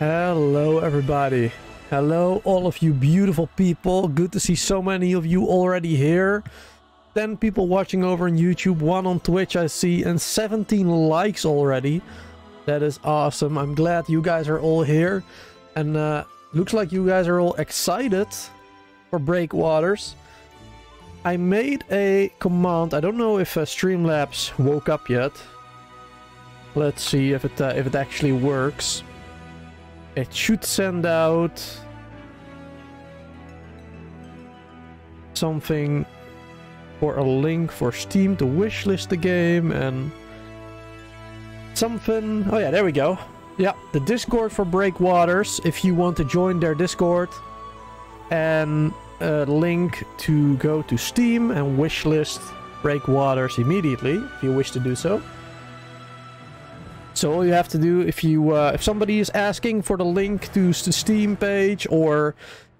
Hello, everybody. Hello, all of you beautiful people. Good to see so many of you already here. 10 people watching over on YouTube, 1 on Twitch I see, and 17 likes already. That is awesome. I'm glad you guys are all here. And uh, looks like you guys are all excited for Breakwaters. I made a command. I don't know if uh, Streamlabs woke up yet. Let's see if it uh, if it actually works. It should send out something for a link for Steam to wishlist the game and something. Oh yeah, there we go. Yeah, the Discord for Breakwaters if you want to join their Discord and a link to go to Steam and wishlist Breakwaters immediately if you wish to do so. So all you have to do if you uh, if somebody is asking for the link to the Steam page or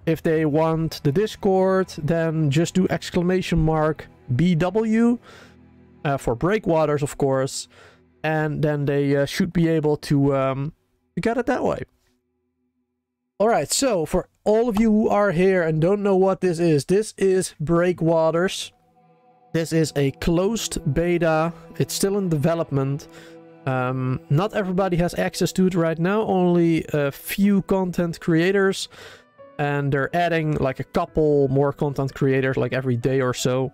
if they want the Discord, then just do exclamation mark BW uh, for Breakwaters, of course, and then they uh, should be able to um, get it that way. All right, so for all of you who are here and don't know what this is, this is Breakwaters. This is a closed beta. It's still in development. Um, not everybody has access to it right now, only a few content creators. And they're adding like a couple more content creators like every day or so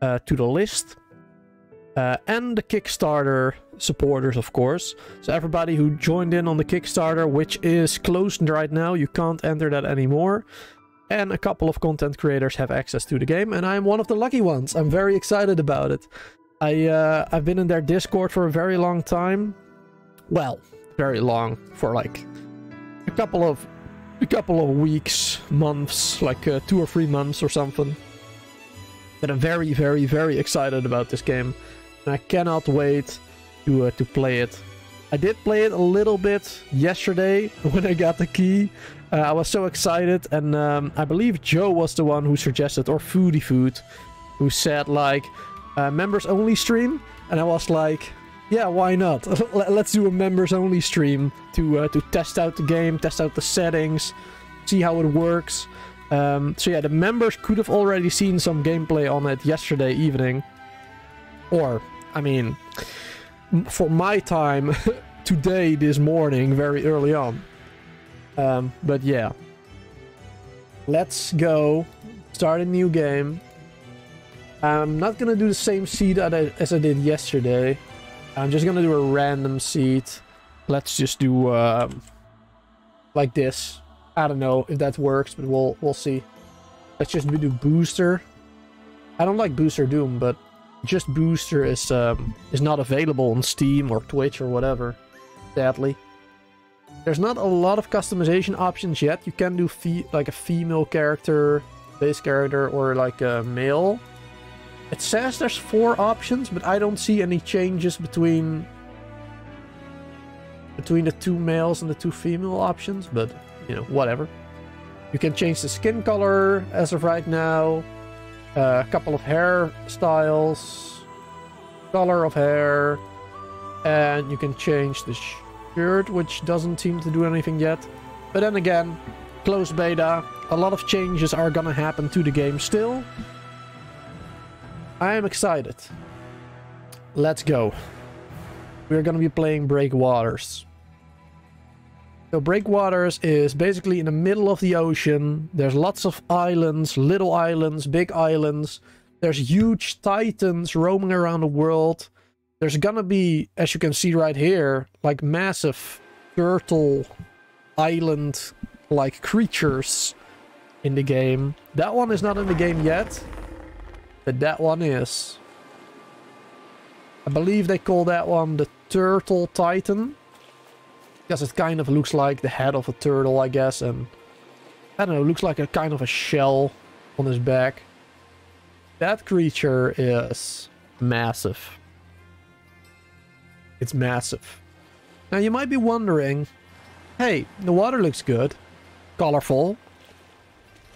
uh, to the list. Uh, and the Kickstarter supporters, of course. So everybody who joined in on the Kickstarter, which is closed right now, you can't enter that anymore. And a couple of content creators have access to the game, and I'm one of the lucky ones. I'm very excited about it. I uh, I've been in their Discord for a very long time. Well, very long for like a couple of a couple of weeks, months, like uh, two or three months or something. But I'm very, very, very excited about this game, and I cannot wait to uh, to play it. I did play it a little bit yesterday when I got the key. Uh, I was so excited, and um, I believe Joe was the one who suggested, or Foodie Food, who said like, uh, members only stream, and I was like, yeah, why not? Let's do a members only stream to uh, to test out the game, test out the settings, see how it works. Um, so yeah, the members could have already seen some gameplay on it yesterday evening, or I mean, for my time, today this morning, very early on. Um, but yeah, let's go start a new game. I'm not gonna do the same seed as I did yesterday. I'm just gonna do a random seed. Let's just do uh, like this. I don't know if that works, but we'll we'll see. Let's just do booster. I don't like booster doom, but just booster is um, is not available on Steam or Twitch or whatever. Sadly, there's not a lot of customization options yet. You can do like a female character, base character, or like a male it says there's four options, but I don't see any changes between between the two males and the two female options, but you know, whatever. You can change the skin color as of right now, uh, a couple of hairstyles, color of hair, and you can change the shirt, which doesn't seem to do anything yet. But then again, close beta, a lot of changes are gonna happen to the game still. I am excited. Let's go. We're gonna be playing Breakwaters. So Breakwaters is basically in the middle of the ocean. There's lots of islands, little islands, big islands. There's huge titans roaming around the world. there's gonna be, as you can see right here, like massive turtle island like creatures in the game. That one is not in the game yet, but that one is. I believe they call that one the Turtle Titan. Because it kind of looks like the head of a turtle, I guess, and I don't know, looks like a kind of a shell on his back. That creature is massive. It's massive. Now you might be wondering, hey, the water looks good, colorful,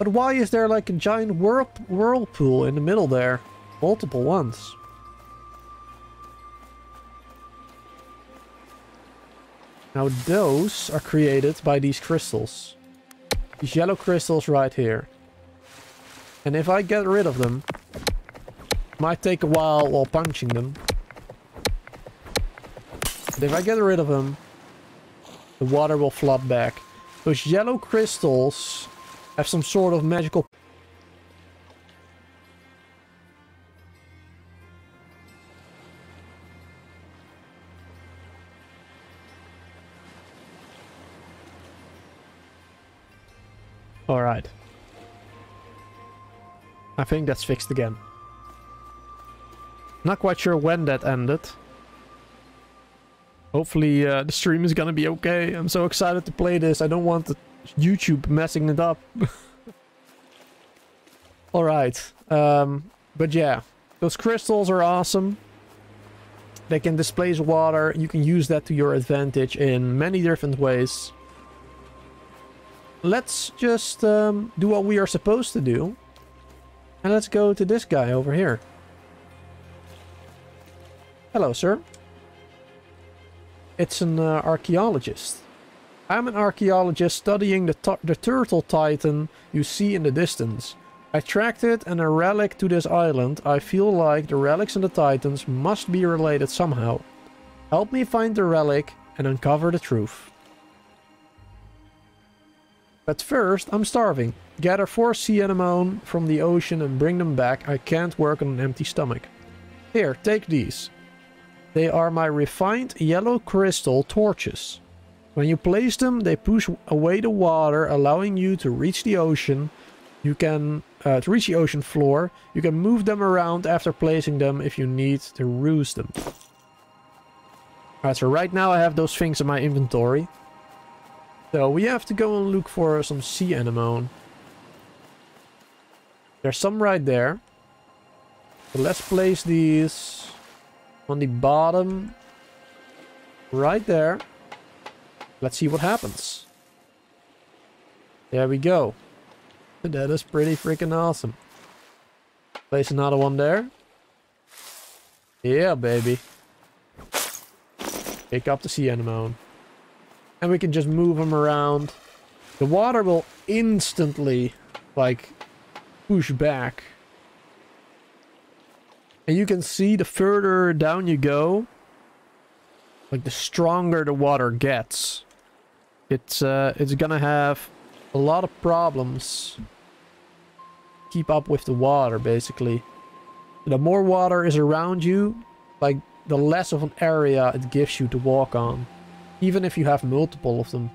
but why is there like a giant whirl whirlpool in the middle there? Multiple ones. Now those are created by these crystals. These yellow crystals right here. And if I get rid of them, might take a while while punching them. But if I get rid of them, the water will flood back. Those yellow crystals have some sort of magical... Alright. I think that's fixed again. Not quite sure when that ended. Hopefully uh, the stream is gonna be okay. I'm so excited to play this. I don't want the YouTube messing it up. Alright. Um, but yeah. Those crystals are awesome. They can displace water. You can use that to your advantage in many different ways. Let's just um, do what we are supposed to do. And let's go to this guy over here. Hello, sir. It's an uh, archaeologist. I'm an archaeologist studying the, the turtle titan you see in the distance. I tracked it and a relic to this island. I feel like the relics and the titans must be related somehow. Help me find the relic and uncover the truth. But first, I'm starving. Gather four sea anemone from the ocean and bring them back. I can't work on an empty stomach. Here, take these. They are my refined yellow crystal torches. When you place them, they push away the water, allowing you to reach the ocean. You can, uh, to reach the ocean floor, you can move them around after placing them if you need to ruse them. Alright, so right now I have those things in my inventory. So we have to go and look for some sea anemone. There's some right there. So let's place these on the bottom. Right there. Let's see what happens. There we go. That is pretty freaking awesome. Place another one there. Yeah, baby. Pick up the sea anemone. And we can just move them around. The water will instantly, like, push back and you can see the further down you go, like the stronger the water gets. It's uh, it's gonna have a lot of problems. Keep up with the water, basically. The more water is around you, like the less of an area it gives you to walk on. Even if you have multiple of them.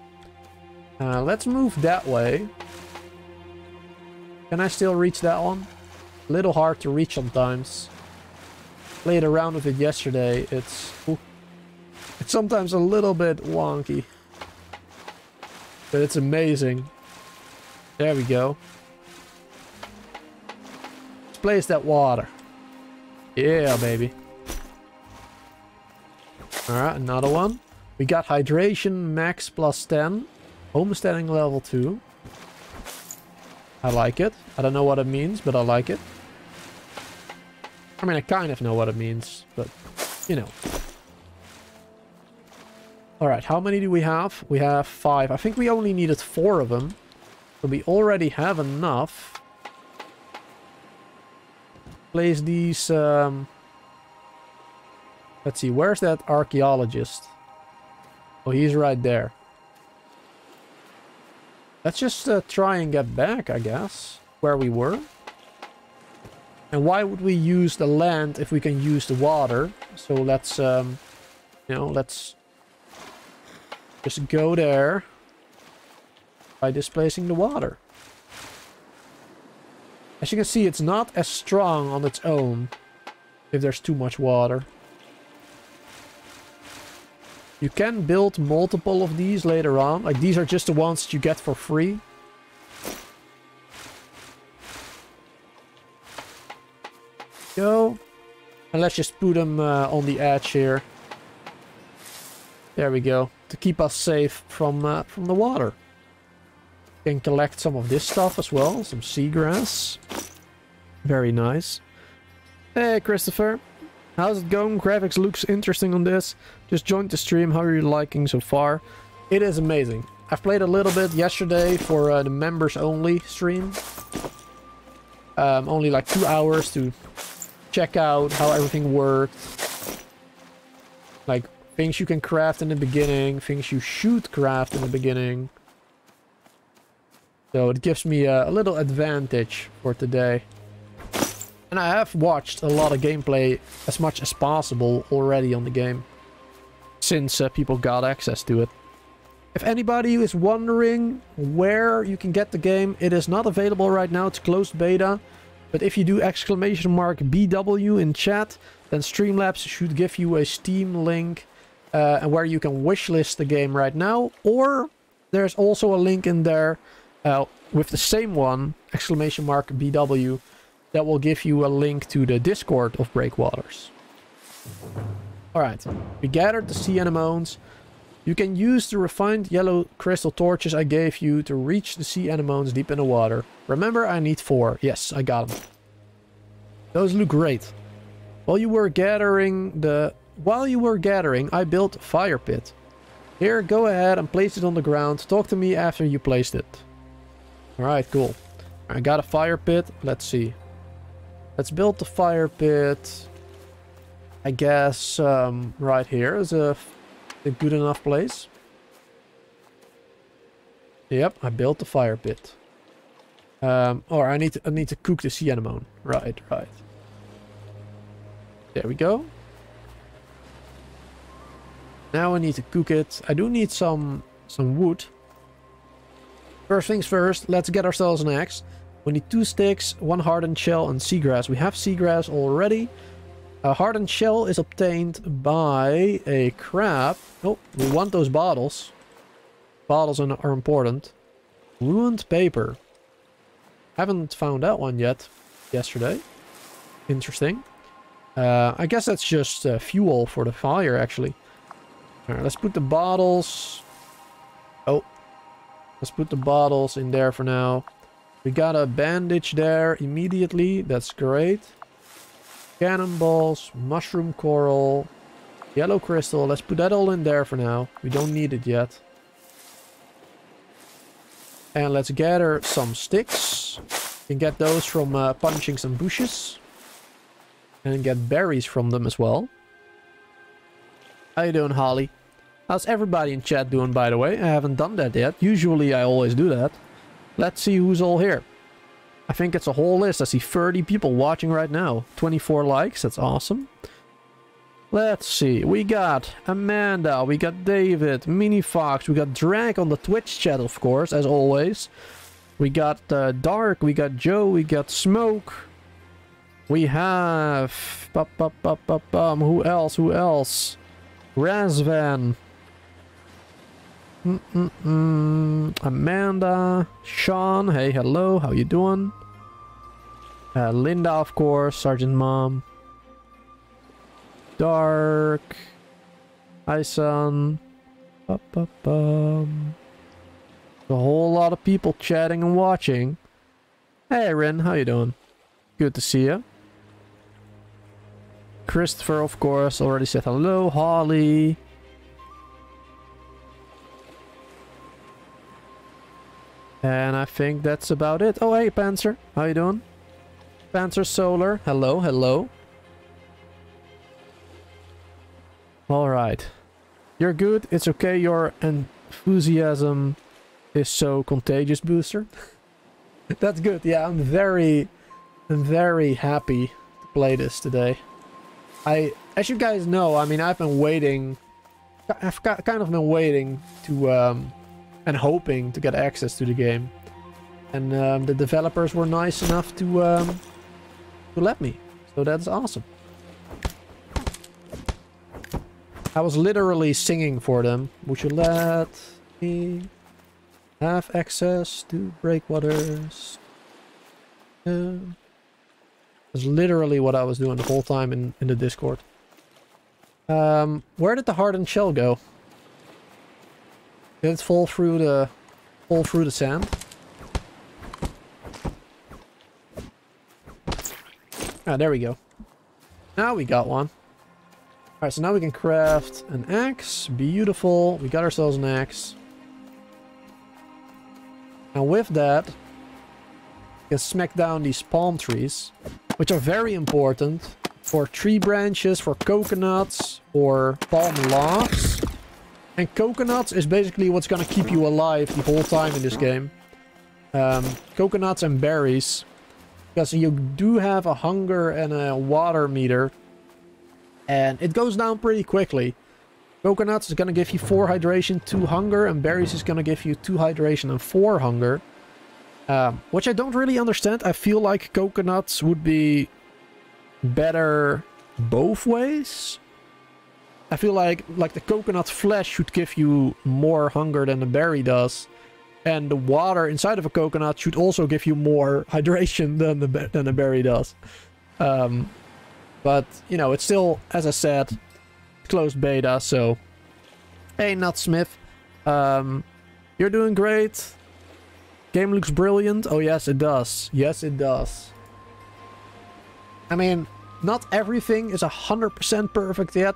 Uh, let's move that way. Can I still reach that one? A little hard to reach sometimes played around with it yesterday, it's it's sometimes a little bit wonky. But it's amazing. There we go. Place that water. Yeah, baby. Alright, another one. We got hydration max plus 10. Homesteading level 2. I like it. I don't know what it means, but I like it. I mean, I kind of know what it means, but, you know. Alright, how many do we have? We have five. I think we only needed four of them. So we already have enough. Place these... Um... Let's see, where's that archaeologist? Oh, he's right there. Let's just uh, try and get back, I guess. Where we were. And why would we use the land if we can use the water? So let's, um, you know, let's just go there by displacing the water. As you can see, it's not as strong on its own if there's too much water. You can build multiple of these later on. Like, these are just the ones that you get for free. Go. And let's just put them uh, on the edge here. There we go. To keep us safe from, uh, from the water. Can collect some of this stuff as well. Some seagrass. Very nice. Hey, Christopher. How's it going? Graphics looks interesting on this. Just joined the stream. How are you liking so far? It is amazing. I've played a little bit yesterday for uh, the members only stream. Um, only like two hours to check out how everything worked. Like things you can craft in the beginning, things you should craft in the beginning. So it gives me a, a little advantage for today. And I have watched a lot of gameplay as much as possible already on the game. Since uh, people got access to it. If anybody is wondering where you can get the game, it is not available right now. It's closed beta. But if you do exclamation mark BW in chat, then Streamlabs should give you a Steam link uh, where you can wishlist the game right now. Or there's also a link in there uh, with the same one, exclamation mark BW, that will give you a link to the Discord of Breakwaters. Alright, we gathered the sea anemones. You can use the refined yellow crystal torches I gave you to reach the sea anemones deep in the water. Remember, I need four. Yes, I got them. Those look great. While you were gathering the... While you were gathering, I built a fire pit. Here, go ahead and place it on the ground. Talk to me after you placed it. Alright, cool. I got a fire pit. Let's see. Let's build the fire pit. I guess um, right here is a, a good enough place. Yep, I built the fire pit. Um, or I need to, I need to cook the anemone. Right, right. There we go. Now I need to cook it. I do need some some wood. First things first, let's get ourselves an axe. We need two sticks, one hardened shell, and seagrass. We have seagrass already. A hardened shell is obtained by a crab. Oh, we want those bottles. Bottles are important. Ruined paper. Haven't found that one yet. Yesterday. Interesting. Uh, I guess that's just uh, fuel for the fire, actually. Alright, let's put the bottles... Oh. Let's put the bottles in there for now. We got a bandage there immediately. That's great. Cannonballs, mushroom coral, yellow crystal. Let's put that all in there for now. We don't need it yet. And let's gather some sticks. You can get those from uh, punching some bushes. And get berries from them as well. How you doing, Holly? How's everybody in chat doing, by the way? I haven't done that yet. Usually I always do that. Let's see who's all here. I think it's a whole list. I see 30 people watching right now. 24 likes. That's awesome. Let's see. We got Amanda. We got David. Mini Fox. We got Drag on the Twitch chat, of course, as always. We got uh, Dark. We got Joe. We got Smoke. We have... Who else? Who else? Razvan. Mm -mm -mm. Amanda, Sean, hey, hello, how you doing? Uh, Linda, of course, Sergeant Mom. Dark. Hi, son. Ba -ba -bum. A whole lot of people chatting and watching. Hey, Ren, how you doing? Good to see you. Christopher, of course, already said hello. Holly. And I think that's about it. Oh, hey, Panzer. How you doing? Panzer Solar. Hello, hello. Alright. You're good. It's okay. Your enthusiasm is so contagious, Booster. that's good. Yeah, I'm very... Very happy to play this today. I, as you guys know, I mean, I've been waiting, I've kind of been waiting to, um, and hoping to get access to the game. And um, the developers were nice enough to, um, to let me. So that's awesome. I was literally singing for them. Would you let me have access to breakwaters? Yeah. That's literally what I was doing the whole time in, in the Discord. Um, where did the hardened shell go? Did it fall through the fall through the sand? Ah, there we go. Now we got one. Alright, so now we can craft an axe. Beautiful. We got ourselves an axe. And with that, we can smack down these palm trees, which are very important for tree branches, for coconuts, for palm logs. And coconuts is basically what's gonna keep you alive the whole time in this game. Um, coconuts and berries. Because you do have a hunger and a water meter and it goes down pretty quickly. Coconuts is to give you 4 hydration, 2 hunger, and berries is to give you 2 hydration and 4 hunger. Um, which I don't really understand. I feel like coconuts would be better both ways. I feel like like the coconut flesh should give you more hunger than the berry does. And the water inside of a coconut should also give you more hydration than the, than the berry does. Um, but, you know, it's still, as I said, closed beta, so... Hey, Nutsmith. Um, you're doing great. Game looks brilliant. Oh, yes, it does. Yes, it does. I mean, not everything is 100% perfect yet,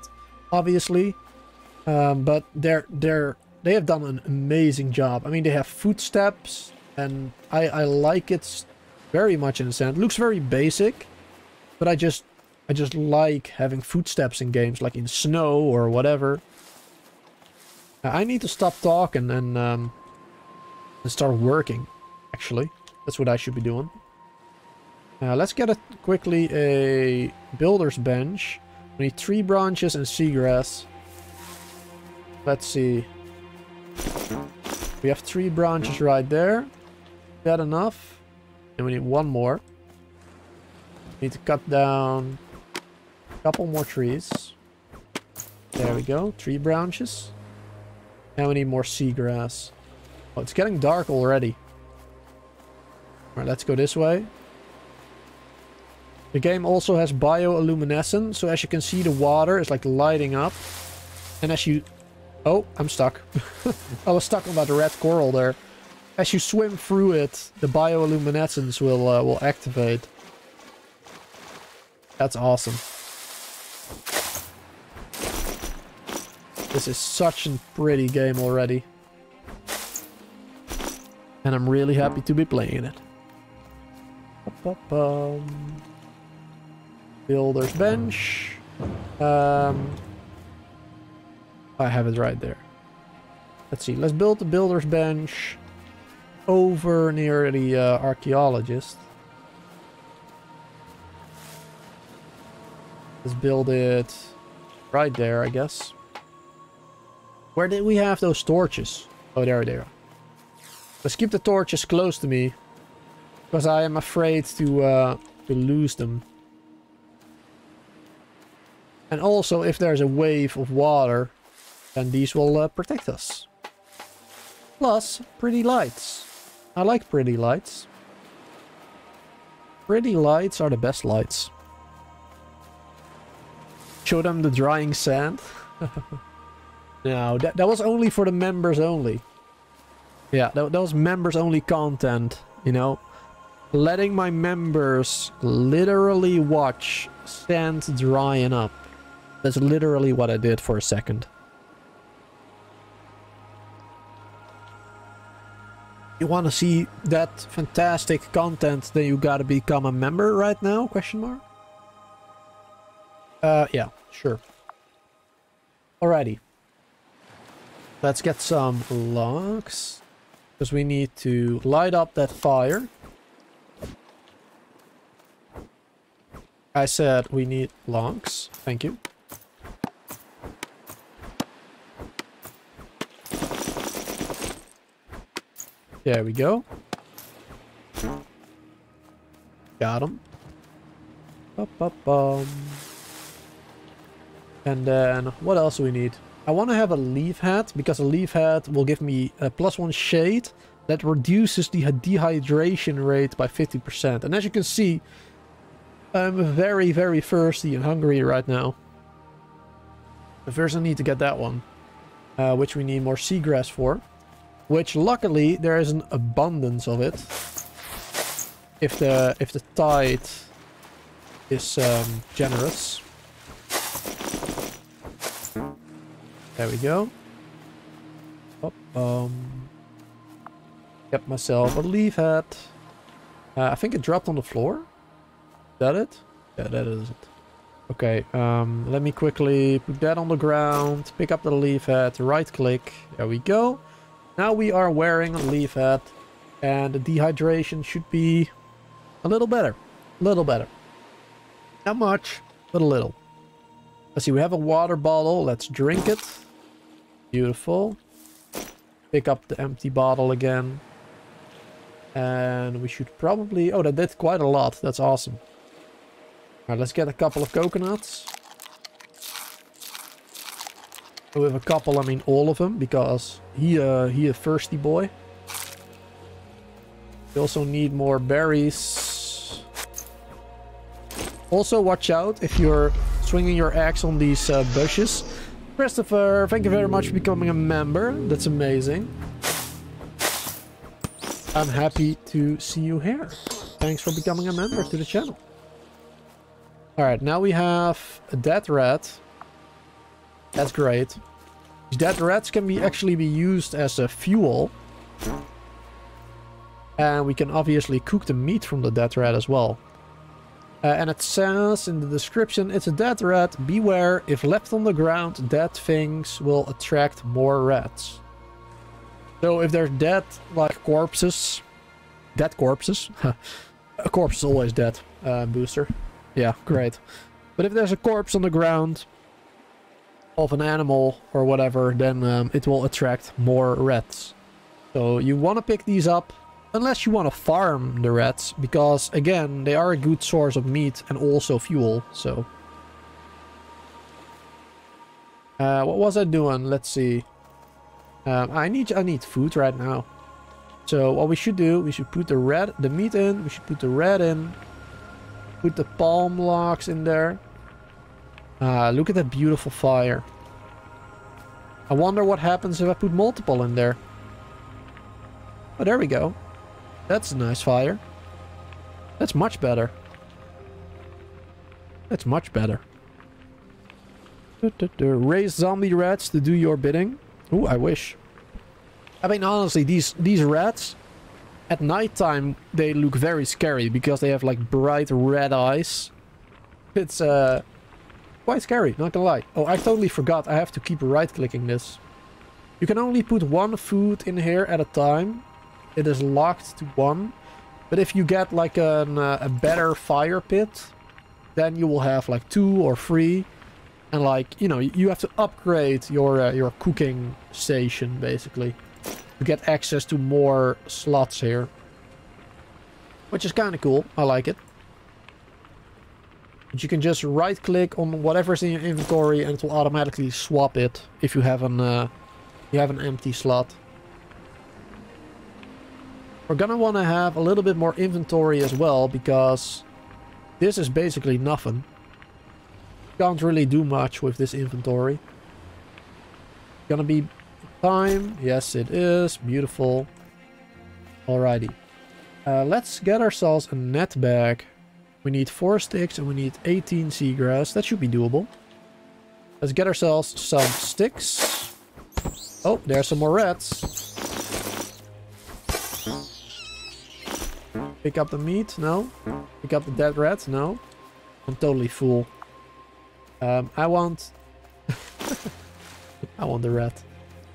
obviously. Um, but they're, they're, they have done an amazing job. I mean, they have footsteps, and I, I like it very much in a sense. It looks very basic, but I just I just like having footsteps in games, like in snow or whatever. I need to stop talking and, um, and start working, actually. That's what I should be doing. Uh, let's get a, quickly a builder's bench. We need tree branches and seagrass. Let's see. We have three branches right there. That enough? And we need one more. Need to cut down a Couple more trees. There we go. Tree branches. And we need more seagrass. Oh, it's getting dark already. Alright, let's go this way. The game also has bioluminescence, so as you can see the water is like lighting up. And as you... Oh, I'm stuck. I was stuck about the red coral there. As you swim through it, the bioluminescence will, uh, will activate. That's awesome. This is such a pretty game already. And I'm really happy to be playing it. Builder's bench. Um, I have it right there. Let's see. Let's build the builder's bench over near the uh, archaeologist. Let's build it right there, I guess. Where did we have those torches? Oh, there they are. Let's keep the torches close to me. Because I am afraid to, uh, to lose them. And also, if there's a wave of water, then these will uh, protect us. Plus, pretty lights. I like pretty lights. Pretty lights are the best lights. Show them the drying sand. No, that, that was only for the members only. Yeah, that, that was members only content, you know. Letting my members literally watch sand drying up. That's literally what I did for a second. You want to see that fantastic content, then you gotta become a member right now? Question mark? Uh, yeah, sure. Alrighty. Let's get some logs. Because we need to light up that fire. I said we need logs. Thank you. There we go. Got him. Ba-ba-bum. And then, what else do we need? I want to have a leaf hat, because a leaf hat will give me a plus one shade that reduces the dehydration rate by 50%. And as you can see, I'm very, very thirsty and hungry right now. But first I need to get that one, uh, which we need more seagrass for. Which luckily there is an abundance of it. If the if the tide is um, generous. There we go. Oh, um, get myself a leaf hat. Uh, I think it dropped on the floor. Is that it? Yeah, that is it. Okay, um, let me quickly put that on the ground, pick up the leaf hat, right click. There we go. Now we are wearing a leaf hat and the dehydration should be a little better. A little better. Not much, but a little. Let's see, we have a water bottle. Let's drink it. Beautiful. Pick up the empty bottle again. And we should probably... Oh, that did quite a lot. That's awesome. Alright, let's get a couple of coconuts. With a couple, I mean all of them, because he, uh, he a thirsty boy. We also need more berries. Also, watch out if you're swinging your axe on these uh, bushes. Christopher, thank you very much for becoming a member. That's amazing. I'm happy to see you here. Thanks for becoming a member to the channel. Alright, now we have a dead rat. That's great. These dead rats can be actually be used as a fuel. And we can obviously cook the meat from the dead rat as well. Uh, and it says in the description, it's a dead rat. Beware, if left on the ground, dead things will attract more rats. So if there's dead, like corpses, dead corpses, a corpse is always dead, uh, booster. Yeah, great. But if there's a corpse on the ground, of an animal or whatever, then um, it will attract more rats. So you want to pick these up, unless you want to farm the rats, because again, they are a good source of meat and also fuel, so... Uh, what was I doing? Let's see. Um, I need I need food right now. So what we should do, we should put the red, the meat in, we should put the red in, put the palm logs in there. Ah, look at that beautiful fire. I wonder what happens if I put multiple in there. Oh, there we go. That's a nice fire. That's much better. That's much better. Raise zombie rats to do your bidding. Ooh, I wish. I mean, honestly, these these rats, at nighttime, they look very scary because they have like bright red eyes. It's uh, Quite scary, not gonna lie. Oh, I totally forgot. I have to keep right-clicking this. You can only put one food in here at a time. It is locked to one. But if you get like an, uh, a better fire pit, then you will have like two or three. And like, you know, you have to upgrade your, uh, your cooking station, basically. To get access to more slots here. Which is kind of cool. I like it. But you can just right click on whatever's in your inventory and it will automatically swap it if you have an uh, you have an empty slot. We're gonna want to have a little bit more inventory as well because this is basically nothing. Can't really do much with this inventory. Gonna be time. Yes, it is. Beautiful. Alrighty. Uh, let's get ourselves a net bag. We need 4 sticks and we need 18 seagrass. That should be doable. Let's get ourselves some sticks. Oh, there's some more rats. Pick up the meat? No. Pick up the dead rats? No. I'm totally full. Um, I want... I want the rat.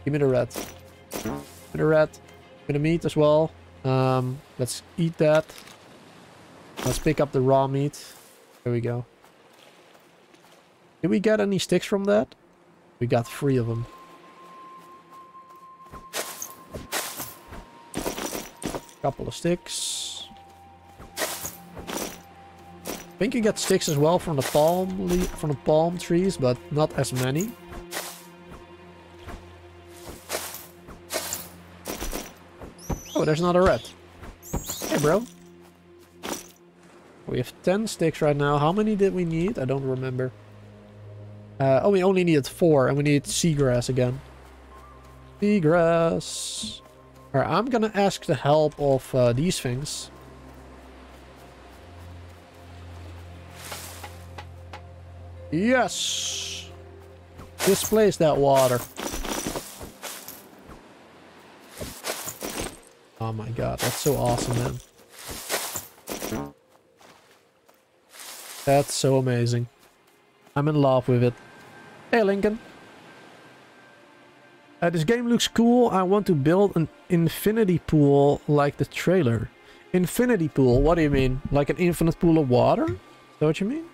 Give me the rat. Give me the rat. Give me the meat as well. Um, let's eat that. Let's pick up the raw meat. There we go. Did we get any sticks from that? We got three of them. Couple of sticks. I think you get sticks as well from the palm from the palm trees, but not as many. Oh, there's another rat. Hey, bro. We have 10 sticks right now. How many did we need? I don't remember. Uh, oh, we only needed four, and we need seagrass again. Seagrass. Alright, I'm gonna ask the help of uh, these things. Yes! Displace that water. Oh my god, that's so awesome, man. That's so amazing. I'm in love with it. Hey, Lincoln. Uh, this game looks cool. I want to build an infinity pool like the trailer. Infinity pool? What do you mean? Like an infinite pool of water? Is that what you mean?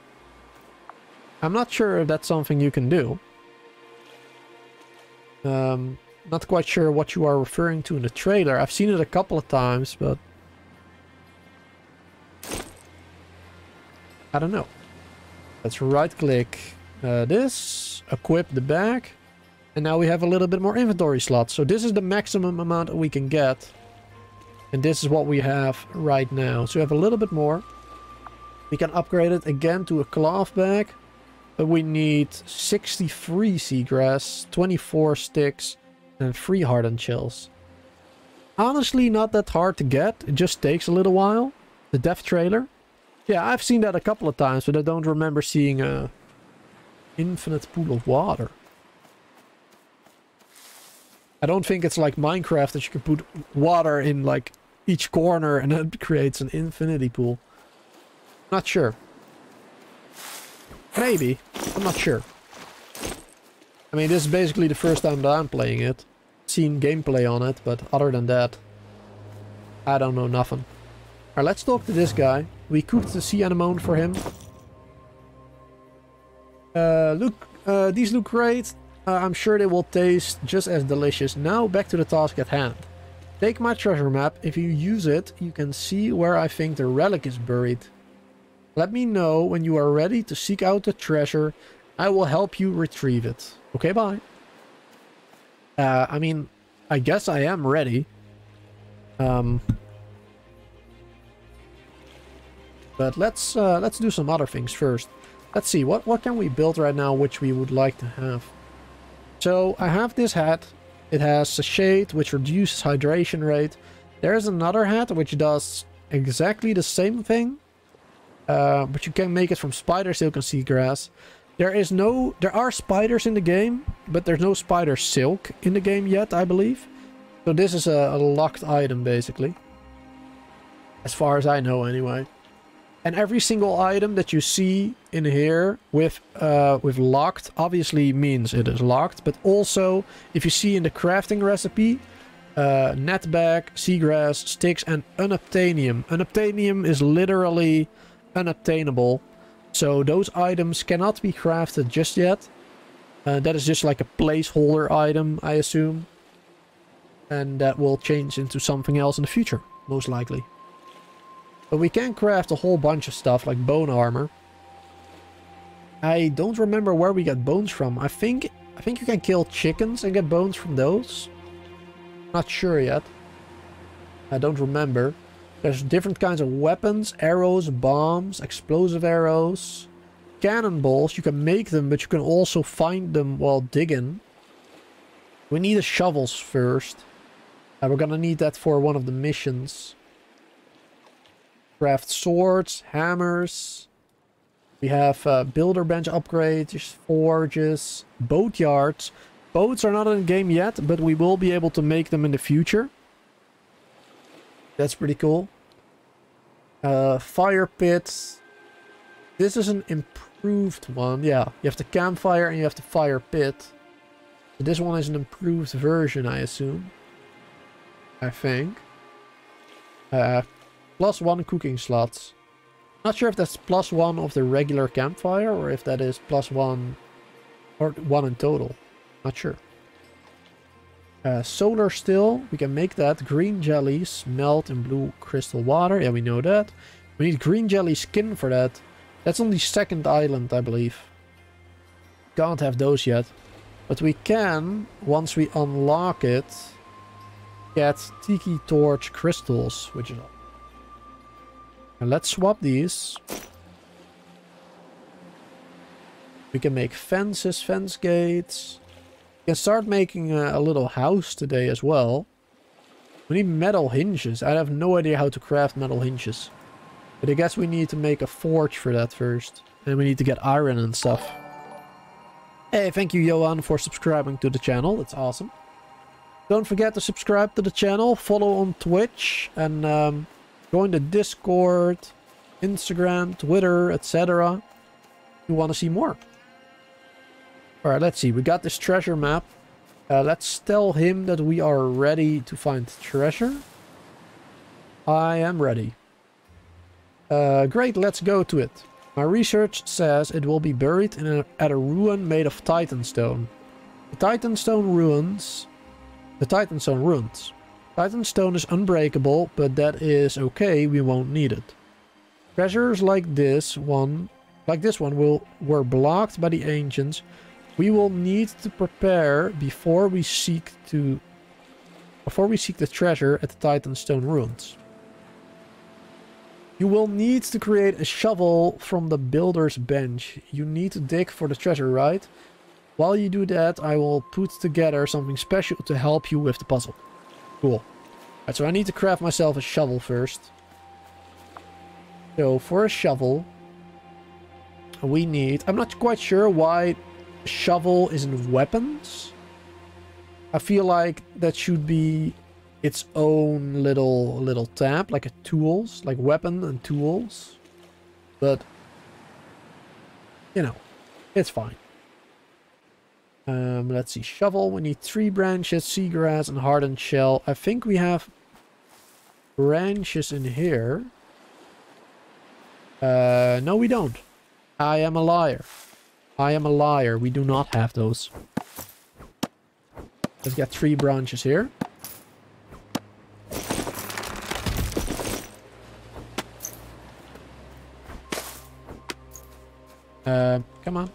I'm not sure if that's something you can do. Um, not quite sure what you are referring to in the trailer. I've seen it a couple of times, but... I don't know. Let's right click uh, this, equip the bag, and now we have a little bit more inventory slots. So this is the maximum amount we can get. And this is what we have right now. So we have a little bit more. We can upgrade it again to a cloth bag. But we need 63 seagrass, 24 sticks, and 3 hardened shells. Honestly, not that hard to get. It just takes a little while. The death trailer. Yeah, I've seen that a couple of times, but I don't remember seeing a infinite pool of water. I don't think it's like Minecraft that you can put water in like each corner and it creates an infinity pool. Not sure. Maybe. I'm not sure. I mean, this is basically the first time that I'm playing it. Seen gameplay on it, but other than that, I don't know nothing. Alright, let's talk to this guy. We cooked the sea anemone for him. Uh, look, uh, these look great. Uh, I'm sure they will taste just as delicious. Now back to the task at hand. Take my treasure map. If you use it, you can see where I think the relic is buried. Let me know when you are ready to seek out the treasure. I will help you retrieve it. Okay, bye. Uh, I mean, I guess I am ready. Um, but let's uh, let's do some other things first. Let's see, what, what can we build right now which we would like to have? So I have this hat. It has a shade which reduces hydration rate. There's another hat which does exactly the same thing. Uh, but you can make it from spider silk and seagrass. There is no... There are spiders in the game, but there's no spider silk in the game yet, I believe. So this is a, a locked item, basically. As far as I know, anyway. And every single item that you see in here with uh, with locked obviously means it is locked. But also, if you see in the crafting recipe, uh, netbag, seagrass, sticks, and unobtainium. Unobtainium is literally unobtainable. So those items cannot be crafted just yet. Uh, that is just like a placeholder item, I assume. And that will change into something else in the future, most likely. But we can craft a whole bunch of stuff like bone armor. I don't remember where we get bones from. I think I think you can kill chickens and get bones from those. Not sure yet. I don't remember. There's different kinds of weapons, arrows, bombs, explosive arrows, cannonballs. You can make them, but you can also find them while digging. We need the shovels first. And we're gonna need that for one of the missions craft swords, hammers. We have uh, builder bench upgrades, forges, boat yards. Boats are not in the game yet, but we will be able to make them in the future. That's pretty cool. Uh, fire pits. This is an improved one. Yeah, you have the campfire and you have the fire pit. This one is an improved version, I assume. I think. Uh, plus one cooking slots. Not sure if that's plus one of the regular campfire or if that is plus one or one in total. Not sure. Uh, solar still, we can make that. Green jellies melt in blue crystal water. Yeah, we know that. We need green jelly skin for that. That's on the second island, I believe. Can't have those yet. But we can, once we unlock it, get Tiki Torch crystals, which is... And let's swap these. We can make fences, fence gates. We can start making a, a little house today as well. We need metal hinges. I have no idea how to craft metal hinges. But I guess we need to make a forge for that first. And we need to get iron and stuff. Hey, thank you Johan for subscribing to the channel. That's awesome. Don't forget to subscribe to the channel, follow on Twitch, and um, join the Discord, Instagram, Twitter, etc. You want to see more. Alright, let's see. We got this treasure map. Uh, let's tell him that we are ready to find treasure. I am ready. Uh, great, let's go to it. My research says it will be buried in a, at a ruin made of Titanstone. The Titanstone ruins... The Titanstone ruins. Titanstone is unbreakable, but that is okay, we won't need it. Treasures like this one, like this one, will were blocked by the ancients we will need to prepare before we seek to before we seek the treasure at the Titanstone ruins. You will need to create a shovel from the builder's bench. You need to dig for the treasure, right? While you do that, I will put together something special to help you with the puzzle. Cool. Right, so I need to craft myself a shovel first. So for a shovel, we need... I'm not quite sure why shovel isn't weapons. I feel like that should be its own little little tab, like a tools, like weapon and tools. But you know, it's fine. Um, let's see, shovel. We need three branches, seagrass, and hardened shell. I think we have branches in here. Uh, no, we don't. I am a liar. I am a liar. We do not have those. Let's get three branches here. Uh, come on.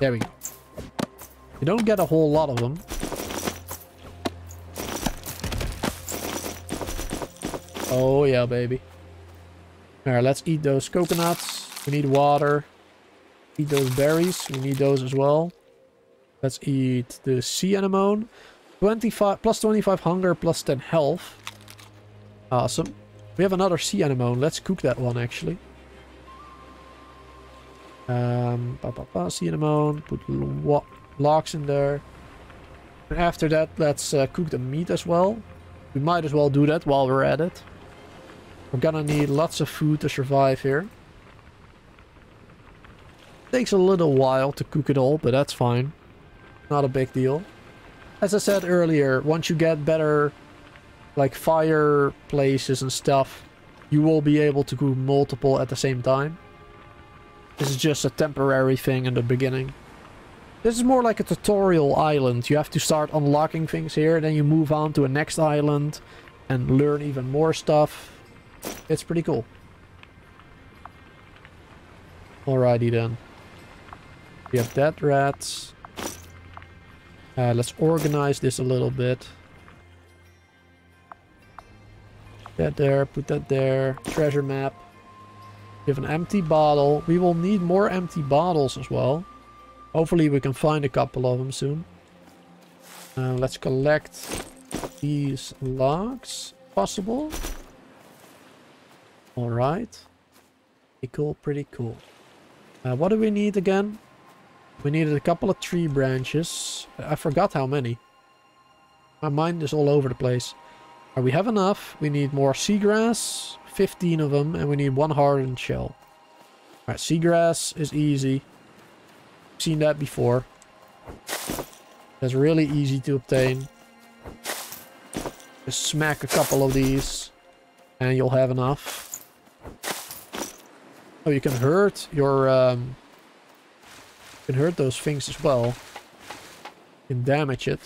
There we go. You don't get a whole lot of them. Oh yeah, baby. Alright, let's eat those coconuts. We need water. Eat those berries. We need those as well. Let's eat the sea anemone. 25 plus 25 hunger plus 10 health. Awesome. We have another sea anemone. Let's cook that one actually. Um, ba, ba, ba, sea anemone. Put logs in there. And after that, let's uh, cook the meat as well. We might as well do that while we're at it. We're gonna need lots of food to survive here. Takes a little while to cook it all, but that's fine. Not a big deal. As I said earlier, once you get better like fireplaces and stuff, you will be able to cook multiple at the same time. This is just a temporary thing in the beginning. This is more like a tutorial island. You have to start unlocking things here, then you move on to a next island and learn even more stuff. It's pretty cool. Alrighty then. We have dead rats. Uh, let's organize this a little bit. That there, put that there. Treasure map. We have an empty bottle. We will need more empty bottles as well. Hopefully we can find a couple of them soon. Uh, let's collect these logs. Possible. Alright. Pretty cool, pretty cool. Uh, what do we need again? We needed a couple of tree branches. I forgot how many. My mind is all over the place. Right, we have enough. We need more seagrass. 15 of them. And we need one hardened shell. Alright, seagrass is easy. Seen that before. That's really easy to obtain. Just smack a couple of these. And you'll have enough. Oh, you can hurt your... Um, you can hurt those things as well. You can damage it.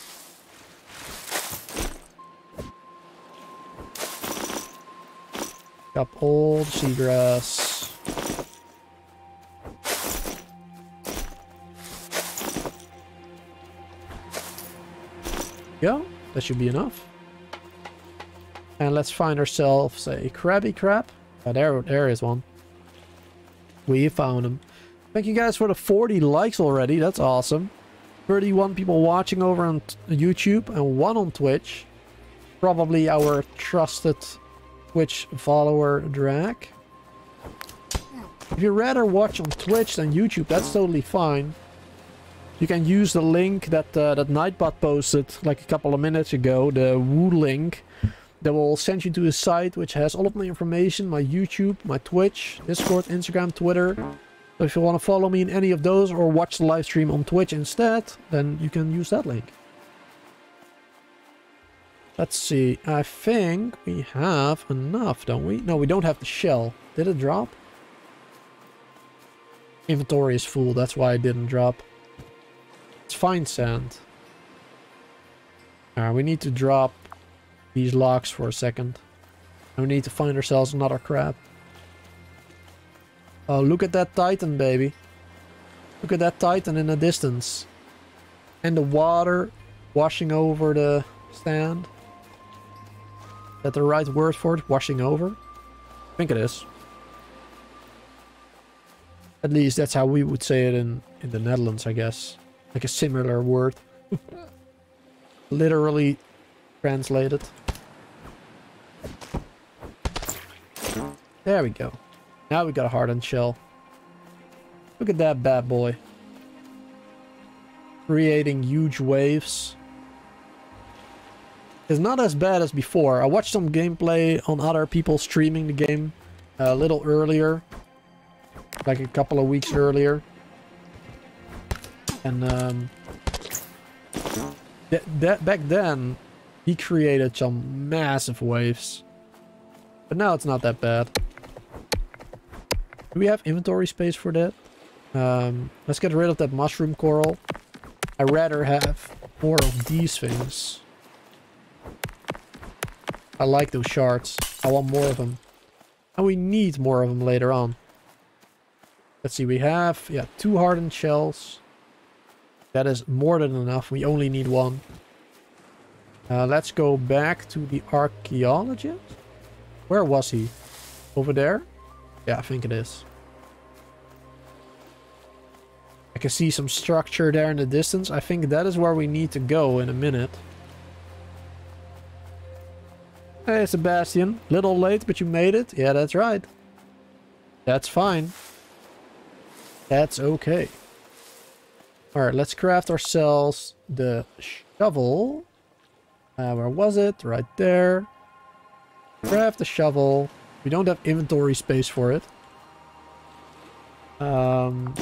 Up all the seagrass. Go. That should be enough. And let's find ourselves a Krabby Crab. Oh, there, there is one. We found him. Thank you guys for the 40 likes already. That's awesome. 31 people watching over on YouTube and one on Twitch. Probably our trusted Twitch follower, Drag. If you rather watch on Twitch than YouTube, that's totally fine. You can use the link that uh, that Nightbot posted like a couple of minutes ago, the Woo link that will send you to a site which has all of my information, my YouTube, my Twitch, Discord, Instagram, Twitter. So if you want to follow me in any of those or watch the live stream on Twitch instead, then you can use that link. Let's see, I think we have enough, don't we? No, we don't have the shell. Did it drop? Inventory is full, that's why it didn't drop. Let's find sand. Uh, we need to drop these logs for a second. we need to find ourselves another crab. Oh, look at that titan, baby. Look at that titan in the distance. And the water washing over the sand. Is that the right word for it? Washing over? I think it is. At least that's how we would say it in, in the Netherlands, I guess. Like a similar word. Literally translated. There we go. Now we got a hardened shell. Look at that bad boy. Creating huge waves. It's not as bad as before. I watched some gameplay on other people streaming the game uh, a little earlier. Like a couple of weeks earlier. And um, th that back then, he created some massive waves. But now it's not that bad. Do we have inventory space for that? Um, let's get rid of that mushroom coral. I'd rather have more of these things. I like those shards. I want more of them. And we need more of them later on. Let's see, we have, yeah, two hardened shells. That is more than enough. We only need one. Uh, let's go back to the archaeologist. Where was he? Over there? Yeah, I think it is. I can see some structure there in the distance. I think that is where we need to go in a minute. Hey, Sebastian. Little late, but you made it. Yeah, that's right. That's fine. That's okay. Alright, let's craft ourselves the shovel. Uh, where was it? Right there. Craft the shovel. We don't have inventory space for it. Um.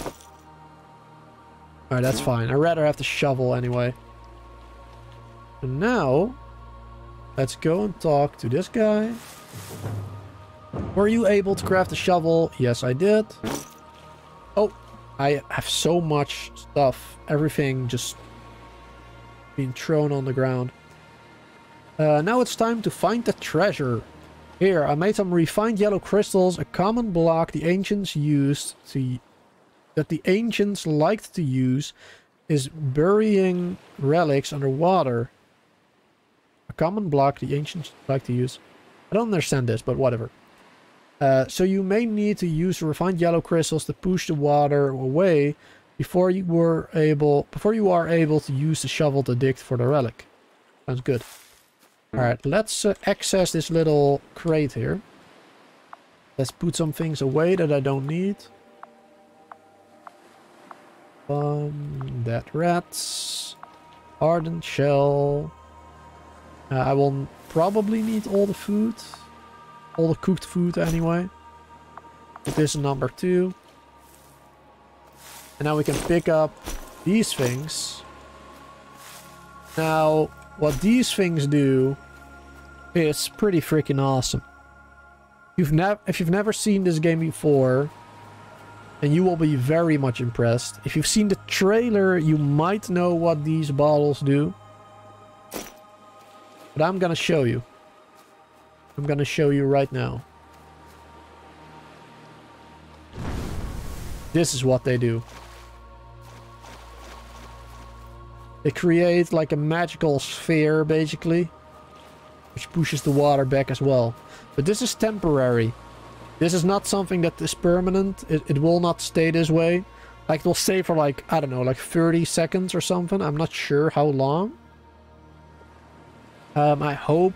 Alright, that's fine. I'd rather have the shovel anyway. And now, let's go and talk to this guy. Were you able to craft a shovel? Yes, I did. I have so much stuff. Everything just being thrown on the ground. Uh, now it's time to find the treasure. Here, I made some refined yellow crystals, a common block the ancients used to... That the ancients liked to use is burying relics underwater. A common block the ancients like to use. I don't understand this, but whatever. Uh, so you may need to use refined yellow crystals to push the water away before you were able before you are able to use the shovel to dig for the relic. Sounds good. Alright, let's uh, access this little crate here. Let's put some things away that I don't need. Um, dead rats. Hardened shell. Uh, I will probably need all the food. All the cooked food anyway. This in number two. And now we can pick up these things. Now, what these things do is pretty freaking awesome. You've never, if you've never seen this game before, And you will be very much impressed. If you've seen the trailer, you might know what these bottles do. But I'm gonna show you. I'm gonna show you right now. This is what they do. They create like a magical sphere, basically. Which pushes the water back as well. But this is temporary. This is not something that is permanent. It, it will not stay this way. Like, it will stay for like, I don't know, like 30 seconds or something. I'm not sure how long. Um, I hope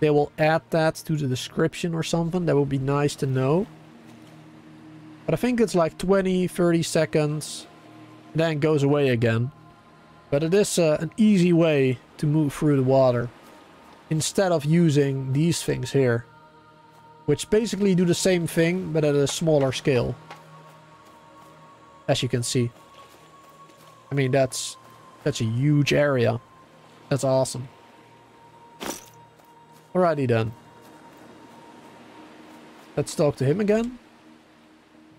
they will add that to the description or something. That would be nice to know. But I think it's like 20, 30 seconds. Then goes away again. But it is uh, an easy way to move through the water. Instead of using these things here. Which basically do the same thing, but at a smaller scale. As you can see. I mean, that's that's a huge area. That's awesome. Alrighty then. Let's talk to him again.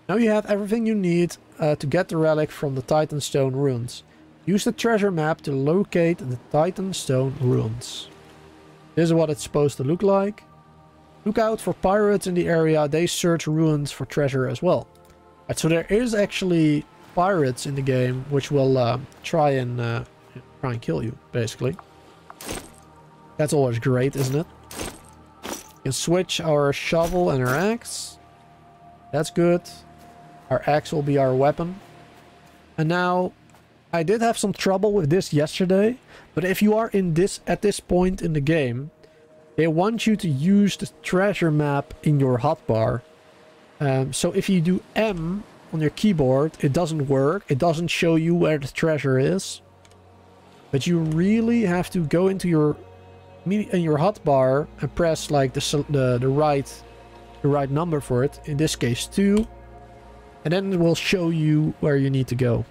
Now you have everything you need uh, to get the relic from the Titanstone ruins. Use the treasure map to locate the Titanstone ruins. This is what it's supposed to look like. Look out for pirates in the area. They search ruins for treasure as well. Right, so there is actually pirates in the game which will uh, try and uh, try and kill you, basically. That's always great, isn't it? Can switch our shovel and our axe. That's good. Our axe will be our weapon. And now, I did have some trouble with this yesterday. But if you are in this at this point in the game, they want you to use the treasure map in your hotbar. Um, so if you do M on your keyboard, it doesn't work. It doesn't show you where the treasure is. But you really have to go into your in your hotbar and press like the, the the right the right number for it. In this case, two, and then it will show you where you need to go.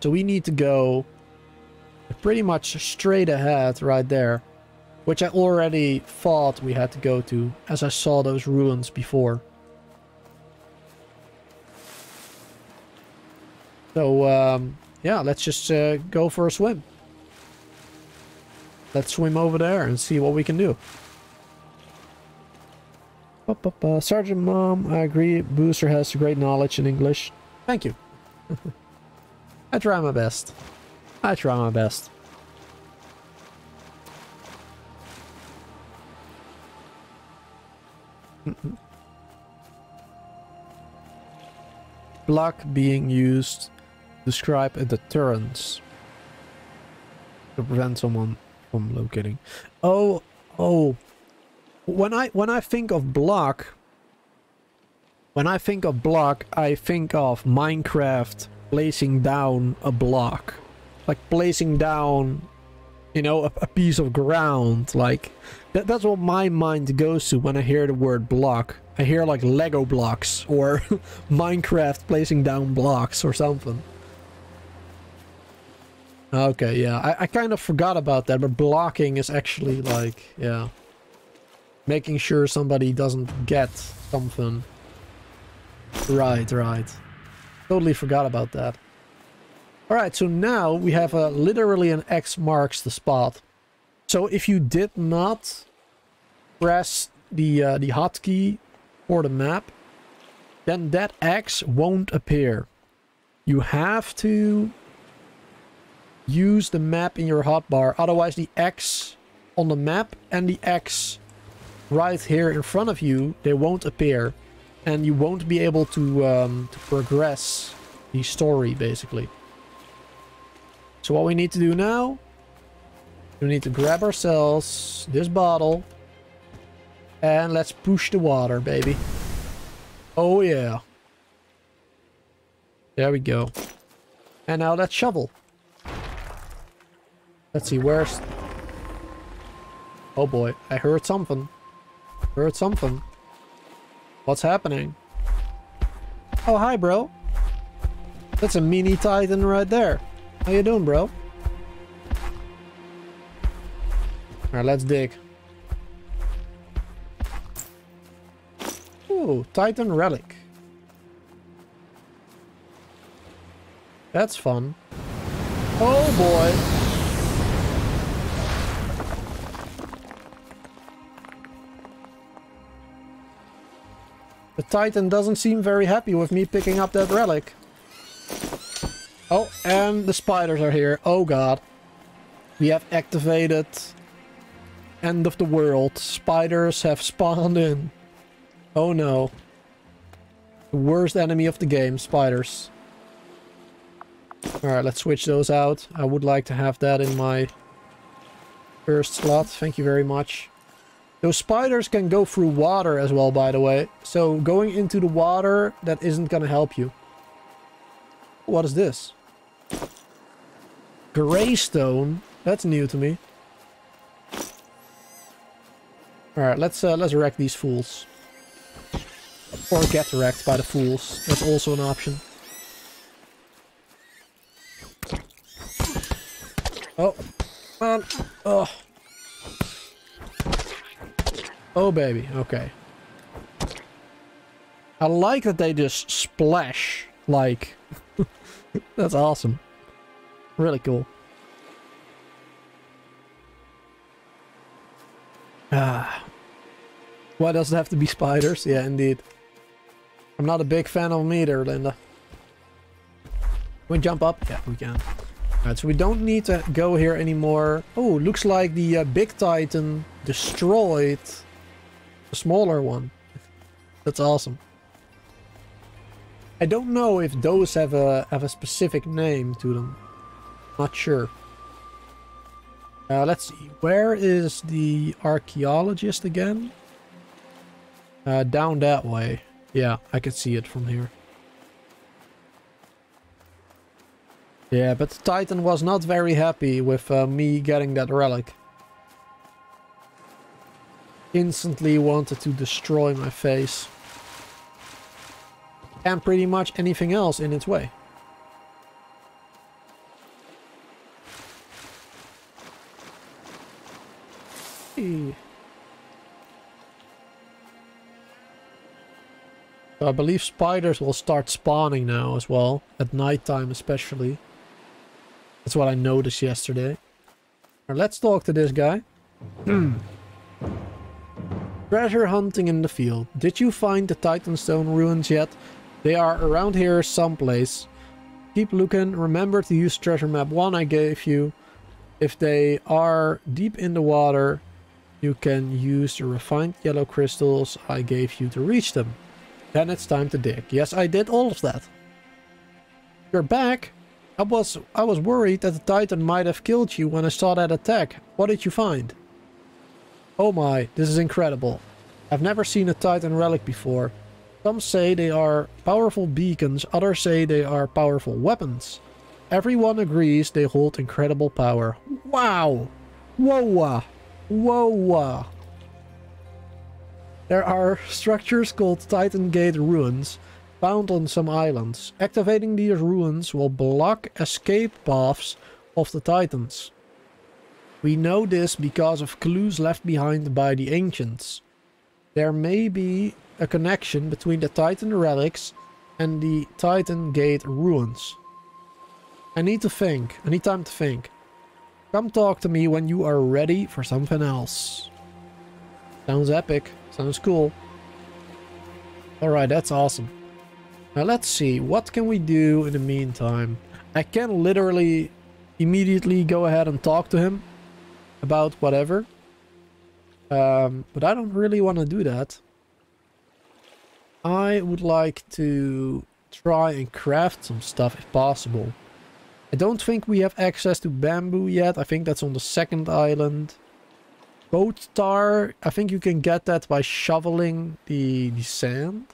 So we need to go pretty much straight ahead right there, which I already thought we had to go to as I saw those ruins before. So um, yeah, let's just uh, go for a swim. Let's swim over there and see what we can do. Sergeant Mom, I agree. Booster has great knowledge in English. Thank you. I try my best. I try my best. Block being used to describe a deterrence to prevent someone from locating. Oh, oh. When I when I think of block, when I think of block, I think of Minecraft placing down a block, like placing down, you know, a, a piece of ground. Like that, that's what my mind goes to when I hear the word block. I hear like Lego blocks or Minecraft placing down blocks or something. Okay, yeah. I, I kind of forgot about that, but blocking is actually like, yeah. Making sure somebody doesn't get something. Right, right. Totally forgot about that. Alright, so now we have a literally an X marks the spot. So if you did not press the, uh, the hotkey for the map, then that X won't appear. You have to use the map in your hotbar. Otherwise the X on the map and the X right here in front of you, they won't appear. And you won't be able to, um, to progress the story, basically. So what we need to do now, we need to grab ourselves this bottle. And let's push the water, baby. Oh yeah. There we go. And now let's shovel. Let's see, where's... Oh boy, I heard something. Heard something. What's happening? Oh, hi, bro. That's a mini titan right there. How you doing, bro? Alright, let's dig. Ooh, titan relic. That's fun. Oh boy. The Titan doesn't seem very happy with me picking up that relic. Oh, and the spiders are here. Oh god. We have activated End of the world. Spiders have spawned in. Oh no. The worst enemy of the game, spiders. Alright, let's switch those out. I would like to have that in my first slot. Thank you very much. Those spiders can go through water as well, by the way. So going into the water, that isn't going to help you. What is this? Greystone. That's new to me. Alright, let's uh, let's wreck these fools. Or get wrecked by the fools. That's also an option. Oh. Man. Oh. Oh, baby. Okay. I like that they just splash. Like. That's awesome. Really cool. Ah. Why does it have to be spiders? Yeah, indeed. I'm not a big fan of them either, Linda. Can we jump up? Yeah, we can. Alright, so we don't need to go here anymore. Oh, looks like the uh, big titan destroyed the smaller one. That's awesome. I don't know if those have a have a specific name to them. Not sure. Uh, let's see. Where is the archaeologist again? Uh, down that way. Yeah, I can see it from here. Yeah, but Titan was not very happy with uh, me getting that relic. Instantly wanted to destroy my face. And pretty much anything else in its way. I believe spiders will start spawning now as well, at nighttime especially. That's what I noticed yesterday. Let's talk to this guy. Treasure hunting in the field. Did you find the Titanstone ruins yet? They are around here someplace. Keep looking. Remember to use treasure map 1 I gave you. If they are deep in the water, you can use the refined yellow crystals I gave you to reach them. Then it's time to dig. Yes, I did all of that. You're back? I was I was worried that the Titan might have killed you when I saw that attack. What did you find? Oh my, this is incredible. I've never seen a Titan relic before. Some say they are powerful beacons, others say they are powerful weapons. Everyone agrees they hold incredible power. Wow! Whoa! Whoa! There are structures called Titan Gate ruins found on some islands. Activating these ruins will block escape paths of the Titans. We know this because of clues left behind by the ancients. There may be a connection between the Titan relics and the Titan Gate ruins. I need to think. I need time to think. Come talk to me when you are ready for something else. Sounds epic. Sounds cool. Alright, that's awesome. Now let's see. What can we do in the meantime? I can literally immediately go ahead and talk to him about whatever. Um, but I don't really want to do that. I would like to try and craft some stuff if possible. I don't think we have access to bamboo yet. I think that's on the second island. Boat tar, I think you can get that by shoveling the, the sand.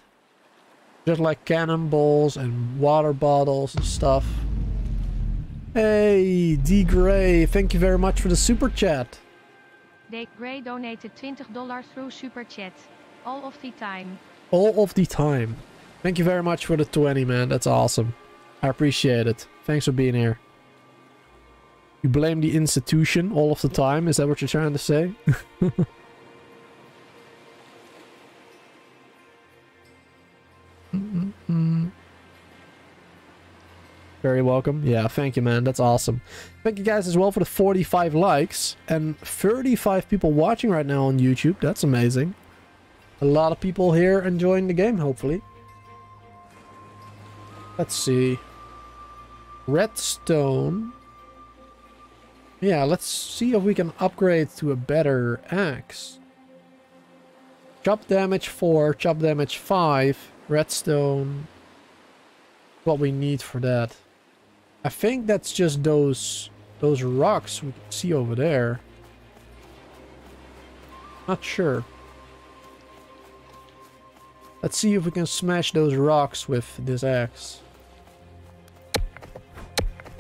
Just like cannonballs and water bottles and stuff. Hey, D Gray, thank you very much for the super chat. D Gray donated $20 through super chat. All of the time. All of the time. Thank you very much for the 20, man. That's awesome. I appreciate it. Thanks for being here. You blame the institution all of the time? Is that what you're trying to say? Very welcome. Yeah, thank you, man. That's awesome. Thank you guys as well for the 45 likes and 35 people watching right now on YouTube. That's amazing. A lot of people here enjoying the game, hopefully. Let's see. Redstone. Yeah, let's see if we can upgrade to a better axe. Chop damage 4, chop damage 5, redstone. What we need for that. I think that's just those those rocks we can see over there. Not sure. Let's see if we can smash those rocks with this axe.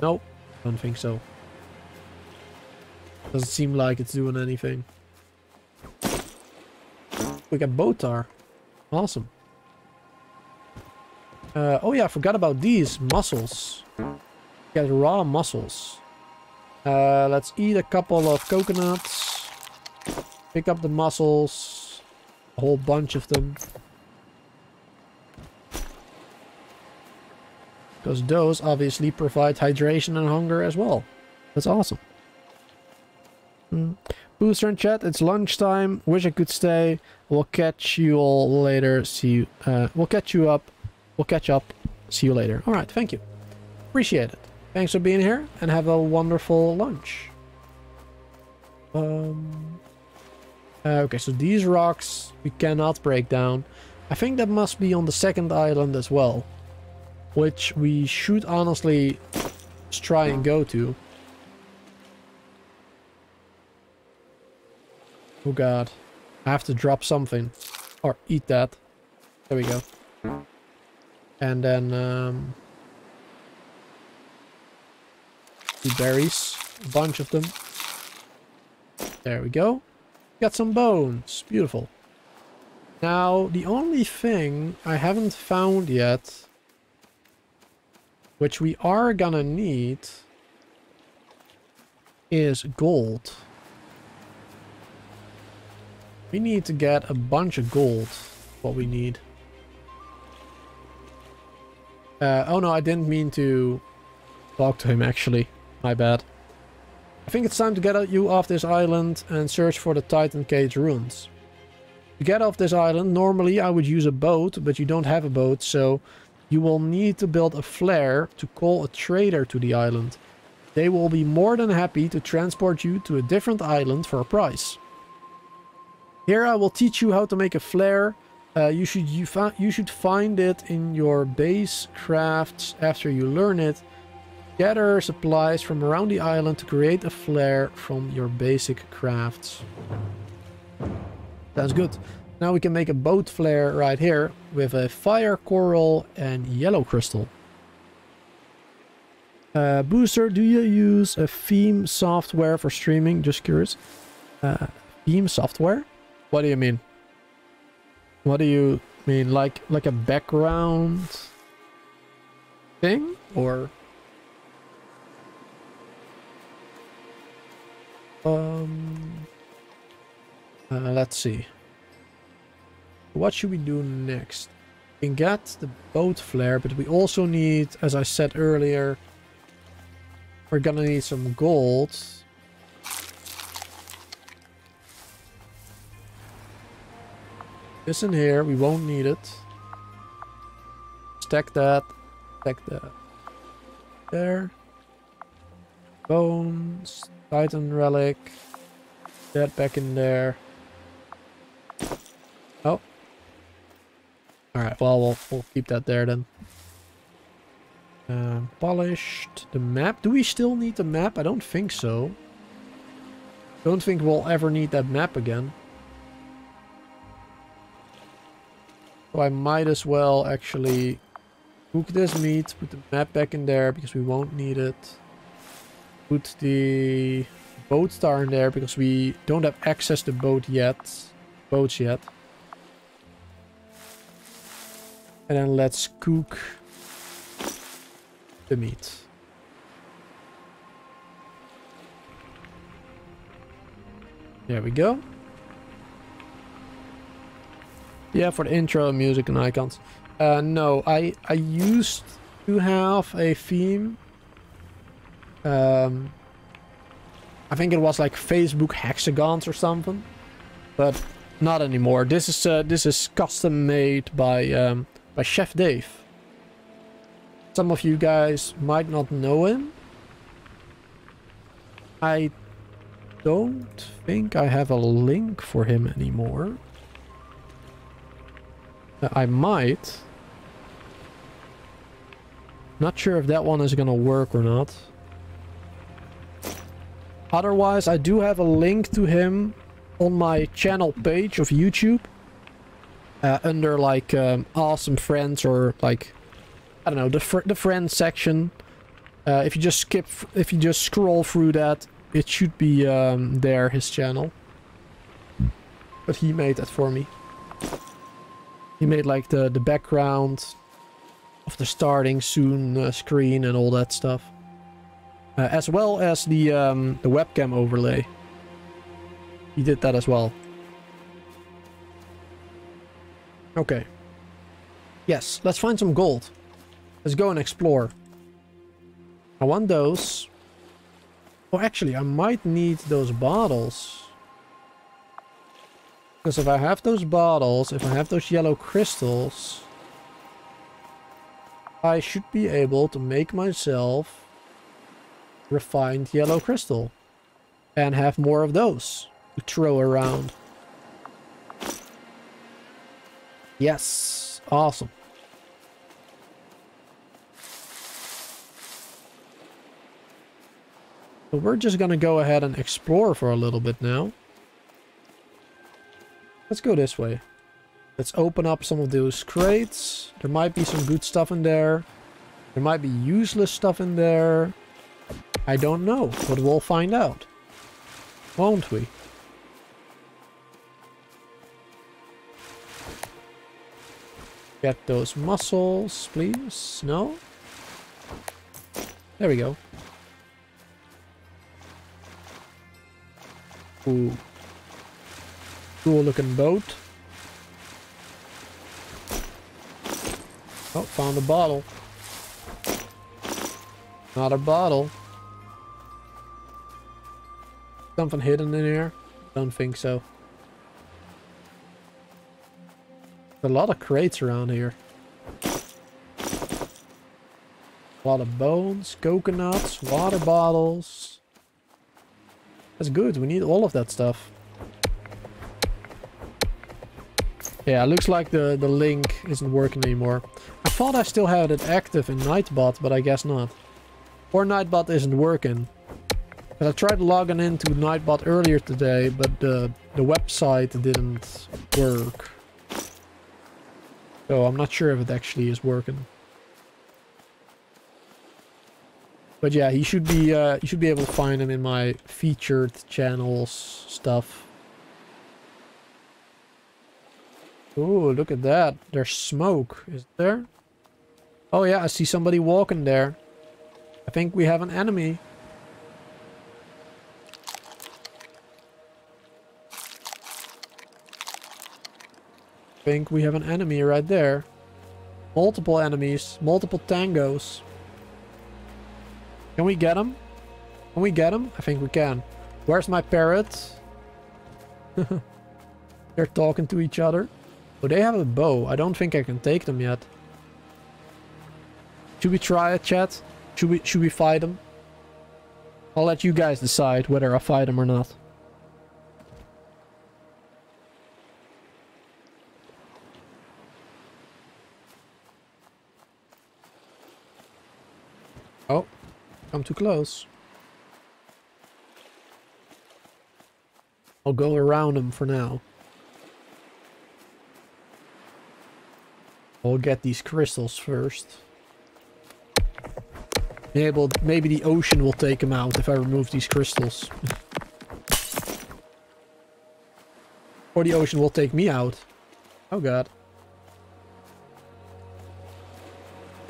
Nope, don't think so. Doesn't seem like it's doing anything. We got boat tar. Awesome. Uh, oh yeah, I forgot about these mussels. Get raw mussels. Uh, let's eat a couple of coconuts. Pick up the mussels. A whole bunch of them. Because those obviously provide hydration and hunger as well. That's awesome. Mm. Booster in chat, it's lunchtime. Wish I could stay. We'll catch you all later. See you. Uh, we'll catch you up. We'll catch up. See you later. All right, thank you. Appreciate it. Thanks for being here and have a wonderful lunch. Um. Uh, okay, so these rocks we cannot break down. I think that must be on the second island as well. Which we should honestly try and go to. Oh god. I have to drop something. Or eat that. There we go. And then... Um, the berries. A bunch of them. There we go. Got some bones. Beautiful. Now, the only thing I haven't found yet, which we are gonna need, is gold. We need to get a bunch of gold. What we need. Uh, oh no, I didn't mean to talk to him actually. My bad. I think it's time to get you off this island and search for the Titan Gate ruins. To get off this island, normally I would use a boat, but you don't have a boat, so you will need to build a flare to call a trader to the island. They will be more than happy to transport you to a different island for a price. Here I will teach you how to make a flare. Uh, you should you, you should find it in your base crafts after you learn it. Gather supplies from around the island to create a flare from your basic crafts. Sounds good. Now we can make a boat flare right here with a fire coral and yellow crystal. Uh, Booster, do you use a theme software for streaming? Just curious. Uh, theme software? What do you mean? What do you mean? Like like a background thing or um uh, let's see. What should we do next? We can get the boat flare, but we also need, as I said earlier, we're gonna need some gold. This in here, we won't need it. Stack that. Stack that. There. Bones. Titan relic. That back in there. Oh. Alright, well, well, we'll keep that there then. Uh, polished. The map. Do we still need the map? I don't think so. Don't think we'll ever need that map again. So I might as well actually cook this meat, put the map back in there because we won't need it. Put the boat tar in there because we don't have access to boat yet. Boats yet. And then let's cook the meat. There we go. Yeah, for the intro music and icons. Uh, no, I, I used to have a theme. Um, I think it was like Facebook hexagons or something, but not anymore. This is uh, this is custom made by um, by Chef Dave. Some of you guys might not know him. I don't think I have a link for him anymore. Uh, I might. Not sure if that one is gonna work or not. Otherwise, I do have a link to him on my channel page of YouTube. Uh, under like um, awesome friends or like I don't know the fr the friends section. Uh, if you just skip, if you just scroll through that, it should be um, there his channel. But he made that for me. He made like the the background of the starting soon uh, screen and all that stuff. Uh, as well as the um, the webcam overlay. He did that as well. Okay. Yes, let's find some gold. Let's go and explore. I want those. Oh, actually, I might need those bottles. Because if I have those bottles, if I have those yellow crystals, I should be able to make myself refined yellow crystal. And have more of those to throw around. Yes, awesome. So we're just gonna go ahead and explore for a little bit now. Let's go this way. Let's open up some of those crates. There might be some good stuff in there. There might be useless stuff in there. I don't know, but we'll find out. Won't we? Get those mussels, please. No? There we go. Ooh. Cool looking boat. Oh, found a bottle. Not a bottle. Something hidden in here? Don't think so. a lot of crates around here. A lot of bones, coconuts, water bottles. That's good. We need all of that stuff. Yeah, looks like the, the link isn't working anymore. I thought I still had it active in Nightbot, but I guess not. Or Nightbot isn't working. But I tried logging into Nightbot earlier today, but the, the website didn't work. So I'm not sure if it actually is working. But yeah, he should be uh, you should be able to find him in my featured channels stuff. Oh, look at that. There's smoke. Is there? Oh yeah, I see somebody walking there. I think we have an enemy. Think we have an enemy right there. Multiple enemies, multiple tangos. Can we get him? Can we get him? I think we can. Where's my parrot? They're talking to each other. Oh, they have a bow. I don't think I can take them yet. Should we try it, chat? Should we should we fight them? I'll let you guys decide whether I fight them or not. Oh, come too close. I'll go around him for now. I'll get these crystals first. Maybe, maybe the ocean will take him out if I remove these crystals. or the ocean will take me out. Oh god.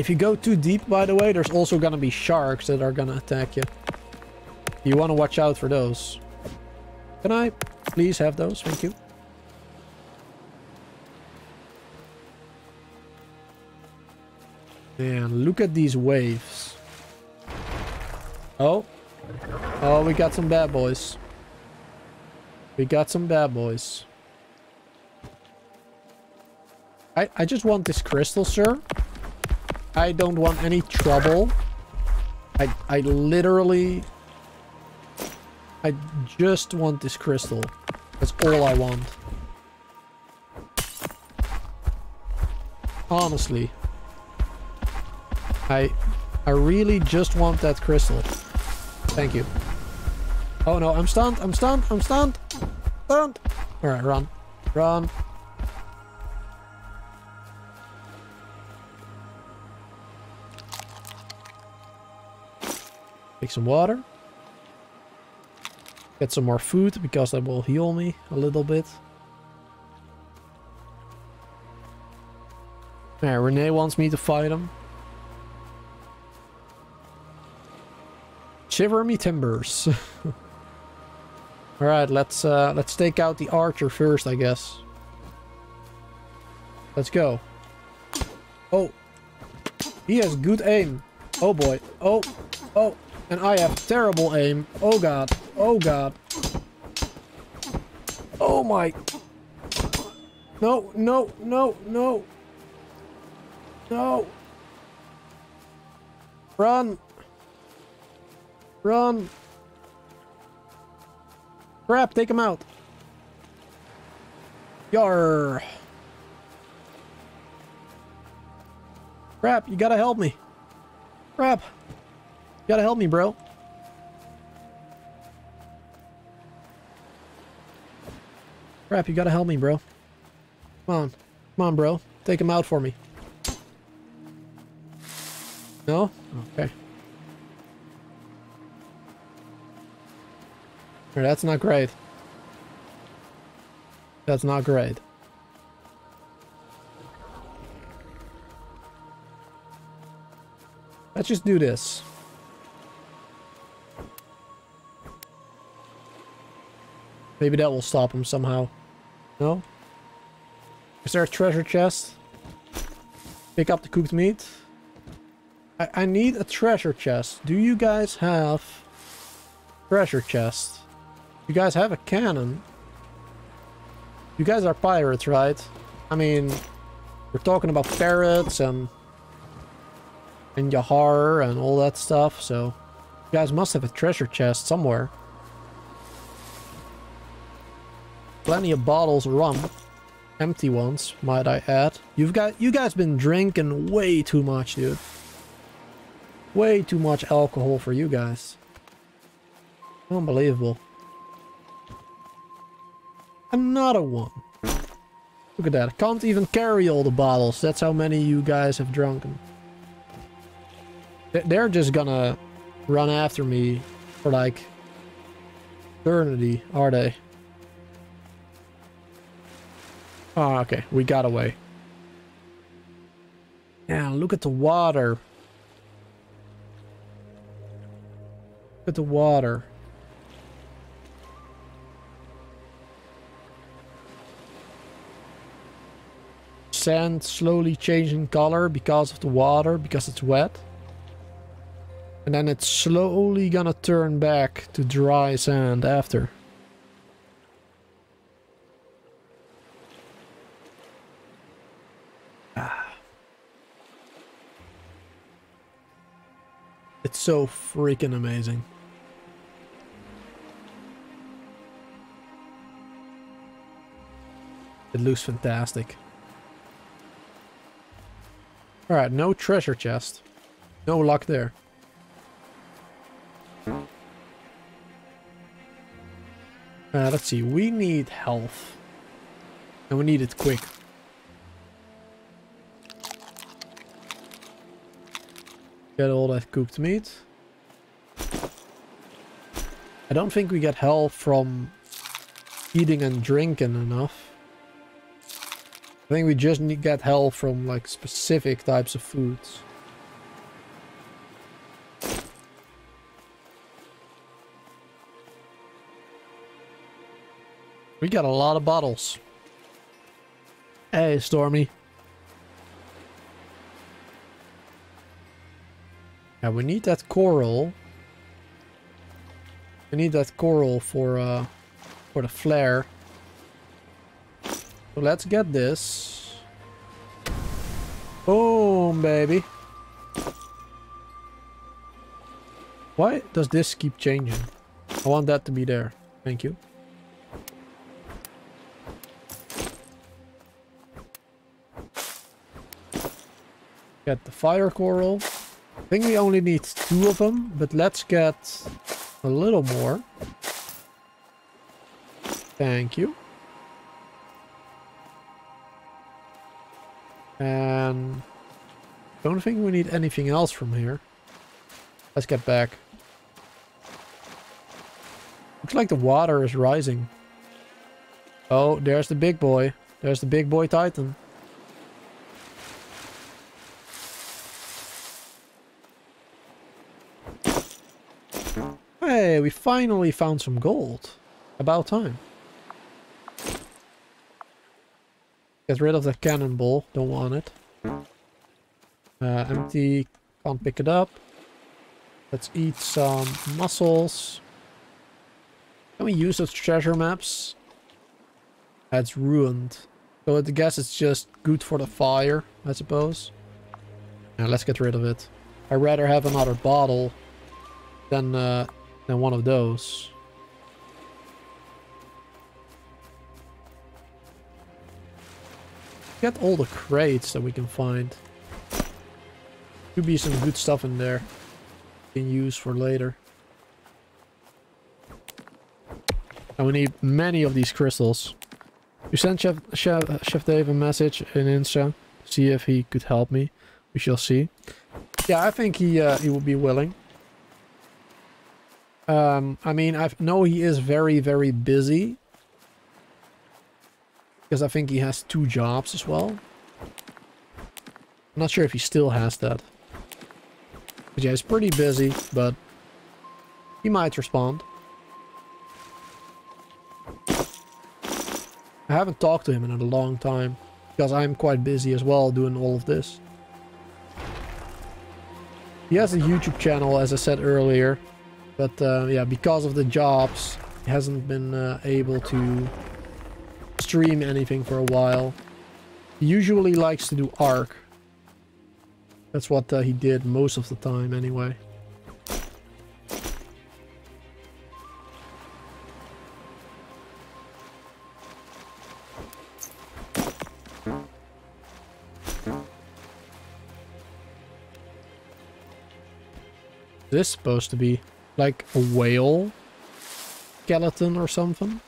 If you go too deep, by the way, there's also gonna be sharks that are gonna attack you. You want to watch out for those. Can I please have those? Thank you. Man, look at these waves. Oh. Oh, we got some bad boys. We got some bad boys. I, I just want this crystal, sir. I don't want any trouble. I, I literally... I just want this crystal. That's all I want. Honestly. I I really just want that crystal. Thank you. Oh no, I'm stunned, I'm stunned, I'm stunned! Stunned! Alright, run. Run. Take some water. Get some more food, because that will heal me a little bit. Yeah, Renee wants me to fight him. Shiver me timbers. Alright, let's uh let's take out the archer first, I guess. Let's go. Oh. He has good aim. Oh boy. Oh. Oh. And I have terrible aim. Oh god. Oh god. Oh my. No, no, no, no. No. Run. Run. Crap, take him out. Yar. Crap, you gotta help me. Crap. You gotta help me, bro. Crap, you gotta help me, bro. Come on. Come on, bro. Take him out for me. No? Okay. That's not great. That's not great. Let's just do this. Maybe that will stop him somehow. No? Is there a treasure chest? Pick up the cooked meat. I, I need a treasure chest. Do you guys have treasure chest? You guys have a cannon. You guys are pirates, right? I mean, we're talking about parrots and and Yahar and all that stuff, so you guys must have a treasure chest somewhere. Plenty of bottles of rum. Empty ones, might I add. You've got you guys been drinking way too much, dude. Way too much alcohol for you guys. Unbelievable. Another one. Look at that. Can't even carry all the bottles. That's how many you guys have drunken. They're just gonna run after me for like eternity, are they? Oh, okay. We got away. Yeah, look at the water. Look at the water. Sand slowly changing color because of the water, because it's wet. And then it's slowly gonna turn back to dry sand after. It's so freaking amazing. It looks fantastic. Alright, no treasure chest. No luck there. Uh, let's see, we need health. And we need it quick. Get all that cooked meat. I don't think we get health from eating and drinking enough. I think we just need get health from like specific types of foods. We got a lot of bottles. Hey, Stormy. Yeah, we need that coral. We need that coral for uh for the flare. So let's get this. Boom, baby. Why does this keep changing? I want that to be there. Thank you. Get the fire coral. I think we only need two of them, but let's get a little more. Thank you. And don't think we need anything else from here. Let's get back. Looks like the water is rising. Oh, there's the big boy. There's the big boy titan. Hey, we finally found some gold. About time. Get rid of the cannonball. Don't want it. Uh, empty. Can't pick it up. Let's eat some mussels. Can we use those treasure maps? That's ruined. So I guess it's just good for the fire, I suppose. Yeah, let's get rid of it. I'd rather have another bottle than uh, than one of those. Get all the crates that we can find. Could be some good stuff in there. We can use for later. And we need many of these crystals. You sent Chef, Chef, Chef Dave a message in Insta. See if he could help me. We shall see. Yeah, I think he uh, he will be willing. Um, I mean, I know he is very, very busy. Because I think he has two jobs as well. I'm not sure if he still has that. But yeah, he's pretty busy, but he might respond. I haven't talked to him in a long time. Because I'm quite busy as well doing all of this. He has a YouTube channel, as I said earlier. But uh, yeah, because of the jobs, he hasn't been uh, able to stream anything for a while. He usually likes to do ARK. That's what uh, he did most of the time anyway. this supposed to be? Like a whale skeleton or something?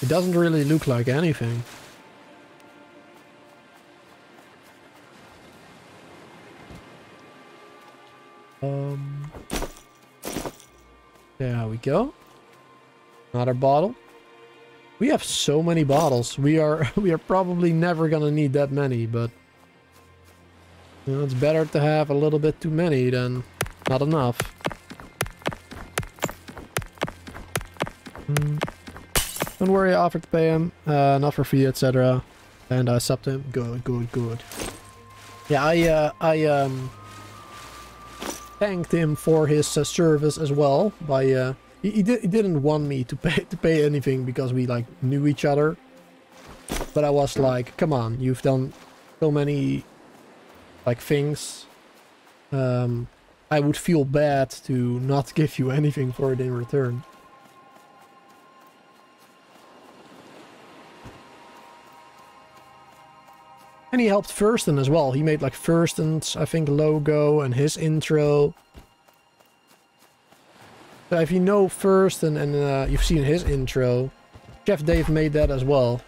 It doesn't really look like anything. Um, there we go. Another bottle. We have so many bottles. We are we are probably never gonna need that many, but you know, it's better to have a little bit too many than not enough. Mm. Don't worry, I offered to pay him, uh, not for fee, etc. And I subbed him. Good, good, good. Yeah, I, uh, I, um, thanked him for his uh, service as well by, uh, he, he, di he didn't want me to pay, to pay anything because we, like, knew each other. But I was like, come on, you've done so many like things, um, I would feel bad to not give you anything for it in return. And he helped Thurston as well. He made like Thurston's, I think, logo and his intro. But if you know Thurston and uh, you've seen his intro, Chef Dave made that as well.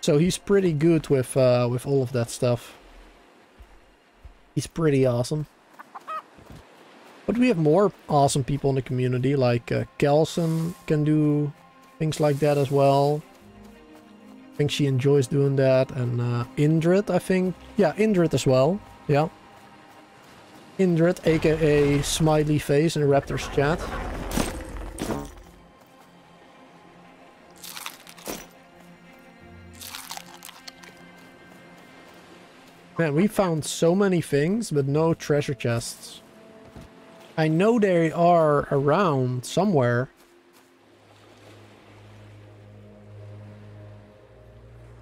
So he's pretty good with uh, with all of that stuff. He's pretty awesome. But we have more awesome people in the community, like uh, Kelson can do things like that as well. I think she enjoys doing that. And uh, Indrid, I think. Yeah, Indrid as well. Yeah. Indrid, aka Smiley Face in Raptors chat. Man, we found so many things, but no treasure chests. I know they are around somewhere.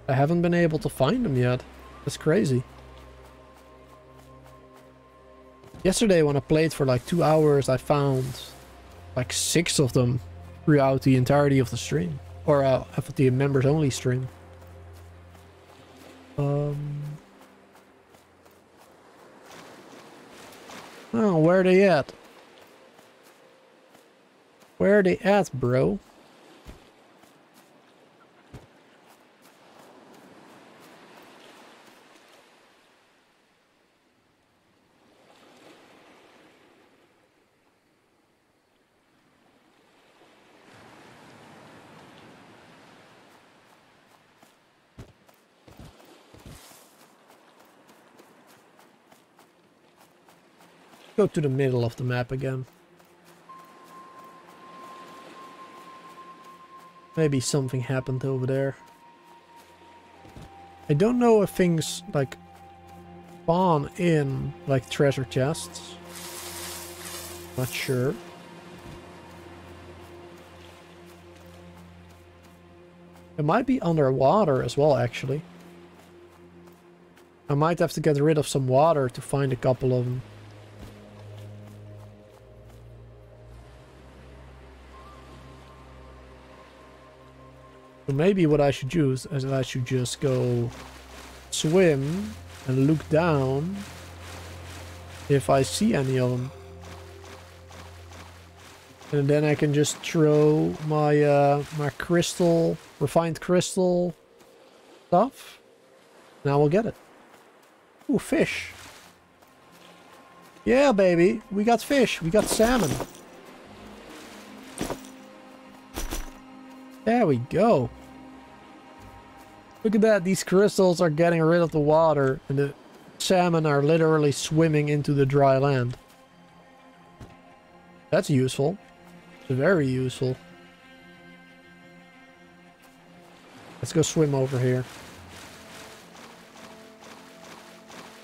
I haven't been able to find them yet. That's crazy. Yesterday when I played for like two hours, I found like six of them throughout the entirety of the stream. Or uh, of the members only stream. Um... Oh, where they at? Where they at, bro? Go to the middle of the map again. Maybe something happened over there. I don't know if things like spawn in like treasure chests. Not sure. It might be underwater as well actually. I might have to get rid of some water to find a couple of them. So maybe what I should use is I should just go swim and look down if I see any of them. And then I can just throw my uh, my crystal, refined crystal stuff. Now we'll get it. Ooh, fish. Yeah, baby. We got fish. We got salmon. There we go. Look at that. These crystals are getting rid of the water and the salmon are literally swimming into the dry land. That's useful. It's very useful. Let's go swim over here.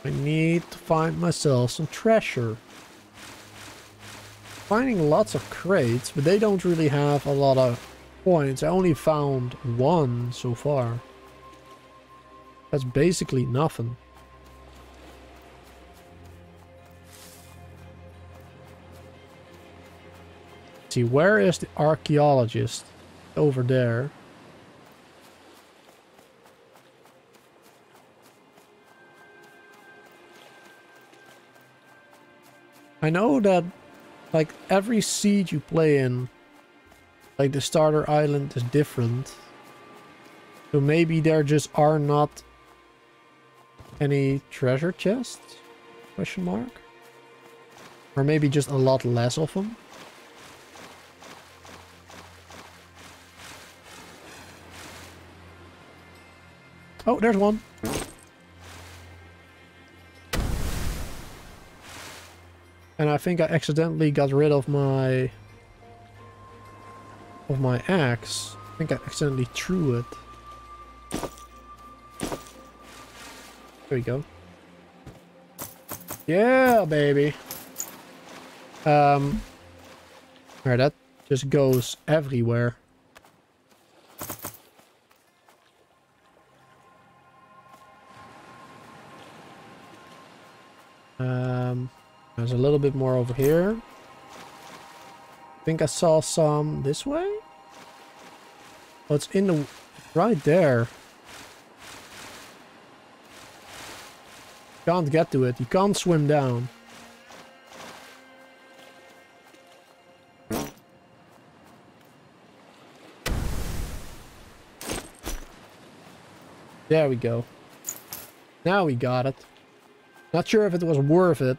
I need to find myself some treasure. Finding lots of crates, but they don't really have a lot of points. I only found one so far. That's basically nothing. see, where is the archaeologist? Over there. I know that like every seed you play in like the starter island is different. So maybe there just are not any treasure chests? Question mark? Or maybe just a lot less of them? Oh, there's one. And I think I accidentally got rid of my of my axe. I think I accidentally threw it. There we go. Yeah, baby. Um, alright, that just goes everywhere. Um, there's a little bit more over here. I think I saw some this way? Oh, it's in the... right there. Can't get to it. You can't swim down. There we go. Now we got it. Not sure if it was worth it.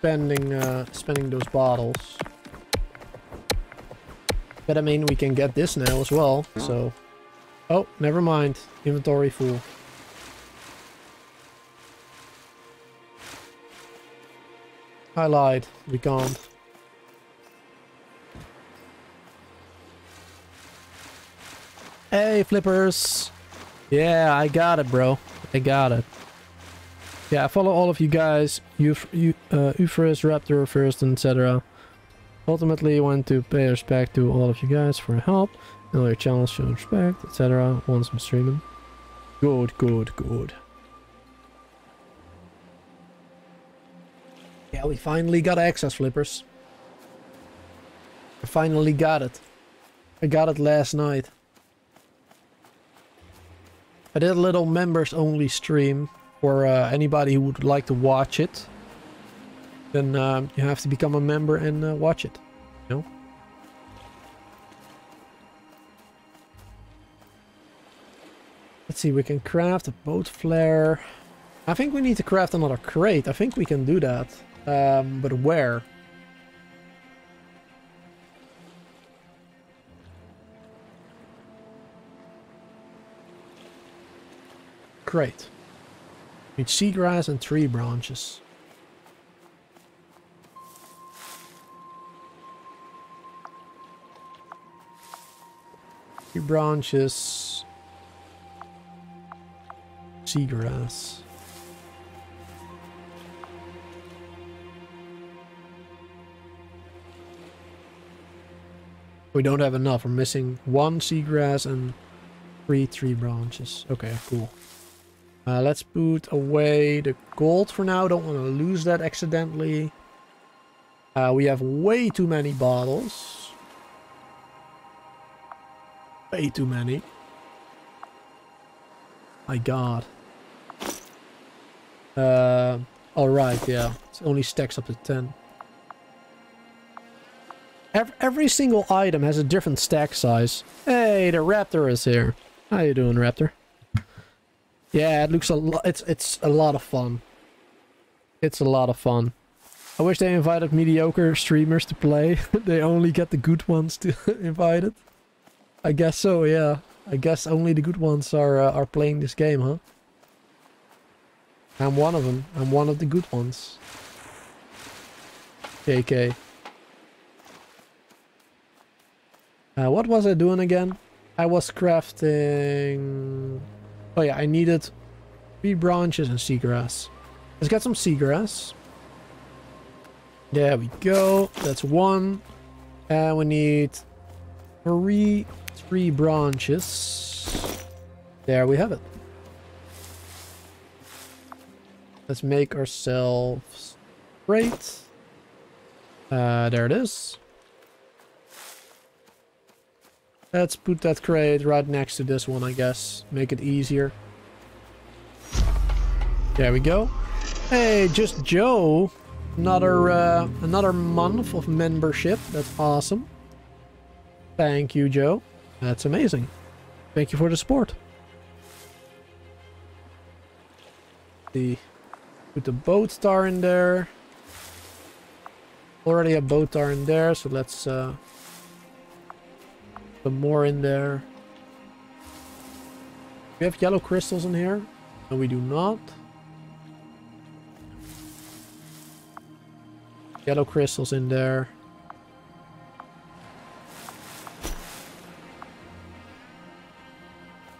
Spending, uh, spending those bottles. But I mean, we can get this now as well, so... Oh, never mind. Inventory full. I lied. We can't. Hey, flippers! Yeah, I got it, bro. I got it. Yeah, I follow all of you guys. Uh, Euphorus, Raptor, First, etc. Ultimately, want to pay respect to all of you guys for help. And all your channels show respect, etc. Once I'm streaming. Good, good, good. Yeah, we finally got access, flippers. I finally got it. I got it last night. I did a little members only stream for uh, anybody who would like to watch it. Then um, you have to become a member and uh, watch it. You know? Let's see, we can craft a boat flare. I think we need to craft another crate. I think we can do that. Um, but where? Great. Need seagrass and tree branches. Tree branches. Seagrass. We don't have enough. We're missing one seagrass and three tree branches. Okay, cool. Uh, let's put away the gold for now. Don't want to lose that accidentally. Uh, we have way too many bottles. Way too many. My god. Uh, Alright, yeah. It only stacks up to 10. Every, every single item has a different stack size. Hey, the raptor is here. How you doing, raptor? Yeah, it looks a lot. It's it's a lot of fun. It's a lot of fun. I wish they invited mediocre streamers to play. they only get the good ones to invited. I guess so. Yeah. I guess only the good ones are uh, are playing this game, huh? I'm one of them. I'm one of the good ones. KK. Uh, what was I doing again? I was crafting... Oh yeah, I needed three branches and seagrass. Let's get some seagrass. There we go. That's one. And we need three, three branches. There we have it. Let's make ourselves great. Uh, there it is. Let's put that crate right next to this one, I guess. Make it easier. There we go. Hey, just Joe. Another uh, another month of membership. That's awesome. Thank you, Joe. That's amazing. Thank you for the support. The put the boat tar in there. Already a boat tar in there, so let's uh, some more in there. We have yellow crystals in here. No, we do not. Yellow crystals in there.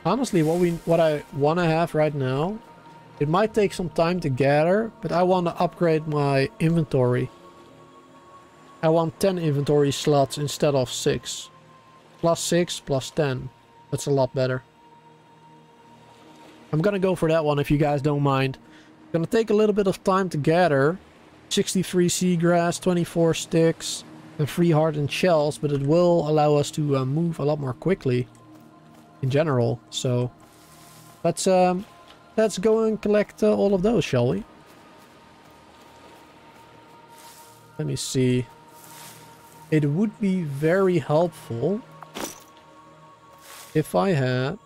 Honestly, what we what I want to have right now, it might take some time to gather, but I want to upgrade my inventory. I want 10 inventory slots instead of 6. Plus 6, plus 10. That's a lot better. I'm gonna go for that one if you guys don't mind. Gonna take a little bit of time to gather. 63 seagrass, 24 sticks, and 3 hardened shells, but it will allow us to uh, move a lot more quickly in general. So let's um, let's go and collect uh, all of those, shall we? Let me see. It would be very helpful if I had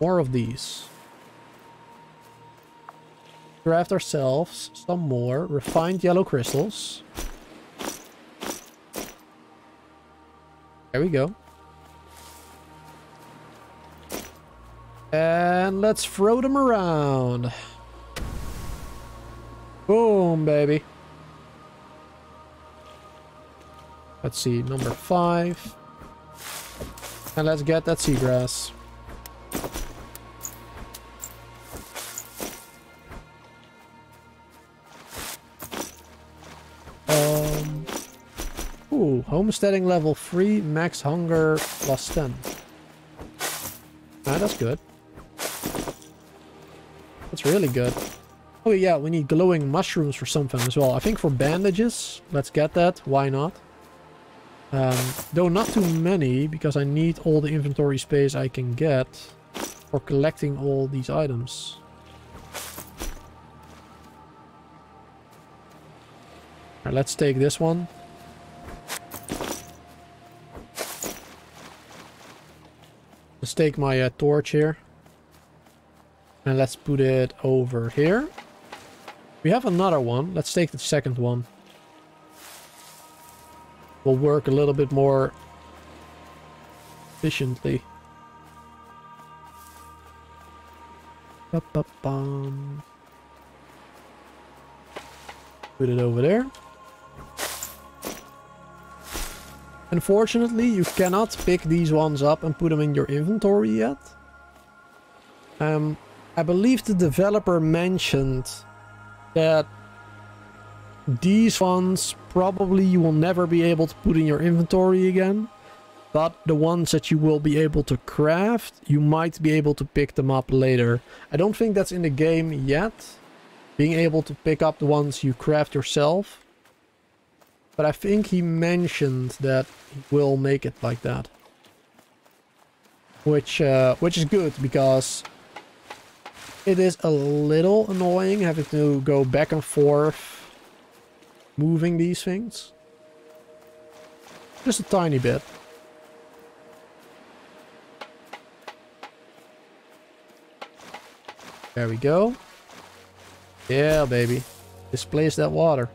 more of these. Craft ourselves some more refined yellow crystals. There we go. And let's throw them around. Boom, baby. Let's see, number five. And let's get that seagrass. Um, Ooh, homesteading level 3, max hunger plus 10. Ah, that's good. That's really good. Oh yeah, we need glowing mushrooms for something as well. I think for bandages, let's get that. Why not? Um, though not too many, because I need all the inventory space I can get for collecting all these items. Let's take this one. Let's take my uh, torch here. And let's put it over here. We have another one. Let's take the second one. Will work a little bit more efficiently. Ba -ba. Put it over there. Unfortunately, you cannot pick these ones up and put them in your inventory yet. Um, I believe the developer mentioned that these ones probably you will never be able to put in your inventory again. But the ones that you will be able to craft, you might be able to pick them up later. I don't think that's in the game yet. Being able to pick up the ones you craft yourself. But I think he mentioned that he will make it like that. Which, uh, which is good because it is a little annoying having to go back and forth moving these things. Just a tiny bit. There we go. Yeah, baby. Displace that water.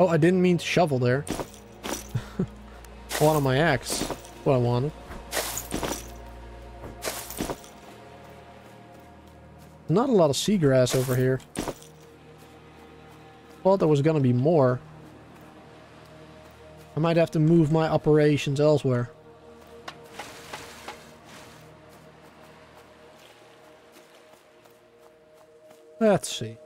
Oh, I didn't mean to shovel there. One on my axe. What I wanted. Not a lot of seagrass over here. Thought there was gonna be more. I might have to move my operations elsewhere. Let's see.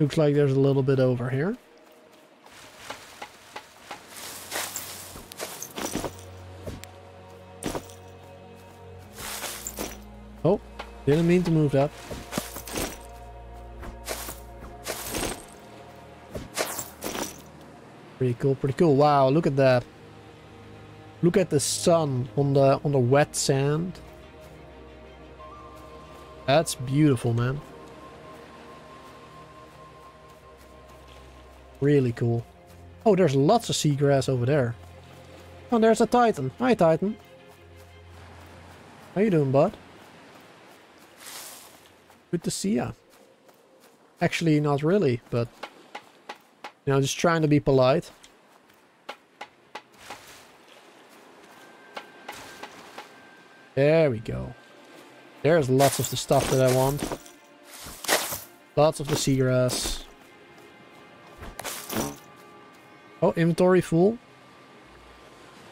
Looks like there's a little bit over here. Oh, didn't mean to move that. Pretty cool, pretty cool. Wow, look at that. Look at the sun on the on the wet sand. That's beautiful, man. Really cool. Oh, there's lots of seagrass over there. Oh, there's a Titan. Hi, Titan. How you doing, bud? Good to see ya. Actually, not really, but... You know, just trying to be polite. There we go. There's lots of the stuff that I want. Lots of the seagrass. Oh, inventory full?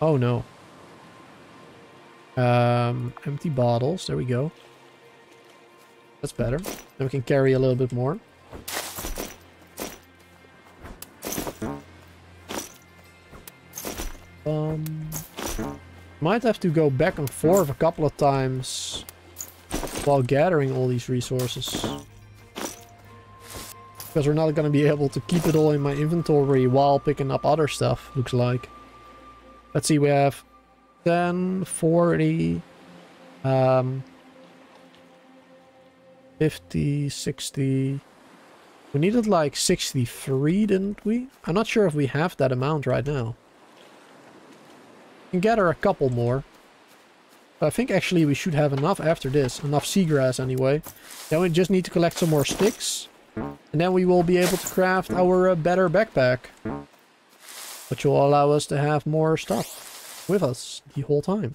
Oh no. Um, empty bottles. There we go. That's better. Then we can carry a little bit more. Um, might have to go back and forth a couple of times while gathering all these resources. Because we're not going to be able to keep it all in my inventory while picking up other stuff, looks like. Let's see, we have 10, 40, um, 50, 60. We needed like 63, didn't we? I'm not sure if we have that amount right now. We can gather a couple more. But I think actually we should have enough after this. Enough seagrass anyway. Then we just need to collect some more sticks. And then we will be able to craft our uh, better backpack. Which will allow us to have more stuff with us the whole time.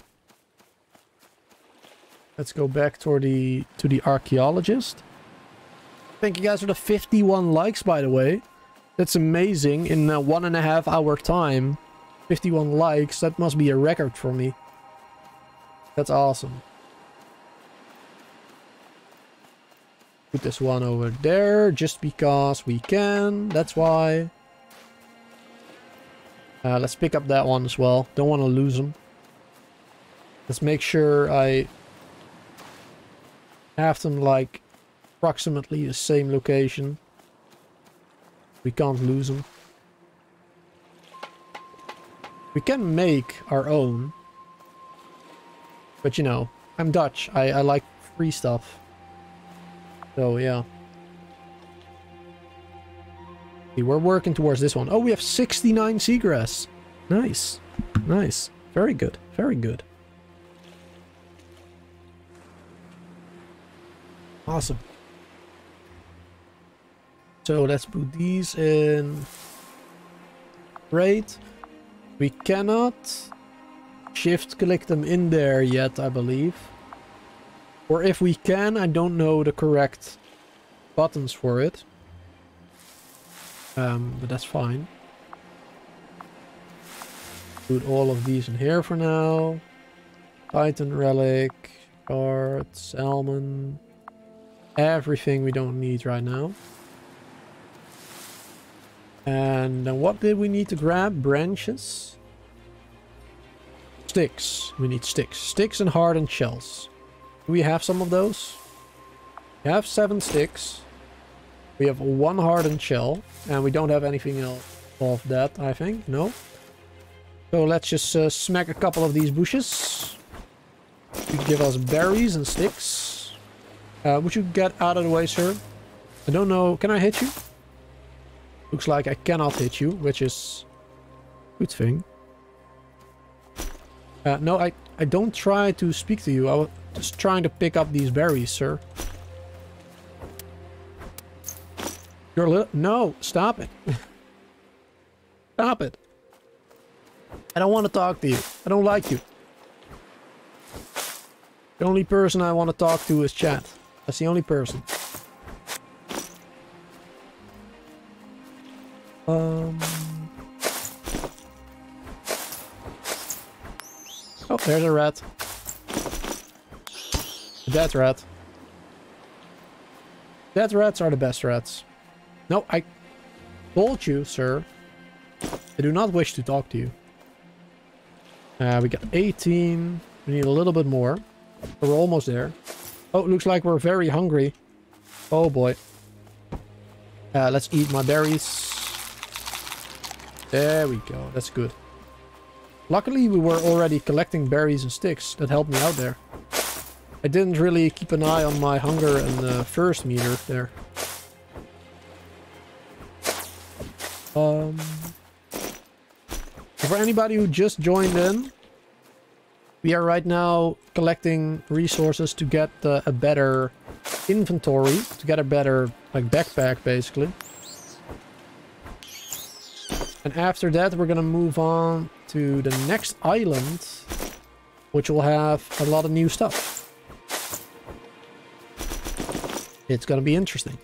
Let's go back to the, to the archaeologist. Thank you guys for the 51 likes, by the way. That's amazing. In a one and a half hour time, 51 likes. That must be a record for me. That's awesome. Put this one over there just because we can. That's why. Uh, let's pick up that one as well. Don't want to lose them. Let's make sure I have them like approximately the same location. We can't lose them. We can make our own. But you know, I'm Dutch. I, I like free stuff. So yeah. Okay, we're working towards this one. Oh, we have 69 seagrass. Nice. Nice. Very good. Very good. Awesome. So let's put these in. Great. We cannot shift click them in there yet, I believe. Or if we can, I don't know the correct buttons for it. Um, but that's fine. Put all of these in here for now. Titan relic, shard, salmon. Everything we don't need right now. And then what did we need to grab? Branches? Sticks. We need sticks. Sticks and hardened shells. Do we have some of those? We have seven sticks. We have one hardened shell. And we don't have anything else of that, I think. No? So let's just uh, smack a couple of these bushes. You give us berries and sticks. Uh, would you get out of the way, sir? I don't know. Can I hit you? Looks like I cannot hit you, which is good thing. Uh, no, I, I don't try to speak to you. I just trying to pick up these berries, sir. You're a little... No, stop it. stop it. I don't want to talk to you. I don't like you. The only person I want to talk to is chat. That's the only person. Um. Oh, there's a rat. Dead rat. Dead rats are the best rats. No, I told you, sir. I do not wish to talk to you. Uh, we got 18. We need a little bit more. We're almost there. Oh, looks like we're very hungry. Oh boy. Uh, let's eat my berries. There we go. That's good. Luckily, we were already collecting berries and sticks. That helped me out there. I didn't really keep an eye on my hunger and the first meter there. Um, for anybody who just joined in, we are right now collecting resources to get uh, a better inventory, to get a better like backpack basically. And after that, we're gonna move on to the next island, which will have a lot of new stuff. It's gonna be interesting.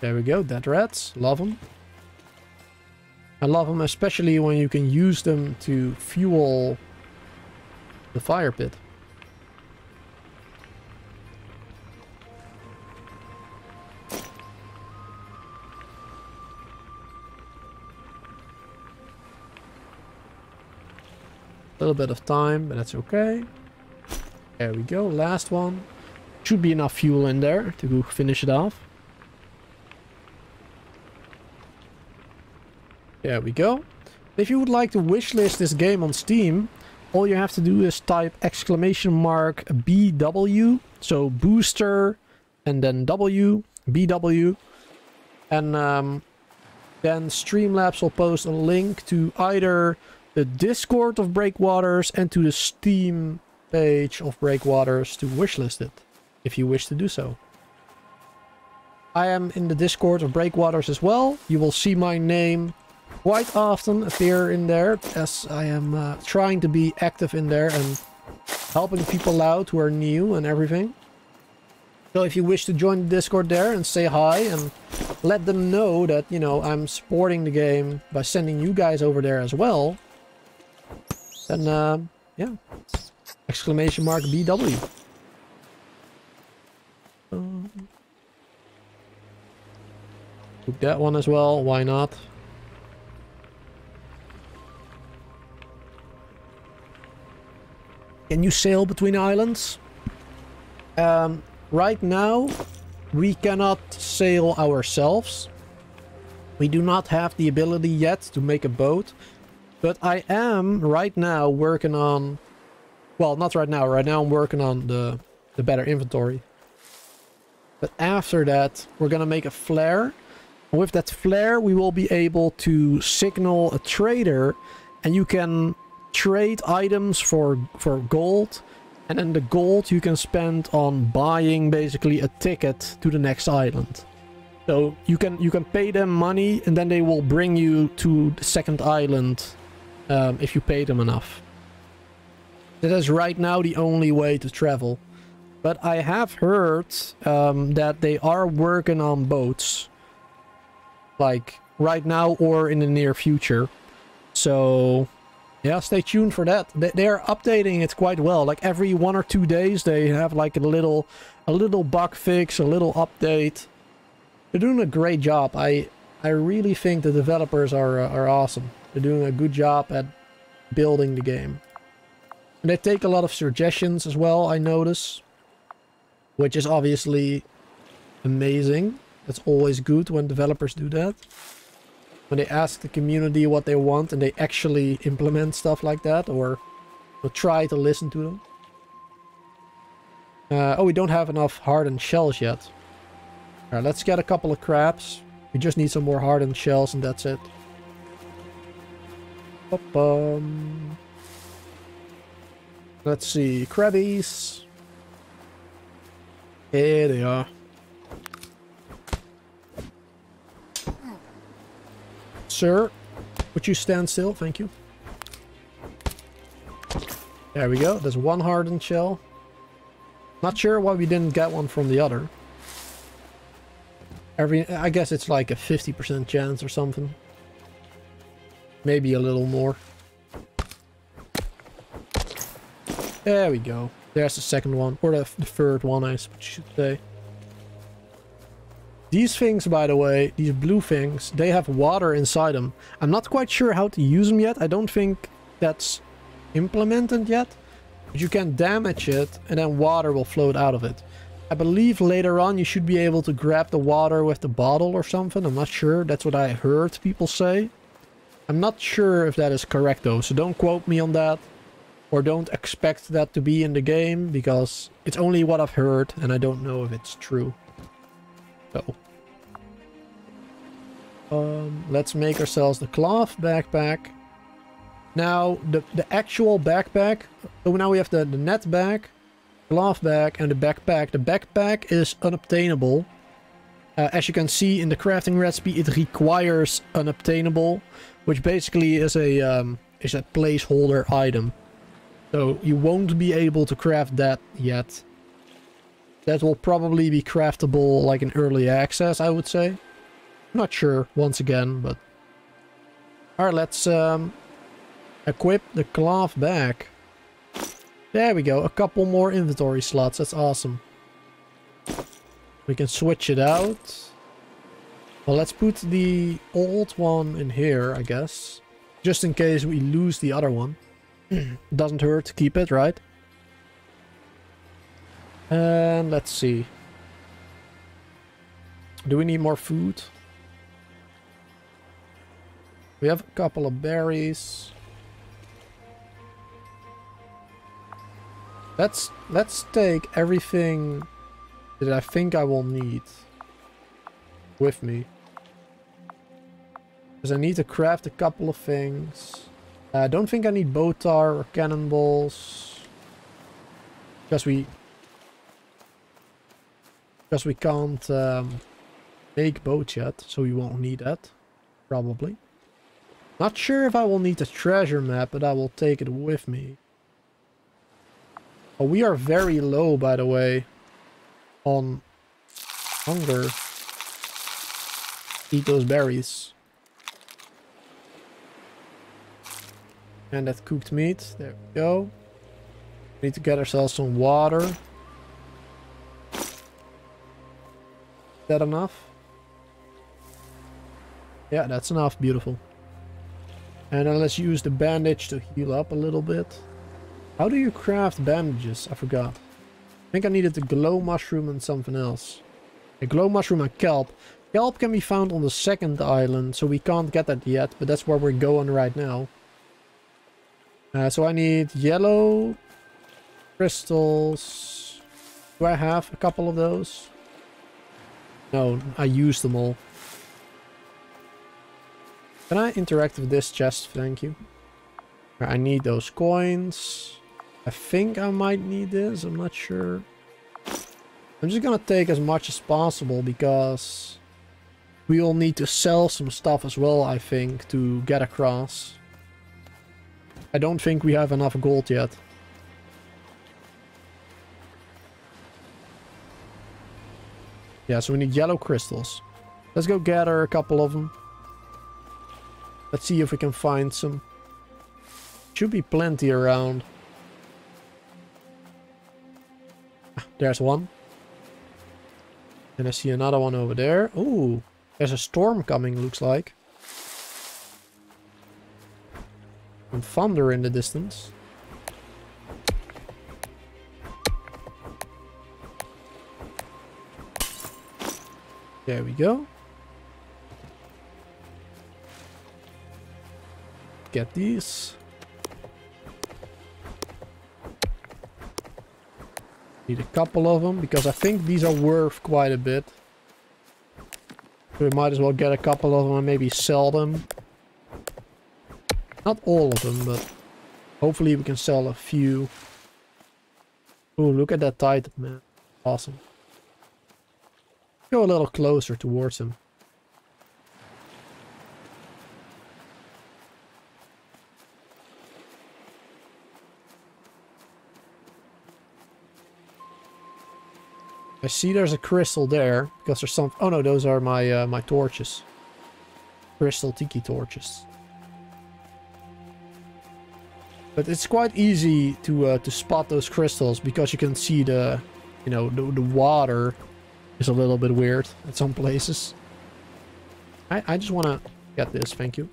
There we go, dead rats. Love them. I love them especially when you can use them to fuel the fire pit. A little bit of time, but that's okay. There we go, last one. Should be enough fuel in there to finish it off. There we go. If you would like to wishlist this game on Steam, all you have to do is type exclamation mark BW, so booster, and then W, BW, and um, then Streamlabs will post a link to either the Discord of Breakwaters and to the Steam page of Breakwaters to wishlist it, if you wish to do so. I am in the Discord of Breakwaters as well. You will see my name quite often appear in there as I am uh, trying to be active in there and helping people out who are new and everything. So if you wish to join the Discord there and say hi and let them know that, you know, I'm supporting the game by sending you guys over there as well, then, uh, yeah. Exclamation mark BW. Took that one as well, why not? Can you sail between islands? Um, right now, we cannot sail ourselves. We do not have the ability yet to make a boat. But I am right now working on... Well, not right now. Right now I'm working on the, the better inventory. But after that, we're gonna make a flare. And with that flare, we will be able to signal a trader. And you can trade items for, for gold. And then the gold you can spend on buying basically a ticket to the next island. So you can you can pay them money and then they will bring you to the second island um, if you pay them enough. That is right now the only way to travel. But I have heard um, that they are working on boats. Like right now or in the near future. So yeah, stay tuned for that. They, they are updating it quite well. Like every one or two days they have like a little a little bug fix, a little update. They're doing a great job. I I really think the developers are are awesome. They're doing a good job at building the game. They take a lot of suggestions as well, I notice. Which is obviously amazing. It's always good when developers do that. When they ask the community what they want and they actually implement stuff like that or, or try to listen to them. Uh, oh, we don't have enough hardened shells yet. Let's get a couple of crabs. We just need some more hardened shells and that's it. Ba-bum. Let's see, crabbies. Here they are. Sir, would you stand still? Thank you. There we go. There's one hardened shell. Not sure why we didn't get one from the other. Every, I guess it's like a 50% chance or something. Maybe a little more. There we go. There's the second one. Or the, the third one, I should say. These things, by the way, these blue things, they have water inside them. I'm not quite sure how to use them yet. I don't think that's implemented yet. But you can damage it and then water will float out of it. I believe later on you should be able to grab the water with the bottle or something. I'm not sure. That's what I heard people say. I'm not sure if that is correct though, so don't quote me on that. Or don't expect that to be in the game, because it's only what I've heard, and I don't know if it's true. So. Um, let's make ourselves the cloth backpack. Now, the, the actual backpack, so now we have the, the net bag, cloth bag, and the backpack. The backpack is unobtainable. Uh, as you can see in the crafting recipe, it requires unobtainable, which basically is a um, is a placeholder item. So you won't be able to craft that yet. That will probably be craftable like in early access, I would say. Not sure, once again, but... Alright, let's um, equip the cloth back. There we go, a couple more inventory slots, that's awesome. We can switch it out. Well, let's put the old one in here, I guess. Just in case we lose the other one. Doesn't hurt to keep it, right? And let's see. Do we need more food? We have a couple of berries. Let's let's take everything that I think I will need with me. Because I need to craft a couple of things. I don't think I need boat tar or cannonballs. Because we... Because we can't um, make boats yet, so we won't need that. Probably. Not sure if I will need the treasure map, but I will take it with me. Oh, we are very low, by the way, on hunger. Eat those berries. And that cooked meat. There we go. Need to get ourselves some water. Is that enough? Yeah, that's enough. Beautiful. And then let's use the bandage to heal up a little bit. How do you craft bandages? I forgot. I think I needed the glow mushroom and something else. A glow mushroom and kelp. Kelp can be found on the second island, so we can't get that yet, but that's where we're going right now. Uh, so I need yellow crystals. Do I have a couple of those? No, I used them all. Can I interact with this chest? Thank you. I need those coins. I think I might need this. I'm not sure. I'm just gonna take as much as possible because we will need to sell some stuff as well, I think, to get across. I don't think we have enough gold yet. Yeah, so we need yellow crystals. Let's go gather a couple of them. Let's see if we can find some. Should be plenty around. Ah, there's one. And I see another one over there. Ooh, there's a storm coming, looks like. And thunder in the distance. There we go. Get these. Need a couple of them because I think these are worth quite a bit. We might as well get a couple of them and maybe sell them. Not all of them, but hopefully we can sell a few. Oh, look at that titan, man. Awesome. Go a little closer towards him. I see there's a crystal there because there's some. Oh no, those are my uh, my torches. Crystal tiki torches. But it's quite easy to uh, to spot those crystals because you can see the, you know, the, the water is a little bit weird at some places. I, I just want to get this, thank you.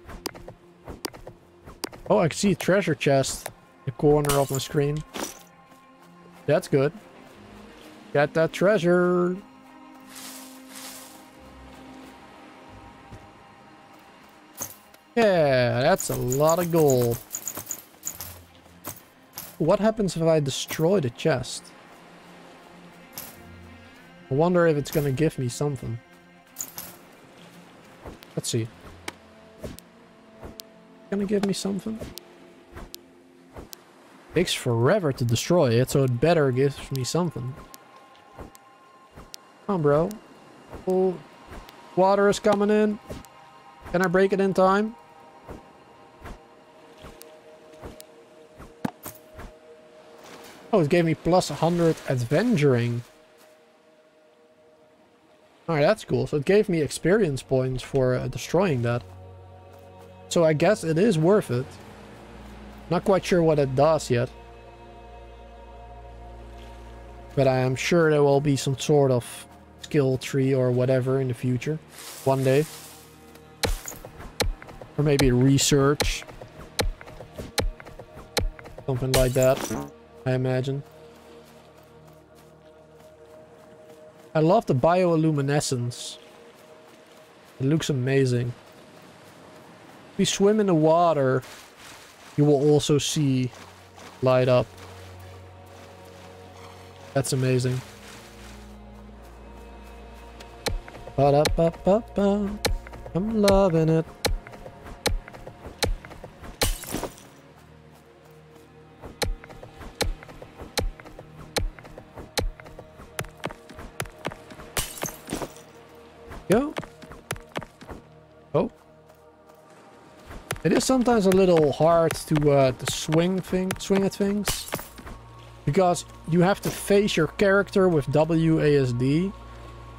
Oh, I can see a treasure chest in the corner of my screen. That's good. Get that treasure. Yeah, that's a lot of gold. What happens if I destroy the chest? I wonder if it's gonna give me something. Let's see. Gonna give me something? Takes forever to destroy it, so it better gives me something. Come on, bro. Oh, water is coming in. Can I break it in time? Oh, it gave me plus 100 adventuring. Alright, that's cool. So it gave me experience points for uh, destroying that. So I guess it is worth it. Not quite sure what it does yet. But I am sure there will be some sort of skill tree or whatever in the future. One day. Or maybe research. Something like that, I imagine. I love the bioluminescence. It looks amazing. If you swim in the water, you will also see light up. That's amazing. Ba -da -ba -ba -ba. I'm loving it. Sometimes a little hard to uh, to swing thing swing at things because you have to face your character with WASD.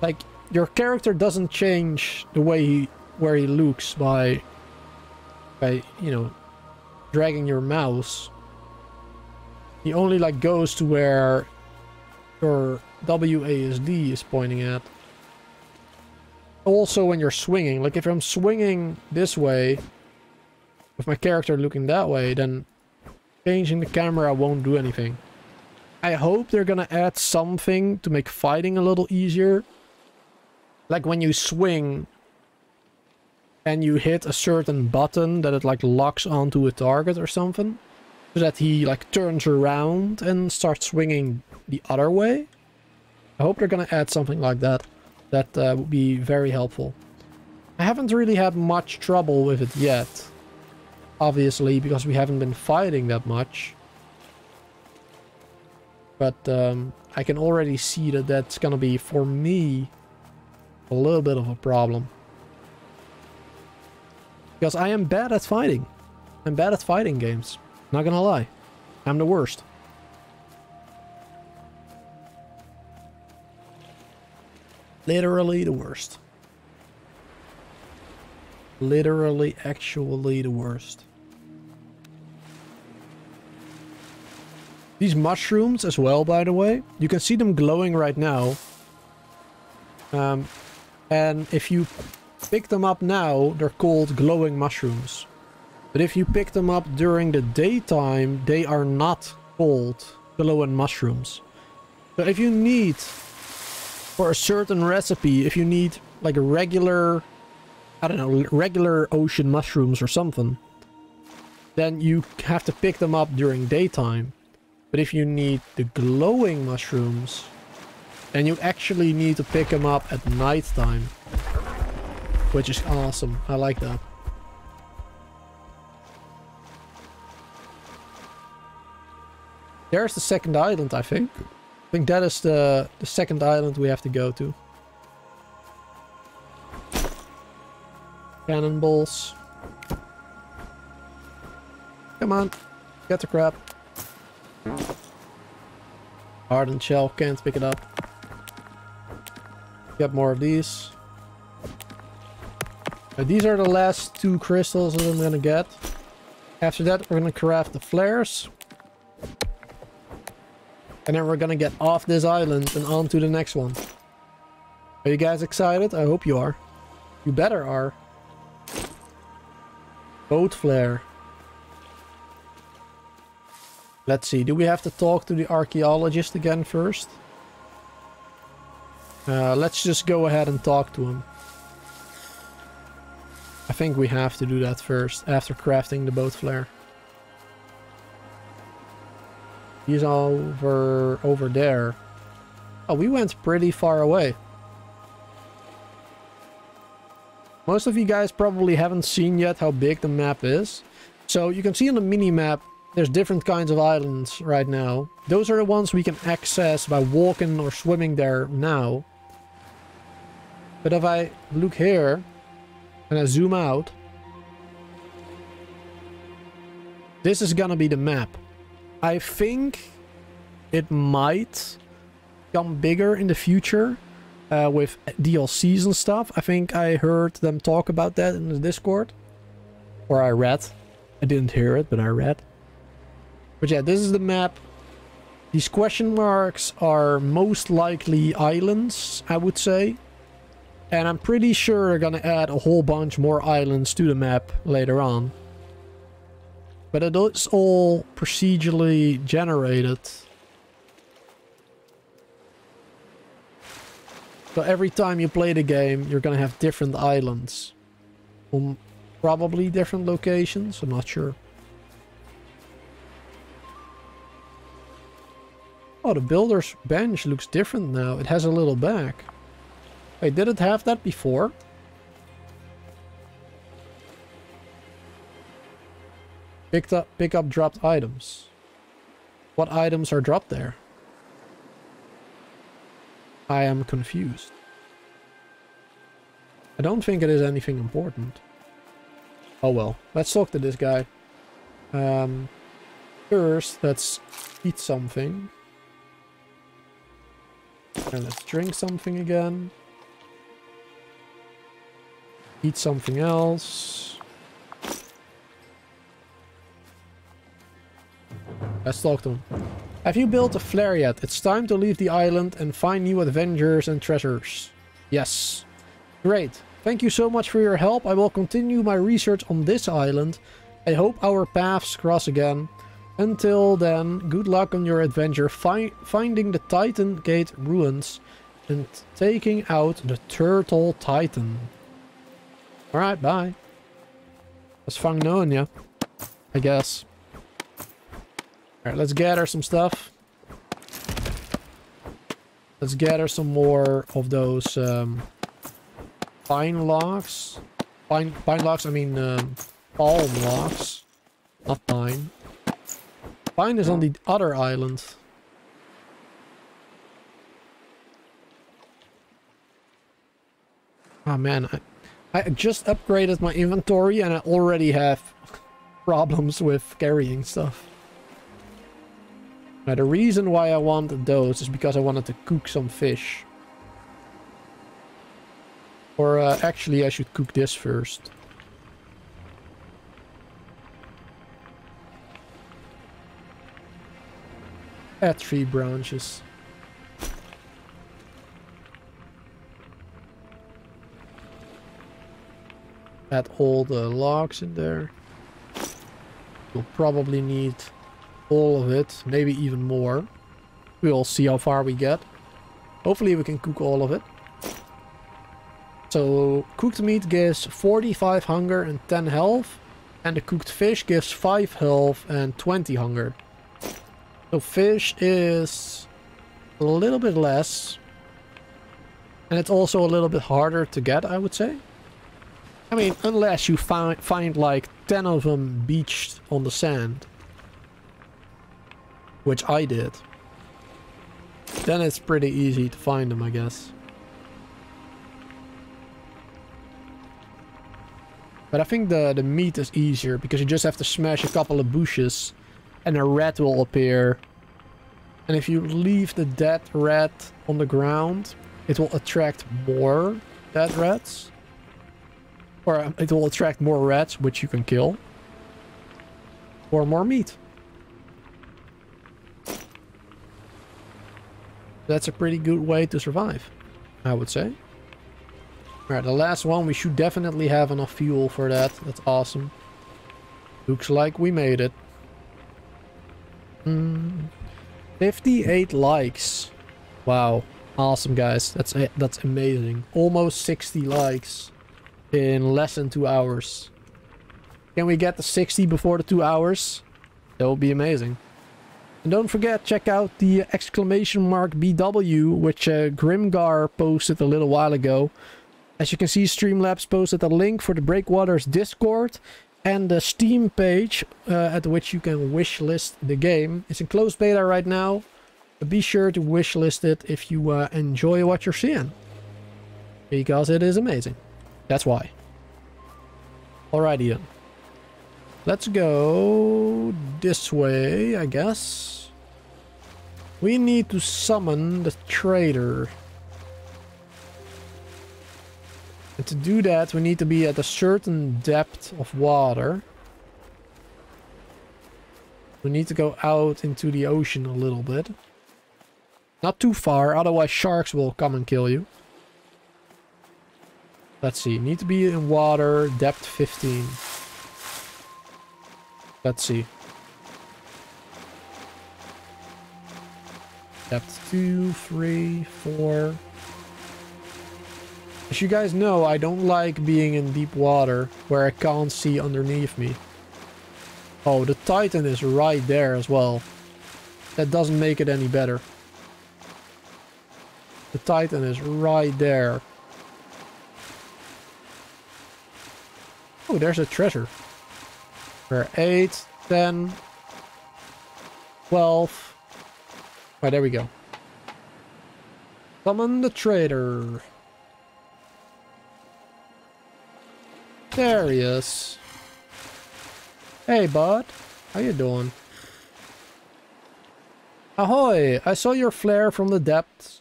Like your character doesn't change the way he where he looks by by you know dragging your mouse. He only like goes to where your WASD is pointing at. Also when you're swinging, like if I'm swinging this way, with my character looking that way, then changing the camera won't do anything. I hope they're gonna add something to make fighting a little easier. Like when you swing and you hit a certain button that it like locks onto a target or something. So that he like turns around and starts swinging the other way. I hope they're gonna add something like that. That uh, would be very helpful. I haven't really had much trouble with it yet. Obviously, because we haven't been fighting that much. But um, I can already see that that's gonna be, for me, a little bit of a problem. Because I am bad at fighting. I'm bad at fighting games. Not gonna lie. I'm the worst. Literally the worst. Literally, actually the worst. These mushrooms as well, by the way. You can see them glowing right now. Um, and if you pick them up now, they're called glowing mushrooms. But if you pick them up during the daytime, they are not called glowing mushrooms. So if you need for a certain recipe, if you need like a regular, I don't know, regular ocean mushrooms or something, then you have to pick them up during daytime. But if you need the glowing mushrooms, then you actually need to pick them up at nighttime. Which is awesome. I like that. There's the second island, I think I think that is the, the second island we have to go to. Cannonballs. Come on. Get the crap. Hardened shell. Can't pick it up. Get more of these. Now, these are the last two crystals that I'm gonna get. After that, we're gonna craft the flares. And then we're gonna get off this island and on to the next one. Are you guys excited? I hope you are. You better are. Boat flare. Let's see, do we have to talk to the archaeologist again first? Uh, let's just go ahead and talk to him. I think we have to do that first, after crafting the boat flare. He's over over there. Oh, we went pretty far away. Most of you guys probably haven't seen yet how big the map is. So you can see on the mini-map, there's different kinds of islands right now. Those are the ones we can access by walking or swimming there now. But if I look here, and I zoom out, this is gonna be the map. I think it might become bigger in the future uh, with DLCs and stuff. I think I heard them talk about that in the Discord. Or I read. I didn't hear it, but I read. But yeah, this is the map. These question marks are most likely islands, I would say. And I'm pretty sure they're gonna add a whole bunch more islands to the map later on. But it is all procedurally generated. So every time you play the game, you're gonna have different islands. On probably different locations, I'm not sure. Oh, the builder's bench looks different now. It has a little back. Wait, did it have that before? Picked up, pick up dropped items. What items are dropped there? I am confused. I don't think it is anything important. Oh well, let's talk to this guy. Um, first, let's eat something. And let's drink something again. Eat something else. Let's talk to him. Have you built a flare yet? It's time to leave the island and find new adventures and treasures. Yes. Great. Thank you so much for your help. I will continue my research on this island. I hope our paths cross again. Until then, good luck on your adventure fi finding the Titan Gate ruins and taking out the Turtle Titan. Alright, bye. Fun knowing you, I guess. Alright, let's gather some stuff. Let's gather some more of those um, pine logs. Pine, pine logs, I mean um, palm logs. Not pine. Pine is on the other island. Oh man, I, I just upgraded my inventory and I already have problems with carrying stuff. Now the reason why I wanted those is because I wanted to cook some fish. Or uh, actually I should cook this first. Add three branches. Add all the logs in there. You'll probably need all of it, maybe even more. We'll see how far we get. Hopefully we can cook all of it. So cooked meat gives 45 hunger and 10 health. And the cooked fish gives 5 health and 20 hunger. So fish is a little bit less. And it's also a little bit harder to get, I would say. I mean, unless you find, find like 10 of them beached on the sand. Which I did. Then it's pretty easy to find them, I guess. But I think the, the meat is easier because you just have to smash a couple of bushes and a rat will appear. And if you leave the dead rat on the ground, it will attract more dead rats. Or um, it will attract more rats, which you can kill. Or more meat. That's a pretty good way to survive, I would say. Alright, the last one, we should definitely have enough fuel for that. That's awesome. Looks like we made it. Mm, 58 likes. Wow. Awesome, guys. That's that's amazing. Almost 60 likes in less than two hours. Can we get the 60 before the two hours? That would be amazing. And don't forget, check out the exclamation mark BW, which uh, Grimgar posted a little while ago. As you can see, Streamlabs posted a link for the Breakwaters Discord and the Steam page uh, at which you can wishlist the game. It's in closed beta right now. But be sure to wishlist it if you uh, enjoy what you're seeing. Because it is amazing. That's why. Alrighty then. Let's go this way, I guess. We need to summon the trader. And to do that, we need to be at a certain depth of water. We need to go out into the ocean a little bit. Not too far, otherwise sharks will come and kill you. Let's see, need to be in water, depth 15. Let's see. Depth 2, 3, 4. As you guys know, I don't like being in deep water where I can't see underneath me. Oh, the Titan is right there as well. That doesn't make it any better. The Titan is right there. Oh, there's a treasure. We're 8, 10, 12. Right, there we go. Summon the trader. There he is. Hey, bud. How you doing? Ahoy! I saw your flare from the depths.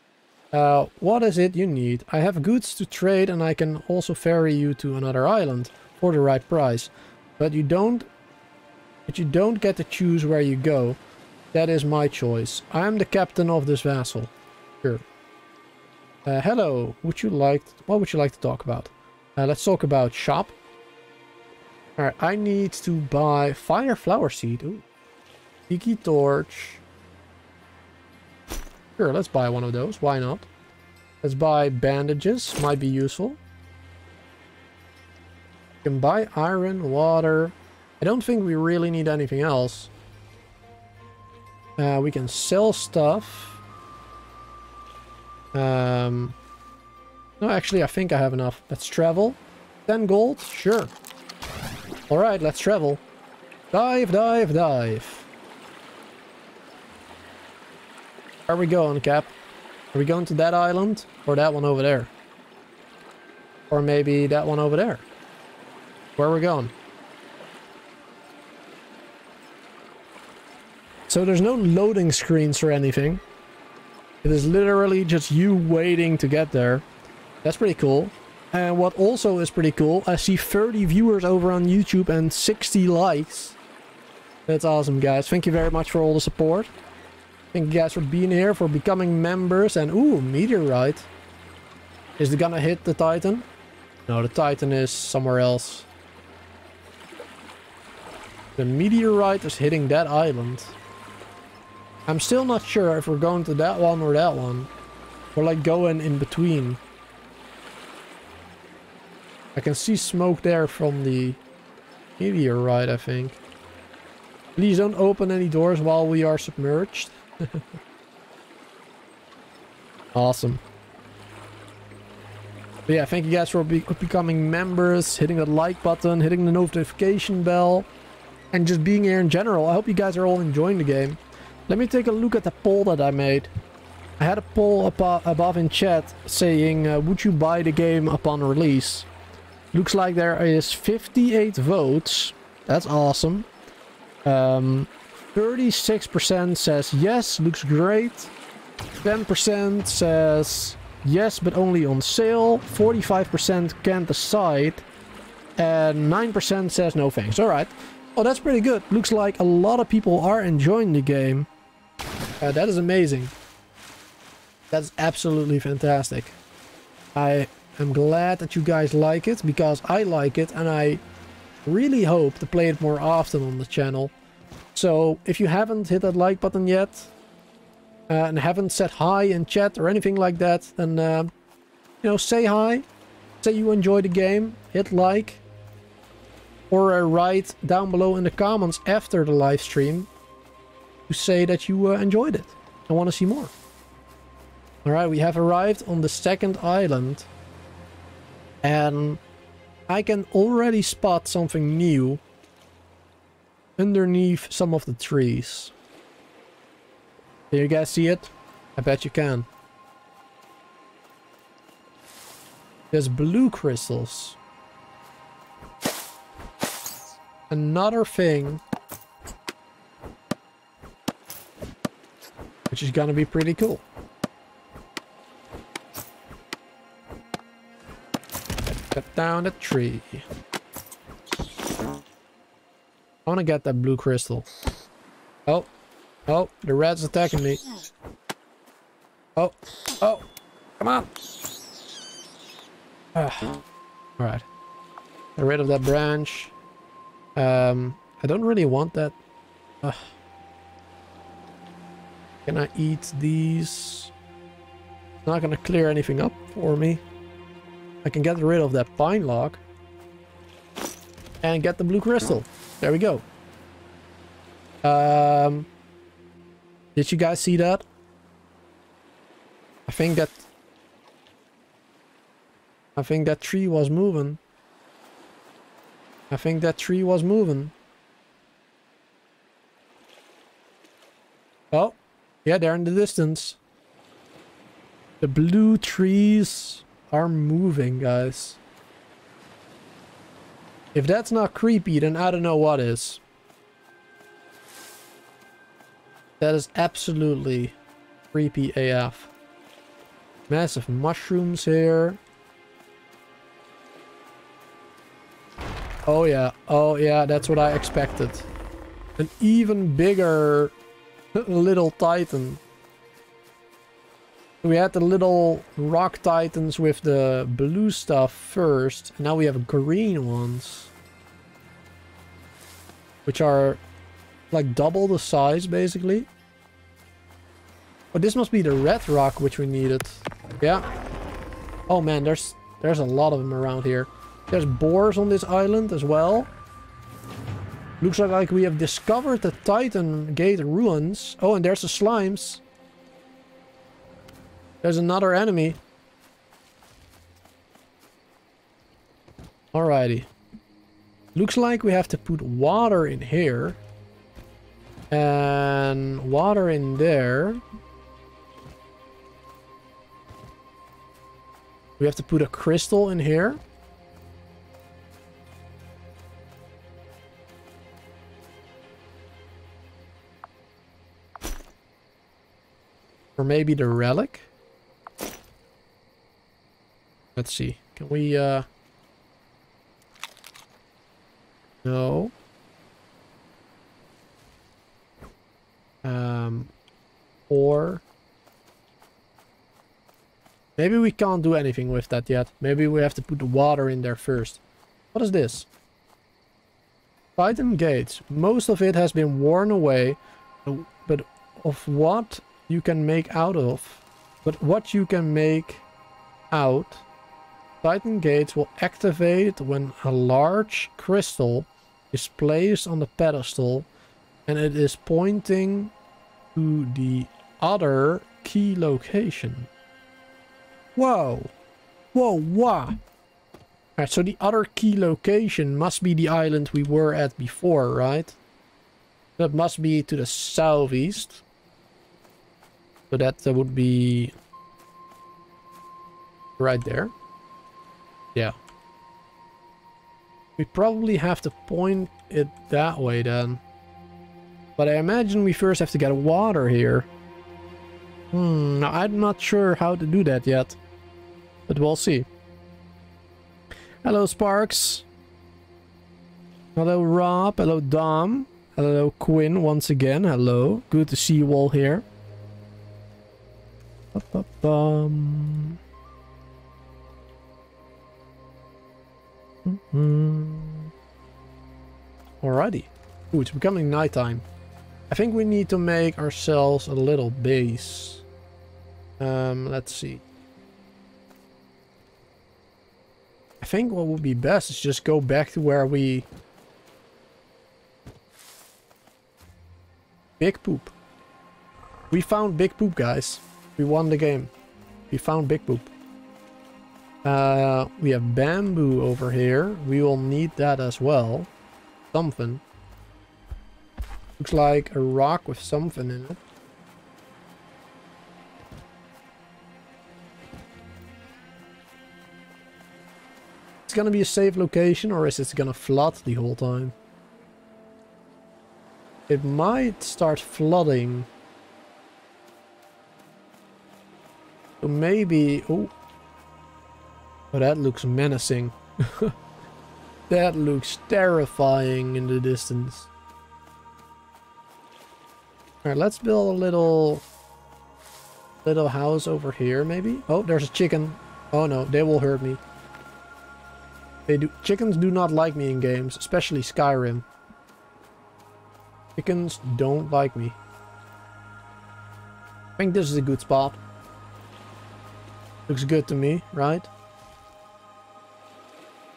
Uh, what is it you need? I have goods to trade and I can also ferry you to another island for the right price. But you don't but you don't get to choose where you go. That is my choice. I am the captain of this vessel. Sure. Uh, hello. Would you like... What would you like to talk about? Uh, let's talk about shop. Alright, I need to buy fire flower seed. Ooh. Tiki torch. Sure, let's buy one of those. Why not? Let's buy bandages. Might be useful. You can buy iron, water. I don't think we really need anything else. Uh, we can sell stuff. Um, no, actually, I think I have enough. Let's travel. 10 gold? Sure. Alright, let's travel. Dive, dive, dive. Where are we going, Cap? Are we going to that island? Or that one over there? Or maybe that one over there? Where are we going? So there's no loading screens or anything. It is literally just you waiting to get there. That's pretty cool. And what also is pretty cool, I see 30 viewers over on YouTube and 60 likes. That's awesome, guys. Thank you very much for all the support. Thank you guys for being here, for becoming members. And ooh, meteorite. Is it gonna hit the Titan? No, the Titan is somewhere else. The meteorite is hitting that island. I'm still not sure if we're going to that one or that one. We're like going in between. I can see smoke there from the meteorite, I think. Please don't open any doors while we are submerged. awesome. But yeah, thank you guys for be becoming members, hitting that like button, hitting the notification bell, and just being here in general. I hope you guys are all enjoying the game. Let me take a look at the poll that I made. I had a poll above in chat saying, uh, would you buy the game upon release? Looks like there is 58 votes. That's awesome. 36% um, says yes, looks great. 10% says yes, but only on sale. 45% can't decide. And 9% says no thanks. Alright. Oh, that's pretty good. Looks like a lot of people are enjoying the game. Uh, that is amazing. That's absolutely fantastic. I am glad that you guys like it because I like it and I really hope to play it more often on the channel. So if you haven't hit that like button yet uh, and haven't said hi in chat or anything like that, then uh, you know, say hi, say you enjoy the game, hit like, or uh, write down below in the comments after the live stream say that you uh, enjoyed it and want to see more. Alright, we have arrived on the second island. And I can already spot something new underneath some of the trees. Can you guys see it? I bet you can. There's blue crystals. Another thing which is gonna be pretty cool. Cut down the tree. I want to get that blue crystal. Oh. Oh, the rat's attacking me. Oh. Oh. Come on. Ah. Alright. Get rid of that branch. Um, I don't really want that. Uh, can I eat these? It's not gonna clear anything up for me. I can get rid of that pine log. And get the blue crystal. There we go. Um, did you guys see that? I think that... I think that tree was moving. I think that tree was moving. Oh. Yeah, they're in the distance. The blue trees are moving, guys. If that's not creepy, then I don't know what is. That is absolutely creepy AF. Massive mushrooms here. Oh yeah, oh yeah, that's what I expected. An even bigger little titan. We had the little rock titans with the blue stuff first. Now we have green ones. Which are like double the size basically. But this must be the red rock which we needed. Yeah. Oh man, there's there's a lot of them around here. There's boars on this island as well. Looks like, we have discovered the Titan Gate ruins. Oh, and there's the slimes. There's another enemy. Alrighty. Looks like we have to put water in here. And water in there. We have to put a crystal in here. Or maybe the relic? Let's see. Can we, uh... No. Um... Or... Maybe we can't do anything with that yet. Maybe we have to put the water in there first. What is this? Titan Gates. Most of it has been worn away, but of what you can make out of, but what you can make out, Titan Gates will activate when a large crystal is placed on the pedestal and it is pointing to the other key location. Whoa. Whoa, wow. Alright, so the other key location must be the island we were at before, right? That must be to the southeast. So that, that would be right there. Yeah. We probably have to point it that way then. But I imagine we first have to get water here. Hmm, I'm not sure how to do that yet. But we'll see. Hello, Sparks. Hello, Rob. Hello, Dom. Hello, Quinn, once again. Hello. Good to see you all here. Ba -ba. Mm -hmm. Alrighty. Ooh, it's becoming nighttime. I think we need to make ourselves a little base. Um, let's see. I think what would be best is just go back to where we... Big poop. We found big poop, guys. We won the game. We found big poop. Uh, we have bamboo over here. We will need that as well. Something. Looks like a rock with something in it. It's gonna be a safe location or is it gonna flood the whole time? It might start flooding. So maybe... Oh. Oh, that looks menacing. that looks terrifying in the distance. Alright, let's build a little... Little house over here, maybe? Oh, there's a chicken. Oh no, they will hurt me. They do chickens do not like me in games, especially Skyrim. Chickens don't like me. I think this is a good spot. Looks good to me, right?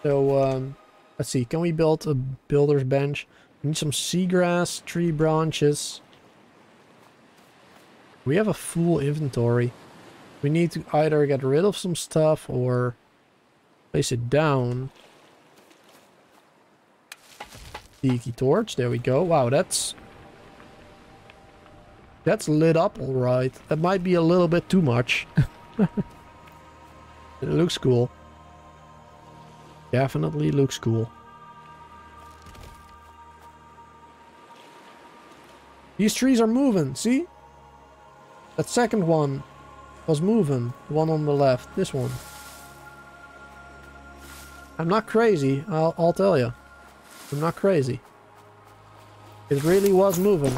So, um, let's see. Can we build a builder's bench? We need some seagrass, tree branches. We have a full inventory. We need to either get rid of some stuff or Place it down. Tiki torch, there we go. Wow, that's... That's lit up alright. That might be a little bit too much. it looks cool. Definitely looks cool. These trees are moving, see? That second one was moving. The one on the left. This one. I'm not crazy, I'll, I'll tell you. I'm not crazy. It really was moving.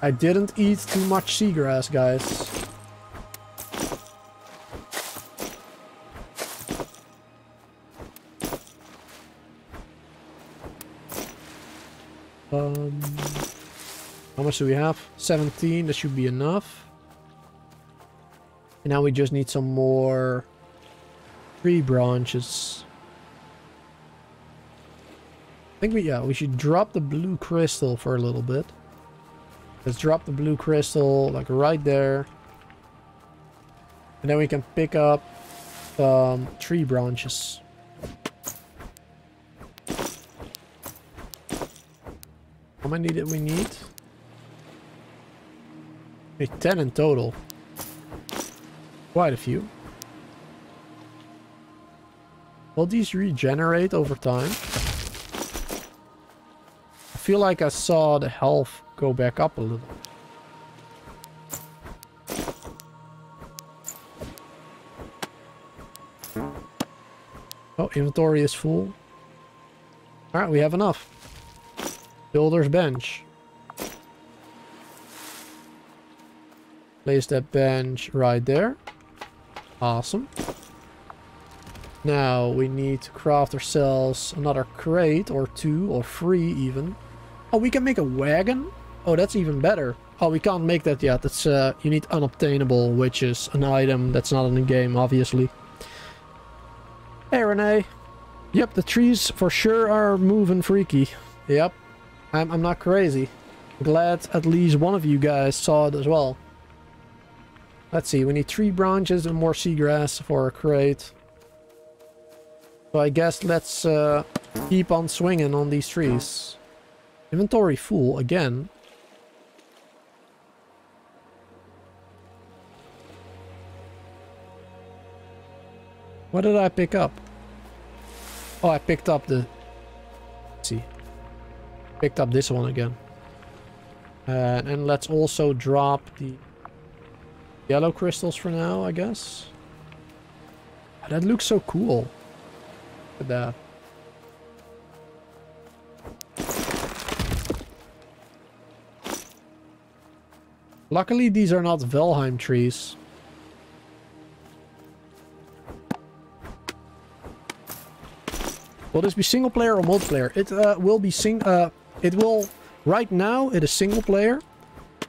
I didn't eat too much seagrass, guys. Do we have? 17, that should be enough. And now we just need some more tree branches. I think we, yeah, we should drop the blue crystal for a little bit. Let's drop the blue crystal, like right there. And then we can pick up um, tree branches. How many did we need? We 10 in total. Quite a few. Will these regenerate over time? I feel like I saw the health go back up a little. Oh, inventory is full. Alright, we have enough. Builder's bench. Place that bench right there. Awesome. Now we need to craft ourselves another crate or two or three even. Oh, we can make a wagon? Oh, that's even better. Oh, we can't make that yet. It's uh, you need unobtainable, which is an item that's not in the game, obviously. Hey, Renee. Yep, the trees for sure are moving freaky. Yep, I'm, I'm not crazy. Glad at least one of you guys saw it as well. Let's see, we need three branches and more seagrass for a crate. So I guess let's uh, keep on swinging on these trees. Inventory full again. What did I pick up? Oh, I picked up the... See. Picked up this one again. Uh, and let's also drop the yellow crystals for now, I guess. Oh, that looks so cool. Look at that. Luckily, these are not Valheim trees. Will this be single player or multiplayer? It uh, will be sing. Uh, it will. Right now, it is single player,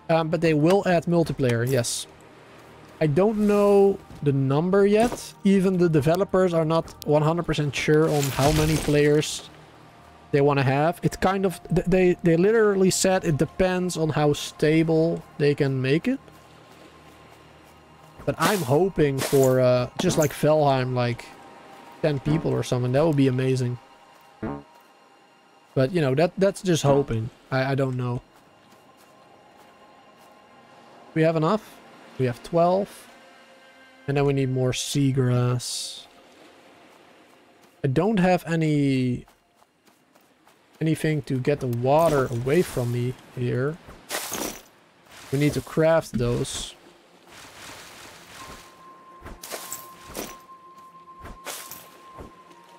um, but they will add multiplayer. Yes. I don't know the number yet. Even the developers are not 100% sure on how many players they want to have. It kind of they they literally said it depends on how stable they can make it. But I'm hoping for uh, just like Valheim, like 10 people or something. That would be amazing. But, you know, that that's just hoping. I, I don't know. We have enough? We have 12. And then we need more seagrass. I don't have any... Anything to get the water away from me here. We need to craft those.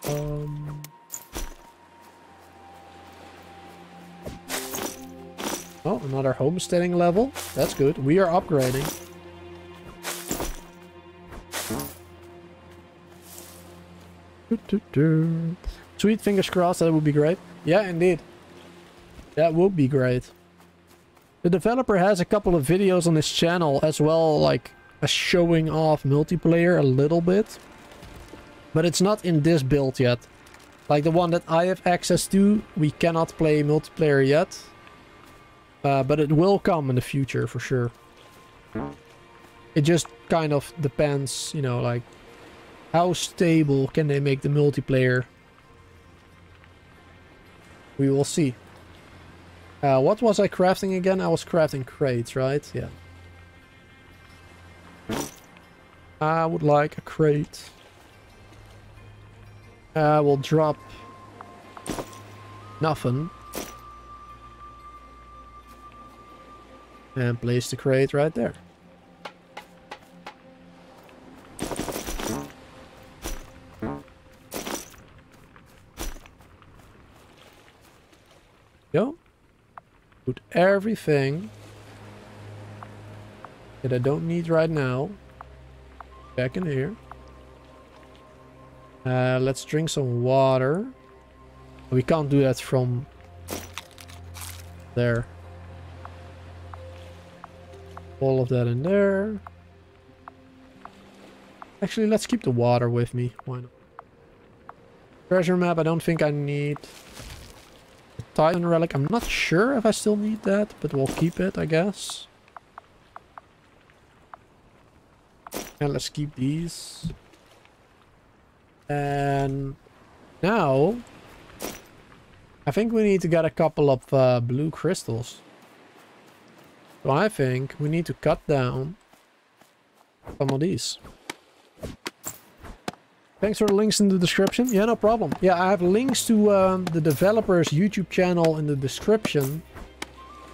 Um, oh, another homesteading level. That's good. We are upgrading. Sweet fingers crossed, that would be great. Yeah, indeed. That would be great. The developer has a couple of videos on his channel as well, like a showing off multiplayer a little bit. But it's not in this build yet. Like the one that I have access to, we cannot play multiplayer yet. Uh, but it will come in the future for sure. It just kind of depends, you know, like how stable can they make the multiplayer? We will see. Uh, what was I crafting again? I was crafting crates, right? Yeah. I would like a crate. I will drop nothing. And place the crate right there. Go. Put everything that I don't need right now. Back in here. Uh, let's drink some water. We can't do that from there. All of that in there. Actually, let's keep the water with me. Why not? Treasure map, I don't think I need. Titan relic, I'm not sure if I still need that, but we'll keep it, I guess. And let's keep these. And now, I think we need to get a couple of uh, blue crystals. So I think we need to cut down some of these. Thanks for the links in the description. Yeah, no problem. Yeah, I have links to um, the developer's YouTube channel in the description.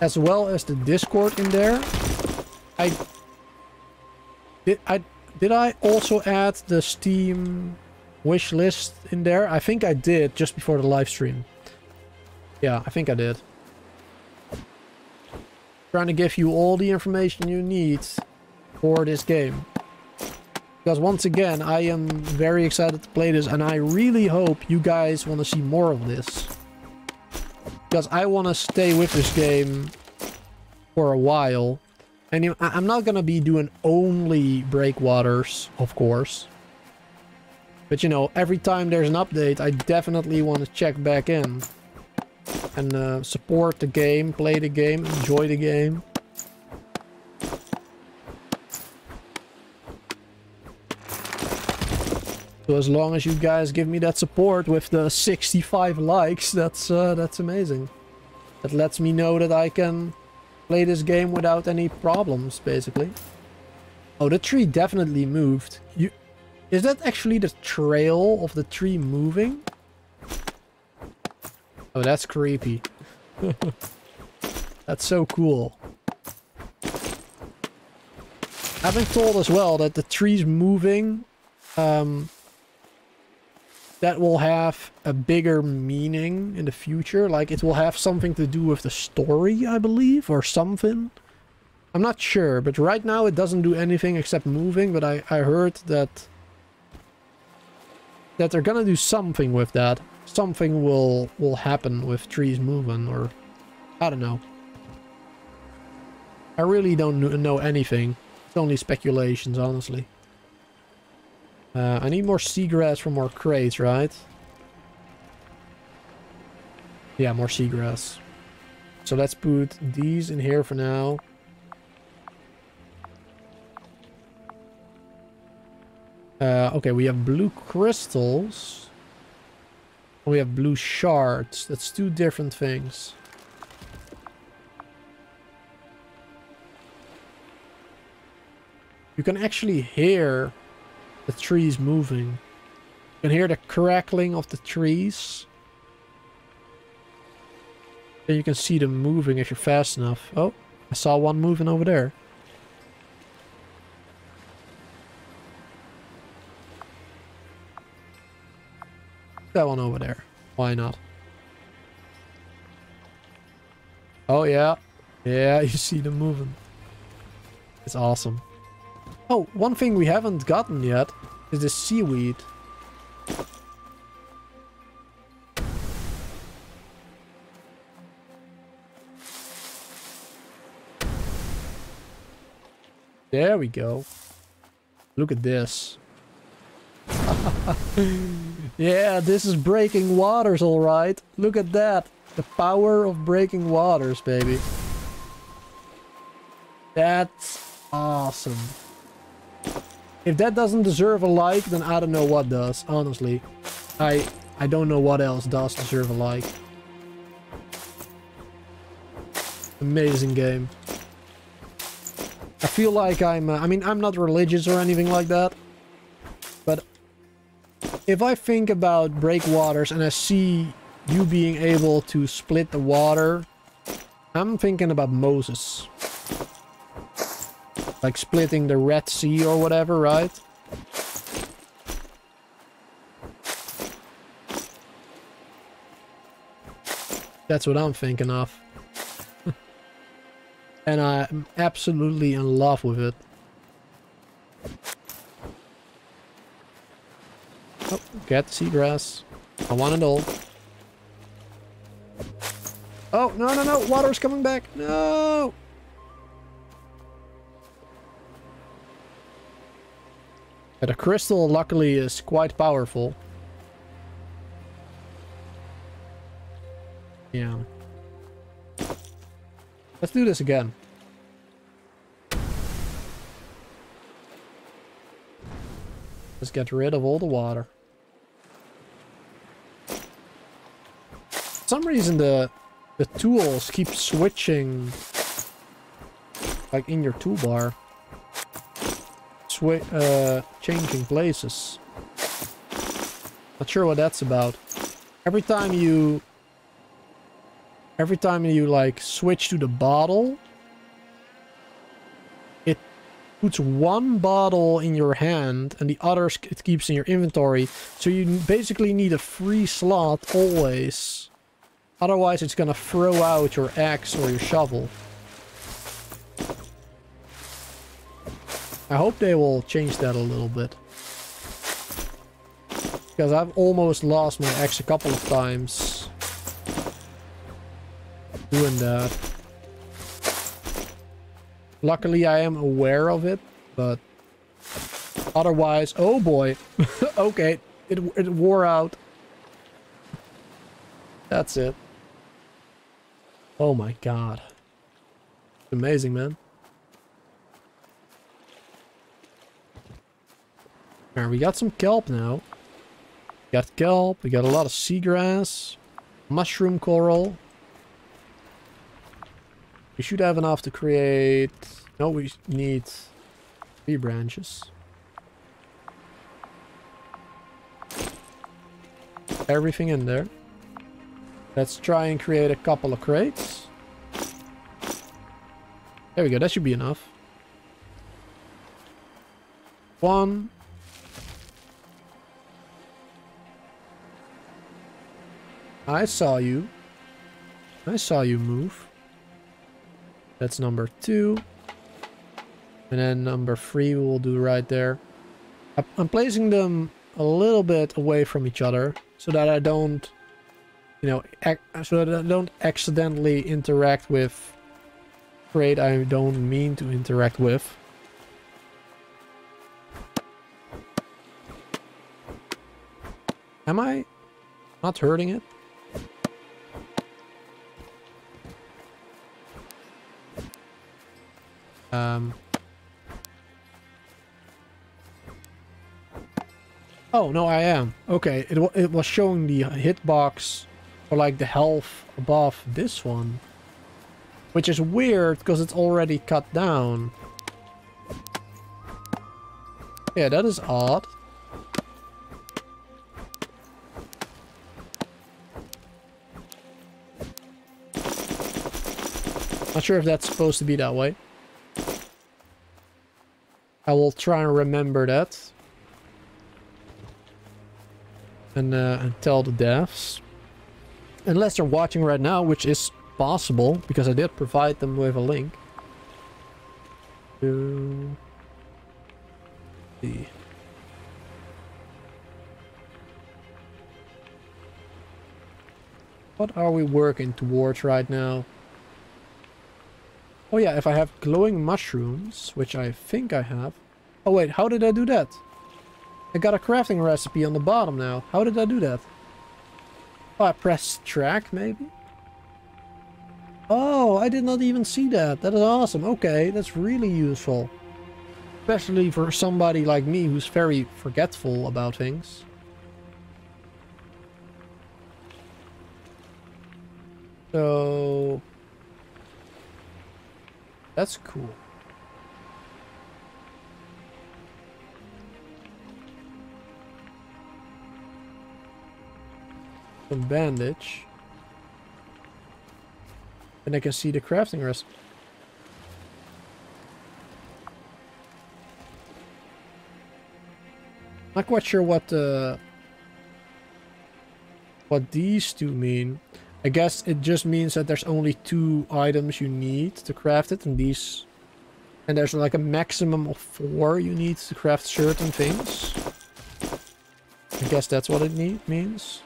As well as the Discord in there. I... Did I... Did I also add the Steam wish list in there? I think I did just before the live stream. Yeah, I think I did. Trying to give you all the information you need for this game. Because once again, I am very excited to play this and I really hope you guys want to see more of this. Because I want to stay with this game for a while. And I'm not going to be doing only breakwaters, of course. But you know, every time there's an update, I definitely want to check back in. And uh, support the game, play the game, enjoy the game. So as long as you guys give me that support with the 65 likes, that's uh, that's amazing. That lets me know that I can play this game without any problems, basically. Oh, the tree definitely moved. You, Is that actually the trail of the tree moving? Oh, that's creepy. that's so cool. I've been told as well that the trees moving um, that will have a bigger meaning in the future. Like it will have something to do with the story, I believe, or something. I'm not sure, but right now it doesn't do anything except moving, but I, I heard that that they're gonna do something with that. Something will will happen with trees moving, or I don't know. I really don't know anything. It's only speculations, honestly. Uh, I need more seagrass for more crates, right? Yeah, more seagrass. So let's put these in here for now. Uh, okay, we have blue crystals. We have blue shards. That's two different things. You can actually hear the trees moving. You can hear the crackling of the trees. And you can see them moving if you're fast enough. Oh, I saw one moving over there. That one over there. Why not? Oh, yeah. Yeah, you see them moving. It's awesome. Oh, one thing we haven't gotten yet is the seaweed. There we go. Look at this. yeah, this is breaking waters, alright. Look at that. The power of breaking waters, baby. That's awesome. If that doesn't deserve a like, then I don't know what does, honestly. I I don't know what else does deserve a like. Amazing game. I feel like I'm... Uh, I mean, I'm not religious or anything like that. But if I think about breakwaters and I see you being able to split the water, I'm thinking about Moses. Like splitting the Red Sea or whatever, right? That's what I'm thinking of. And I'm absolutely in love with it. Oh, get seagrass. I want it all. Oh, no, no, no. Water's coming back. No. Yeah, the crystal luckily is quite powerful. Yeah. Let's do this again. Let's get rid of all the water. For some reason the the tools keep switching like in your toolbar. Uh, changing places. Not sure what that's about. Every time you every time you like switch to the bottle, it puts one bottle in your hand and the others it keeps in your inventory. So you basically need a free slot always. Otherwise it's gonna throw out your axe or your shovel. I hope they will change that a little bit. Because I've almost lost my axe a couple of times doing that. Luckily, I am aware of it, but otherwise, oh boy. okay, it, it wore out. That's it. Oh my god. Amazing, man. Alright, we got some kelp now. We got kelp, we got a lot of seagrass, mushroom coral, we should have enough to create... No, we need three branches. Everything in there. Let's try and create a couple of crates. There we go, that should be enough. One. I saw you. I saw you move. That's number two. And then number three we'll do right there. I'm placing them a little bit away from each other so that I don't, you know, so that I don't accidentally interact with crate I don't mean to interact with. Am I not hurting it? Um. Oh, no, I am. Okay, it, it was showing the hitbox or like the health above this one. Which is weird because it's already cut down. Yeah, that is odd. Not sure if that's supposed to be that way. I will try and remember that. And, uh, and tell the devs. Unless they're watching right now, which is possible, because I did provide them with a link. To... See. What are we working towards right now? Oh yeah, if I have glowing mushrooms, which I think I have. Oh wait, how did I do that? I got a crafting recipe on the bottom now. How did I do that? Oh, I pressed track maybe? Oh, I did not even see that. That is awesome. Okay, that's really useful. Especially for somebody like me who's very forgetful about things. So, that's cool. Some bandage. And I can see the crafting recipe. Not quite sure what uh, what these two mean. I guess it just means that there's only two items you need to craft it, and these... And there's like a maximum of four you need to craft certain things. I guess that's what it need, means.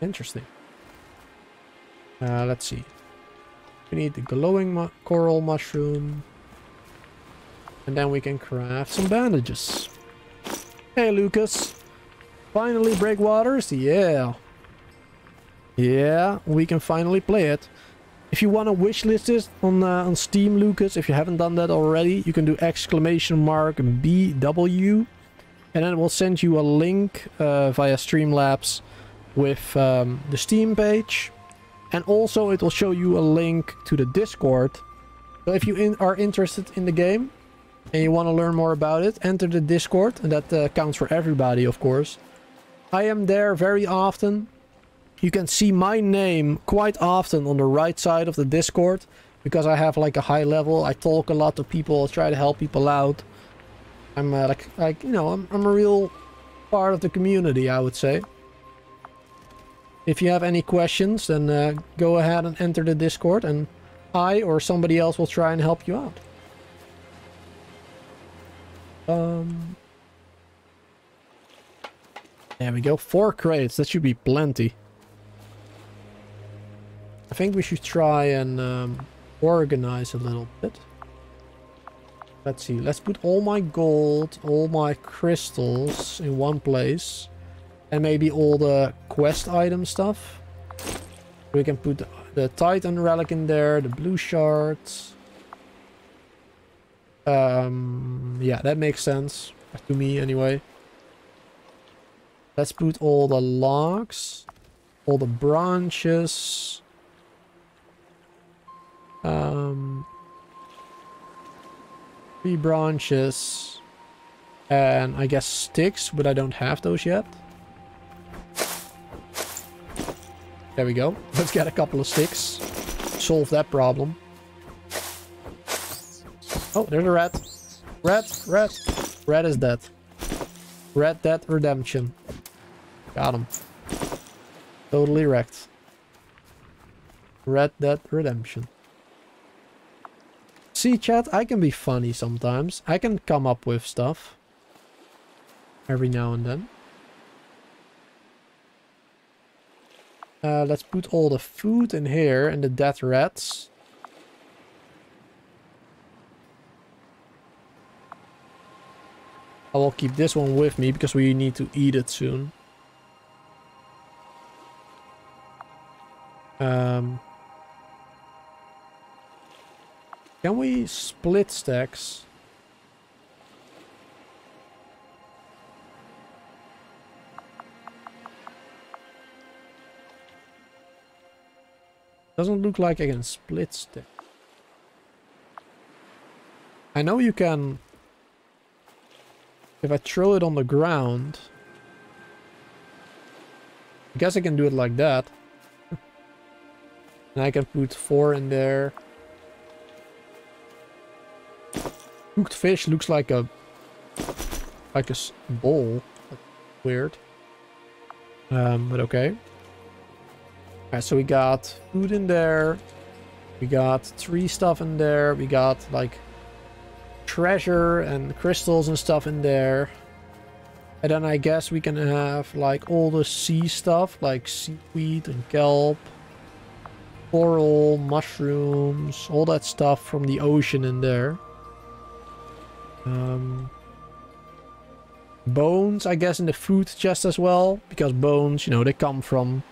Interesting. Uh, let's see. We need the glowing mu coral mushroom. And then we can craft some bandages. Hey, Lucas. Finally breakwaters? Yeah. Yeah, we can finally play it. If you want to wishlist it on, uh, on Steam, Lucas, if you haven't done that already, you can do exclamation mark BW. And then we'll send you a link uh, via Streamlabs with um, the Steam page. And also it will show you a link to the Discord. So if you in are interested in the game and you want to learn more about it, enter the Discord. And that uh, counts for everybody, of course. I am there very often. You can see my name quite often on the right side of the Discord. Because I have like a high level. I talk a lot to people. I try to help people out. I'm uh, like, like, you know, I'm, I'm a real part of the community, I would say. If you have any questions, then uh, go ahead and enter the Discord and I or somebody else will try and help you out. Um, there we go. Four crates. That should be plenty. I think we should try and um, organize a little bit. Let's see. Let's put all my gold, all my crystals in one place. And maybe all the quest item stuff. We can put the, Titan relic in there, the blue shards. Um, yeah, that makes sense. To me, anyway. Let's put all the logs. All the branches. Um, three branches. And I guess sticks, but I don't have those yet. There we go. Let's get a couple of sticks. Solve that problem. Oh, there's a rat. Rat, rat. Rat is dead. Red Dead Redemption. Got him. Totally wrecked. Red Dead Redemption. See, chat, I can be funny sometimes. I can come up with stuff. Every now and then. Uh, let's put all the food in here and the dead rats. I will keep this one with me because we need to eat it soon. Um, can we split stacks? Doesn't look like I can split stack. I know you can... If I throw it on the ground... I guess I can do it like that. and I can put four in there. Cooked fish looks like a... Like a bowl. Weird. Um, but okay. So we got food in there. We got tree stuff in there. We got like treasure and crystals and stuff in there. And then I guess we can have like all the sea stuff like seaweed and kelp, coral, mushrooms, all that stuff from the ocean in there. Um, bones, I guess, in the food chest as well. Because bones, you know, they come from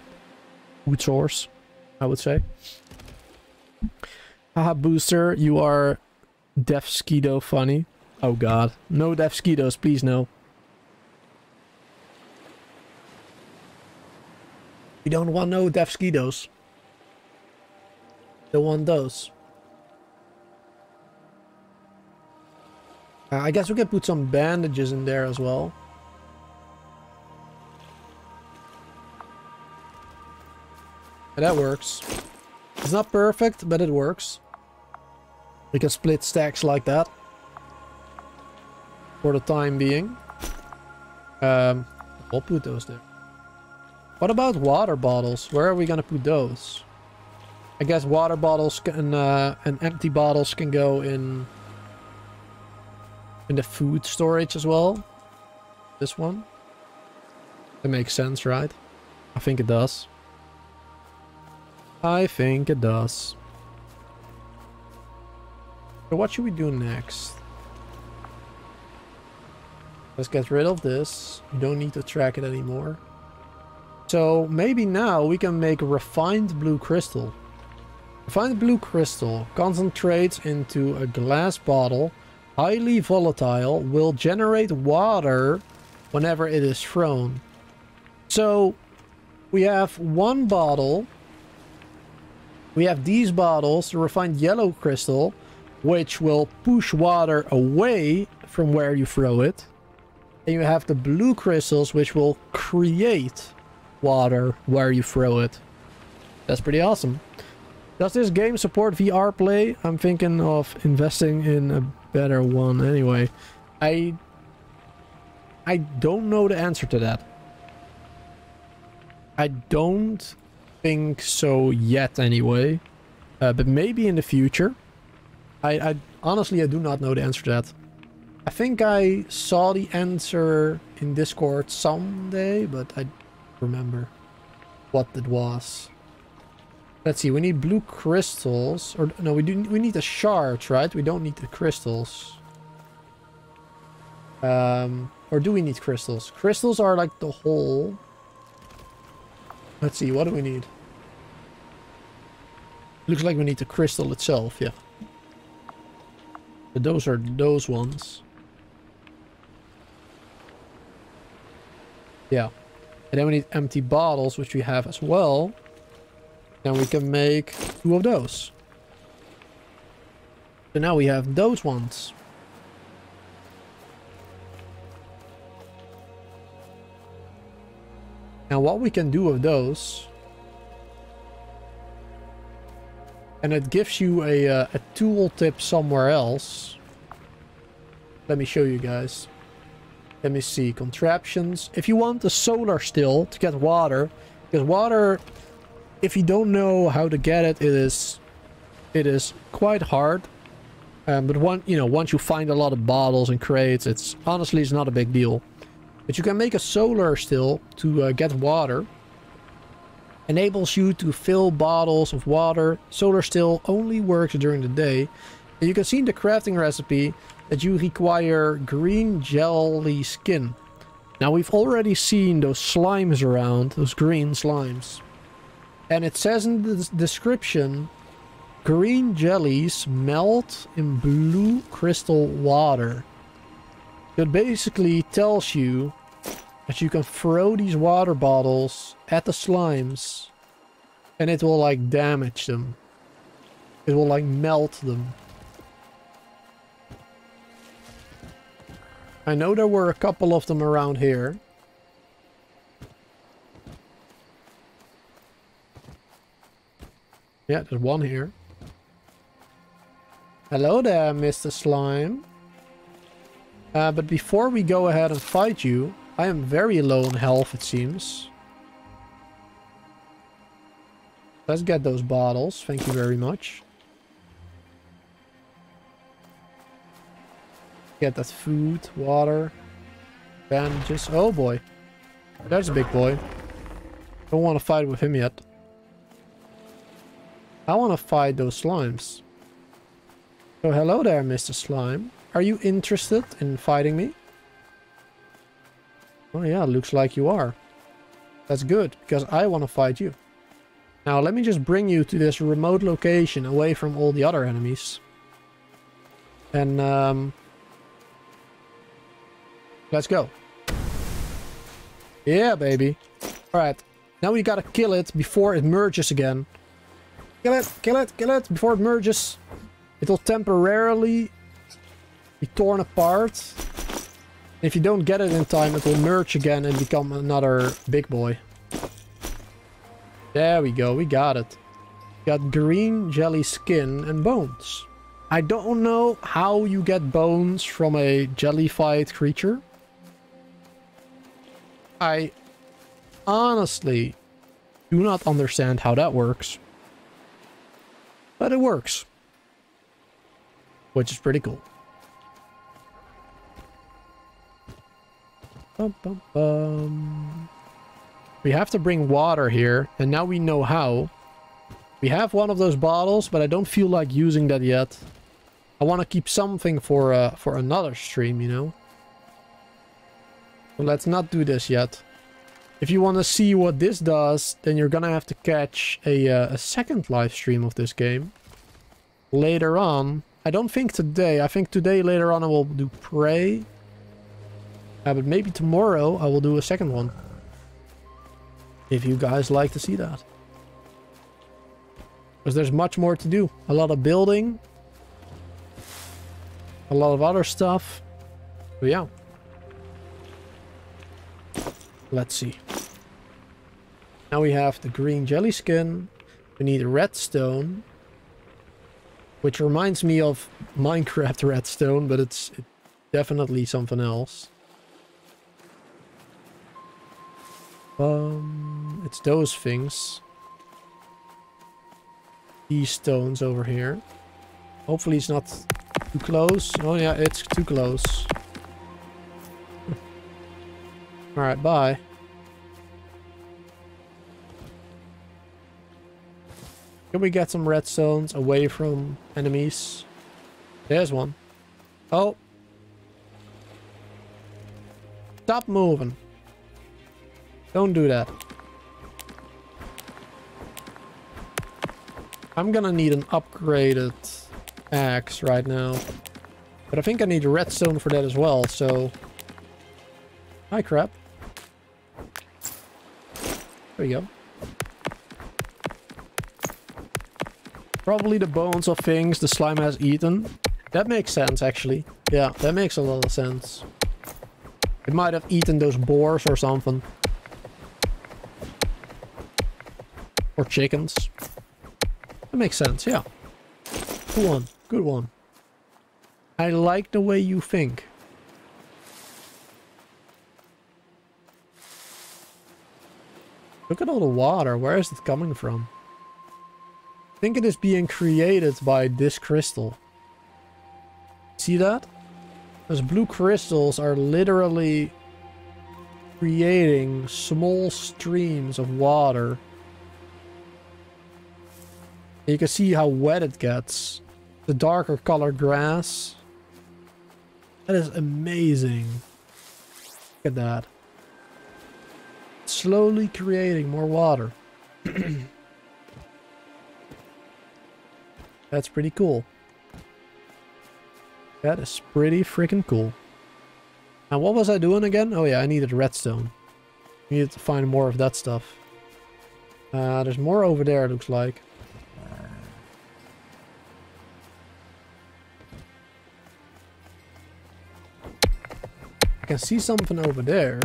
food source, I would say. Haha, Booster, you are Def Skido funny. Oh god. No Def Skidos, please no. We don't want no Def Skidos. Don't want those. Uh, I guess we can put some bandages in there as well. That works. It's not perfect, but it works. We can split stacks like that. For the time being. Um, I'll put those there. What about water bottles? Where are we gonna put those? I guess water bottles can, uh, and empty bottles can go in in the food storage as well. This one. That makes sense, right? I think it does. I think it does. So what should we do next? Let's get rid of this. You don't need to track it anymore. So maybe now we can make refined blue crystal. Refined blue crystal concentrates into a glass bottle, highly volatile, will generate water whenever it is thrown. So we have one bottle. We have these bottles, the refined yellow crystal, which will push water away from where you throw it. And you have the blue crystals, which will create water where you throw it. That's pretty awesome. Does this game support VR play? I'm thinking of investing in a better one anyway. I I don't know the answer to that. I don't think so yet anyway. Uh, but maybe in the future. I, I honestly I do not know the answer to that. I think I saw the answer in Discord someday, but I remember what it was. Let's see, we need blue crystals. Or no, we do we need the shards, right? We don't need the crystals. Um or do we need crystals? Crystals are like the whole. Let's see, what do we need? Looks like we need the crystal itself, yeah. But those are those ones. Yeah. And then we need empty bottles, which we have as well. Then we can make two of those. So now we have those ones. Now what we can do with those... And it gives you a, uh, a tool tip somewhere else. Let me show you guys. Let me see. Contraptions. If you want a solar still to get water, because water, if you don't know how to get it, it is, it is quite hard. Um, but one, you know, once you find a lot of bottles and crates, it's honestly it's not a big deal. But you can make a solar still to uh, get water. Enables you to fill bottles of water. Solar still only works during the day. And you can see in the crafting recipe that you require green jelly skin. Now we've already seen those slimes around, those green slimes. And it says in the description, green jellies melt in blue crystal water. It basically tells you that you can throw these water bottles at the slimes and it will like damage them. It will like melt them. I know there were a couple of them around here. Yeah, there's one here. Hello there, Mr. Slime. Uh, but before we go ahead and fight you, I am very low on health, it seems. Let's get those bottles. Thank you very much. Get that food, water, bandages. Oh boy. There's a big boy. Don't want to fight with him yet. I want to fight those slimes. So hello there, Mr. Slime. Are you interested in fighting me? Oh yeah, looks like you are. That's good, because I want to fight you. Now let me just bring you to this remote location away from all the other enemies. And um, Let's go. Yeah, baby. Alright. Now we gotta kill it before it merges again. Kill it, kill it, kill it before it merges. It will temporarily be torn apart. If you don't get it in time, it will merge again and become another big boy. There we go, we got it. Got green jelly skin and bones. I don't know how you get bones from a jellified creature. I honestly do not understand how that works. But it works. Which is pretty cool. Bum, bum, bum. We have to bring water here, and now we know how. We have one of those bottles, but I don't feel like using that yet. I want to keep something for uh, for another stream, you know? So let's not do this yet. If you want to see what this does, then you're gonna have to catch a, uh, a second live stream of this game. Later on. I don't think today. I think today, later on, I will do Prey. Uh, but maybe tomorrow I will do a second one. If you guys like to see that. Because there's much more to do. A lot of building. A lot of other stuff. But yeah. Let's see. Now we have the green jelly skin. We need redstone. Which reminds me of Minecraft redstone, but it's definitely something else. Um, it's those things. These stones over here. Hopefully it's not too close. Oh yeah, it's too close. Alright, bye. Can we get some redstones away from enemies? There's one. Oh. Stop moving. Don't do that. I'm gonna need an upgraded axe right now. But I think I need redstone for that as well, so... Hi, crap. There you go. Probably the bones of things the slime has eaten. That makes sense, actually. Yeah, that makes a lot of sense. It might have eaten those boars or something. Or chickens. That makes sense, yeah. Good one. Good one. I like the way you think. Look at all the water. Where is it coming from? I think it is being created by this crystal. See that? Those blue crystals are literally creating small streams of water you can see how wet it gets. The darker color grass. That is amazing. Look at that. Slowly creating more water. That's pretty cool. That is pretty freaking cool. And what was I doing again? Oh yeah, I needed redstone. Needed to find more of that stuff. Uh, there's more over there, it looks like. I can see something over there.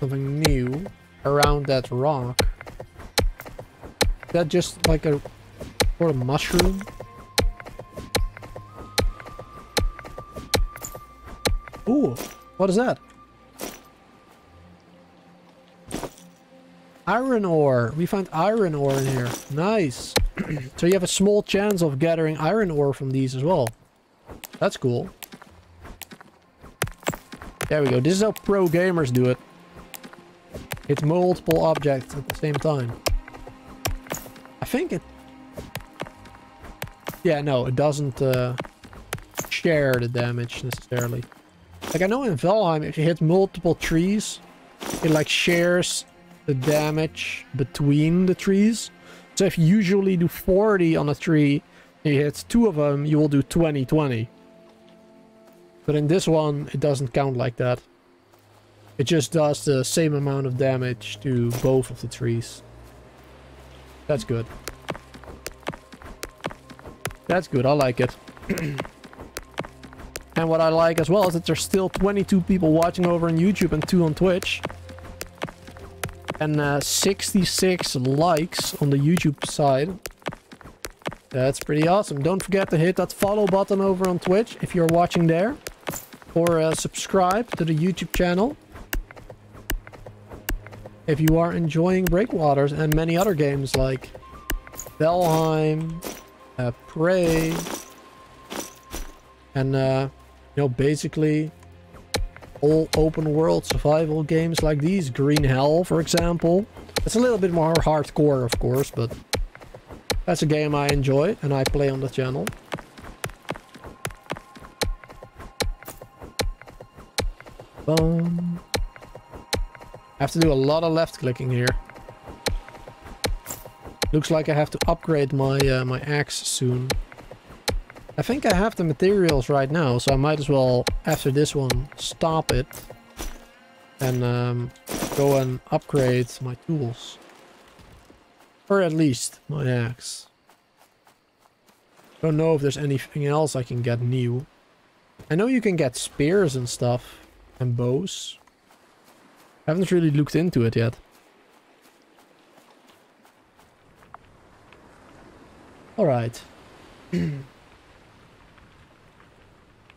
Something new around that rock. Is that just like a sort of mushroom? Ooh, what is that? Iron ore. We find iron ore in here. Nice. so you have a small chance of gathering iron ore from these as well. That's cool. There we go. This is how pro gamers do it. It's multiple objects at the same time. I think it... Yeah, no, it doesn't uh, share the damage necessarily. Like, I know in Valheim, if you hit multiple trees, it like shares the damage between the trees. So if you usually do 40 on a tree, you hit two of them, you will do 20-20. But in this one, it doesn't count like that. It just does the same amount of damage to both of the trees. That's good. That's good, I like it. and what I like as well is that there's still 22 people watching over on YouTube and 2 on Twitch. And uh, 66 likes on the YouTube side. That's pretty awesome. Don't forget to hit that follow button over on Twitch if you're watching there or uh, subscribe to the YouTube channel. if you are enjoying Breakwaters and many other games like Valheim, uh, Prey, and uh, you know basically all open world survival games like these, Green Hell for example. It's a little bit more hardcore of course, but that's a game I enjoy and I play on the channel. Boom. I have to do a lot of left clicking here. Looks like I have to upgrade my uh, my axe soon. I think I have the materials right now, so I might as well, after this one, stop it. And um, go and upgrade my tools. Or at least my axe. Don't know if there's anything else I can get new. I know you can get spears and stuff. And bows. I haven't really looked into it yet. Alright. um,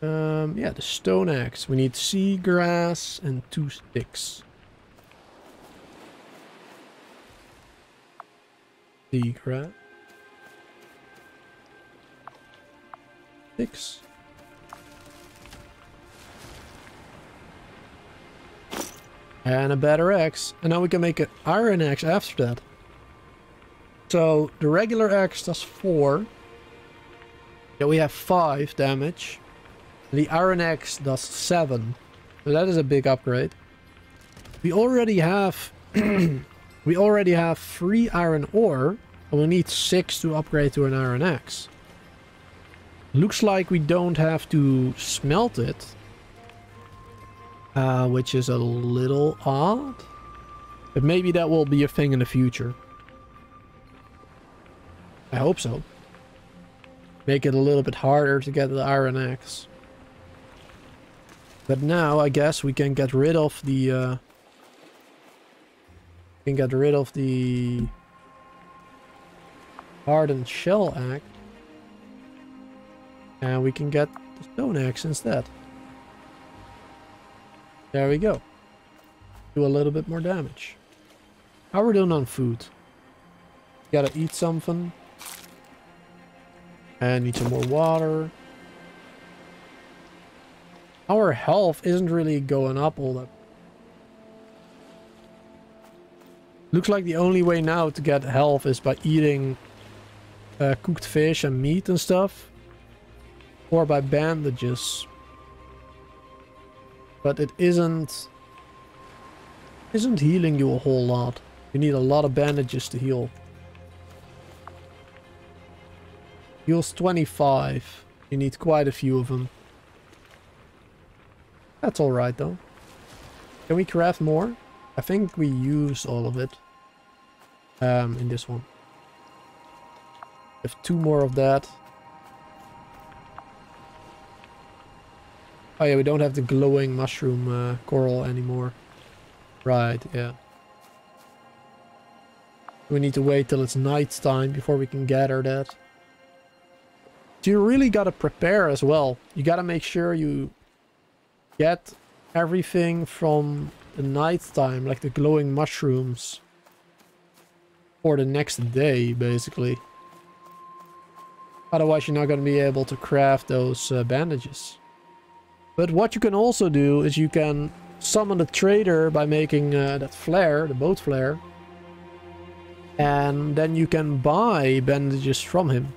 yeah, the stone axe. We need seagrass and two sticks. Seagrass. Sticks. And a better axe. And now we can make an iron axe after that. So the regular axe does 4. Yeah, we have 5 damage. The iron axe does 7. So that is a big upgrade. We already have... we already have 3 iron ore. And we need 6 to upgrade to an iron axe. Looks like we don't have to smelt it. Uh, which is a little odd. But maybe that will be a thing in the future. I hope so. Make it a little bit harder to get the iron axe. But now I guess we can get rid of the uh, can get rid of the hardened shell axe. And we can get the stone axe instead. There we go. Do a little bit more damage. How are we doing on food? Gotta eat something. And need some more water. Our health isn't really going up all that. Looks like the only way now to get health is by eating uh, cooked fish and meat and stuff. Or by bandages but it isn't isn't healing you a whole lot. You need a lot of bandages to heal. Heals 25. You need quite a few of them. That's alright though. Can we craft more? I think we use all of it. Um, in this one. have two more of that. Oh yeah, we don't have the glowing mushroom uh, coral anymore. Right, yeah. We need to wait till it's night time before we can gather that. So you really gotta prepare as well. You gotta make sure you get everything from the night time, like the glowing mushrooms. For the next day, basically. Otherwise you're not gonna be able to craft those uh, bandages. But what you can also do is you can summon the trader by making uh, that flare, the boat flare. And then you can buy bandages from him.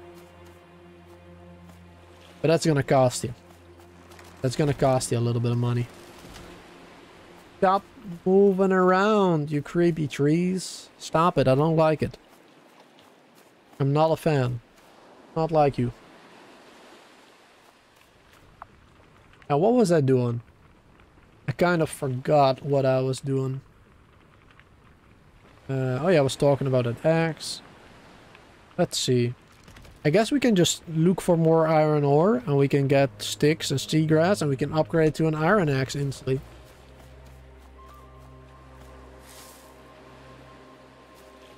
But that's gonna cost you. That's gonna cost you a little bit of money. Stop moving around, you creepy trees. Stop it, I don't like it. I'm not a fan. Not like you. Now, what was I doing? I kind of forgot what I was doing. Uh, oh yeah, I was talking about that axe. Let's see. I guess we can just look for more iron ore and we can get sticks and seagrass and we can upgrade to an iron axe instantly.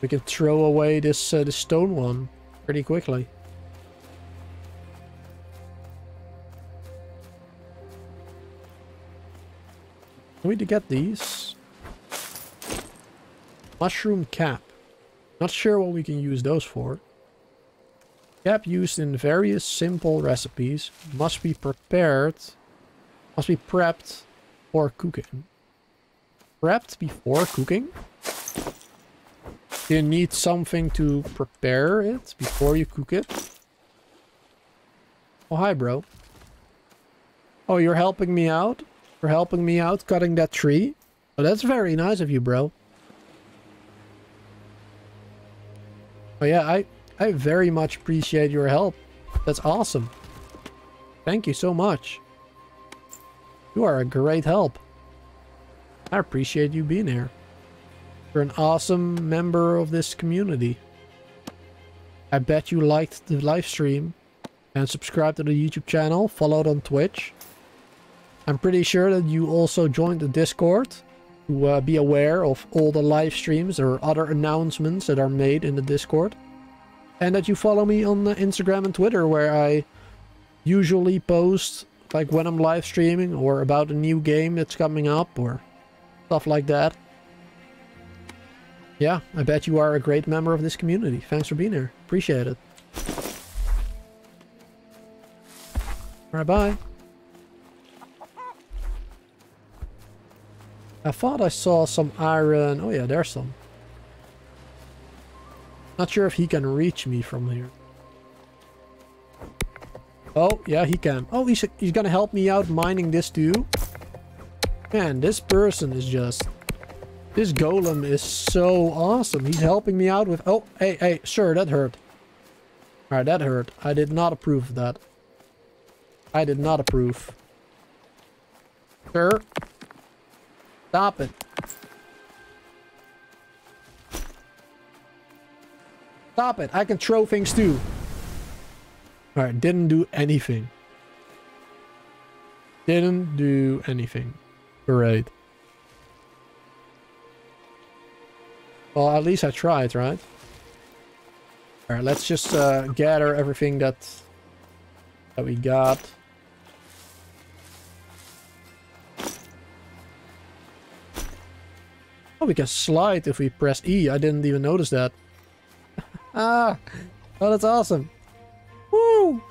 We can throw away this, uh, this stone one pretty quickly. Can to get these? Mushroom cap. Not sure what we can use those for. Cap used in various simple recipes. Must be prepared. Must be prepped for cooking. Prepped before cooking? You need something to prepare it before you cook it? Oh, hi, bro. Oh, you're helping me out? You're helping me out cutting that tree? Oh, that's very nice of you, bro. Oh yeah, I, I very much appreciate your help. That's awesome. Thank you so much. You are a great help. I appreciate you being here. You're an awesome member of this community. I bet you liked the live stream and subscribed to the YouTube channel, followed on Twitch. I'm pretty sure that you also joined the Discord to uh, be aware of all the live streams or other announcements that are made in the Discord. And that you follow me on uh, Instagram and Twitter where I usually post like when I'm live streaming or about a new game that's coming up or stuff like that. Yeah, I bet you are a great member of this community. Thanks for being here. Appreciate it. Alright, bye. I thought I saw some iron. Oh yeah, there's some. Not sure if he can reach me from here. Oh, yeah, he can. Oh, he's, he's gonna help me out mining this too? Man, this person is just... This golem is so awesome. He's helping me out with... Oh, hey, hey, sure, that hurt. Alright, that hurt. I did not approve of that. I did not approve. Sir, Stop it. Stop it. I can throw things too. Alright, didn't do anything. Didn't do anything. Great. Well, at least I tried, right? Alright, let's just uh, gather everything that, that we got. Oh, we can slide if we press E. I didn't even notice that. ah! Oh, that's awesome. Woo!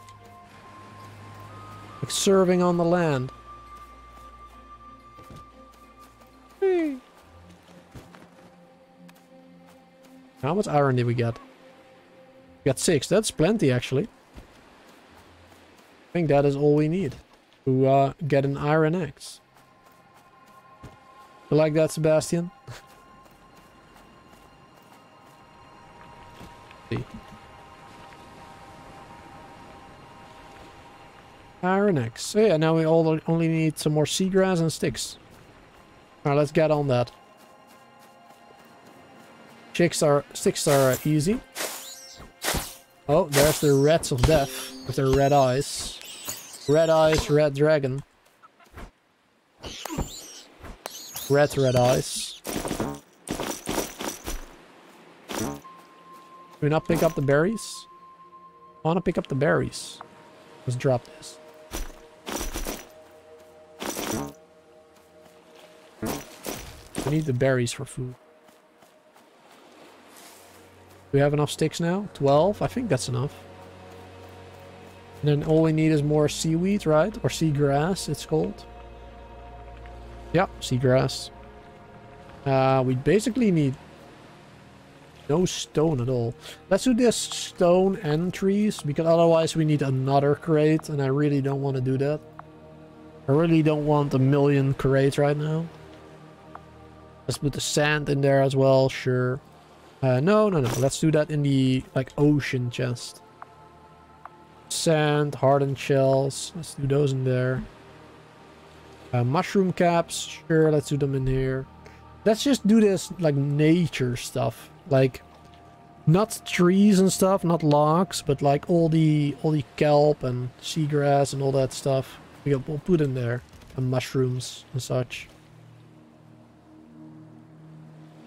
Like serving on the land. Hey. How much iron did we get? We got six. That's plenty, actually. I think that is all we need to uh, get an iron axe. You like that, Sebastian? See. So yeah, now we all only need some more seagrass and sticks. Alright, let's get on that. Chicks are sticks are uh, easy. Oh, there's the rats of death with their red eyes. Red eyes, red dragon. Red red eyes. We not pick up the berries? I want to pick up the berries. Let's drop this. We need the berries for food. Do we have enough sticks now? 12? I think that's enough. And then all we need is more seaweed, right? Or seagrass, it's called. Yeah, seagrass. Uh, we basically need no stone at all. Let's do this stone and trees, because otherwise we need another crate, and I really don't want to do that. I really don't want a million crates right now. Let's put the sand in there as well, sure. Uh, no, no, no. Let's do that in the, like, ocean chest. Sand, hardened shells. Let's do those in there. Uh, mushroom caps, sure, let's do them in here. Let's just do this, like, nature stuff. Like, not trees and stuff, not logs, but like all the all the kelp and seagrass and all that stuff. We will put in there. And mushrooms and such.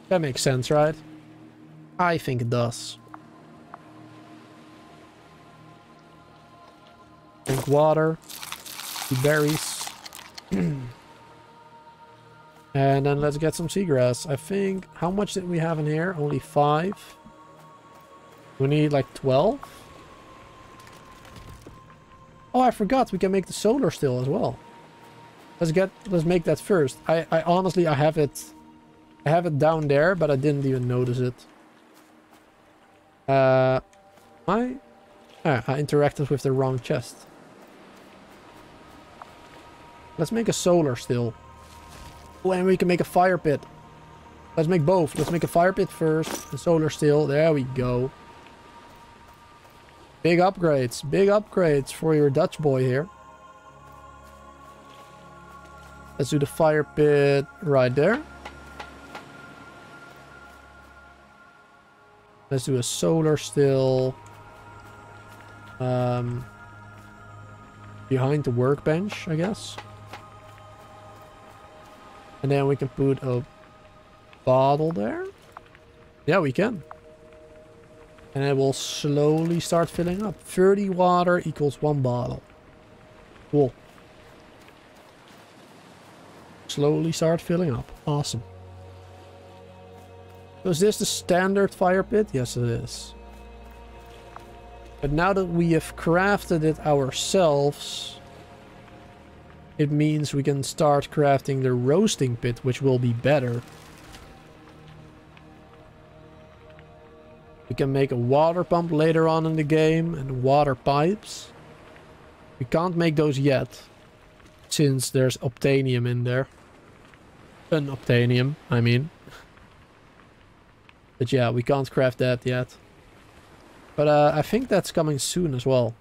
That makes sense, right? I think it does. Drink water. Berries. And then let's get some seagrass. I think, how much did we have in here? Only five. We need like 12. Oh, I forgot. We can make the solar still as well. Let's get, let's make that first. I, I honestly, I have it, I have it down there, but I didn't even notice it. Uh, I, ah, I interacted with the wrong chest. Let's make a solar still. Oh, and we can make a fire pit. Let's make both. Let's make a fire pit first. The solar still. There we go. Big upgrades. Big upgrades for your Dutch boy here. Let's do the fire pit right there. Let's do a solar still. Um, behind the workbench, I guess. And then we can put a bottle there. Yeah, we can. And it will slowly start filling up. 30 water equals one bottle. Cool. Slowly start filling up. Awesome. So is this the standard fire pit? Yes, it is. But now that we have crafted it ourselves, it means we can start crafting the roasting pit, which will be better. We can make a water pump later on in the game and water pipes. We can't make those yet, since there's obtanium in there. An obtanium, I mean. But yeah, we can't craft that yet. But uh, I think that's coming soon as well.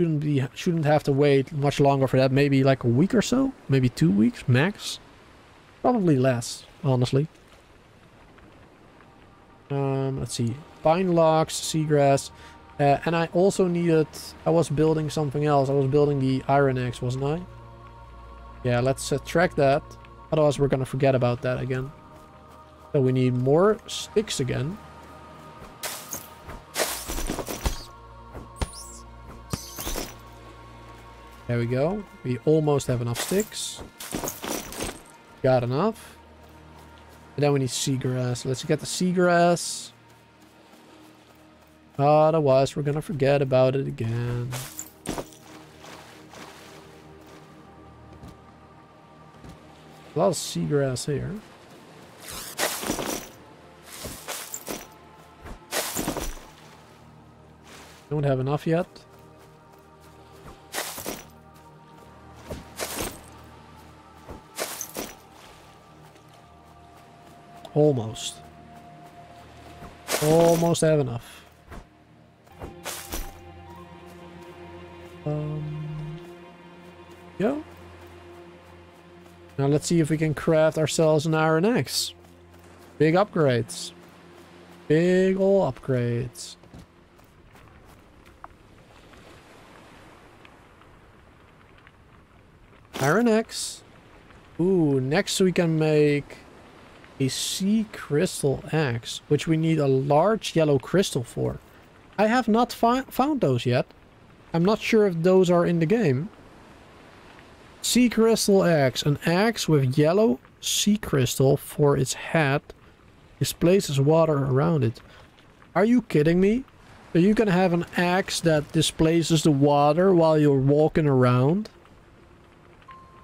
Shouldn't be shouldn't have to wait much longer for that. Maybe like a week or so, maybe two weeks max. Probably less, honestly. Um, let's see, pine logs, seagrass, uh, and I also needed. I was building something else. I was building the iron axe, wasn't I? Yeah, let's uh, track that. Otherwise, we're gonna forget about that again. So we need more sticks again. There we go. We almost have enough sticks. Got enough. And then we need seagrass. Let's get the seagrass. Otherwise, we're gonna forget about it again. A lot of seagrass here. Don't have enough yet. Almost. Almost have enough. Um, yeah. Now let's see if we can craft ourselves an iron axe. Big upgrades. Big ol' upgrades. Iron axe. Ooh, next we can make a sea crystal axe, which we need a large yellow crystal for. I have not found those yet. I'm not sure if those are in the game. Sea crystal axe. An axe with yellow sea crystal for its head displaces water around it. Are you kidding me? Are you gonna have an axe that displaces the water while you're walking around?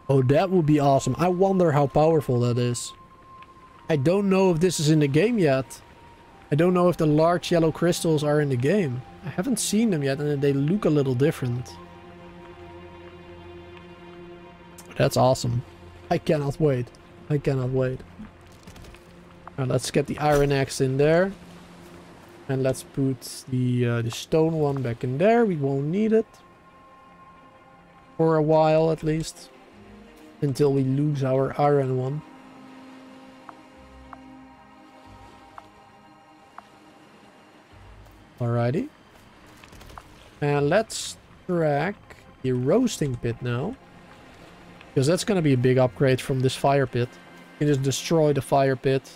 Oh, that would be awesome. I wonder how powerful that is. I don't know if this is in the game yet. I don't know if the large yellow crystals are in the game. I haven't seen them yet and they look a little different. That's awesome. I cannot wait. I cannot wait. Let's get the iron axe in there. And let's put the, uh, the stone one back in there. We won't need it. For a while at least. Until we lose our iron one. Alrighty. And let's track the roasting pit now. Because that's going to be a big upgrade from this fire pit. You can just destroy the fire pit.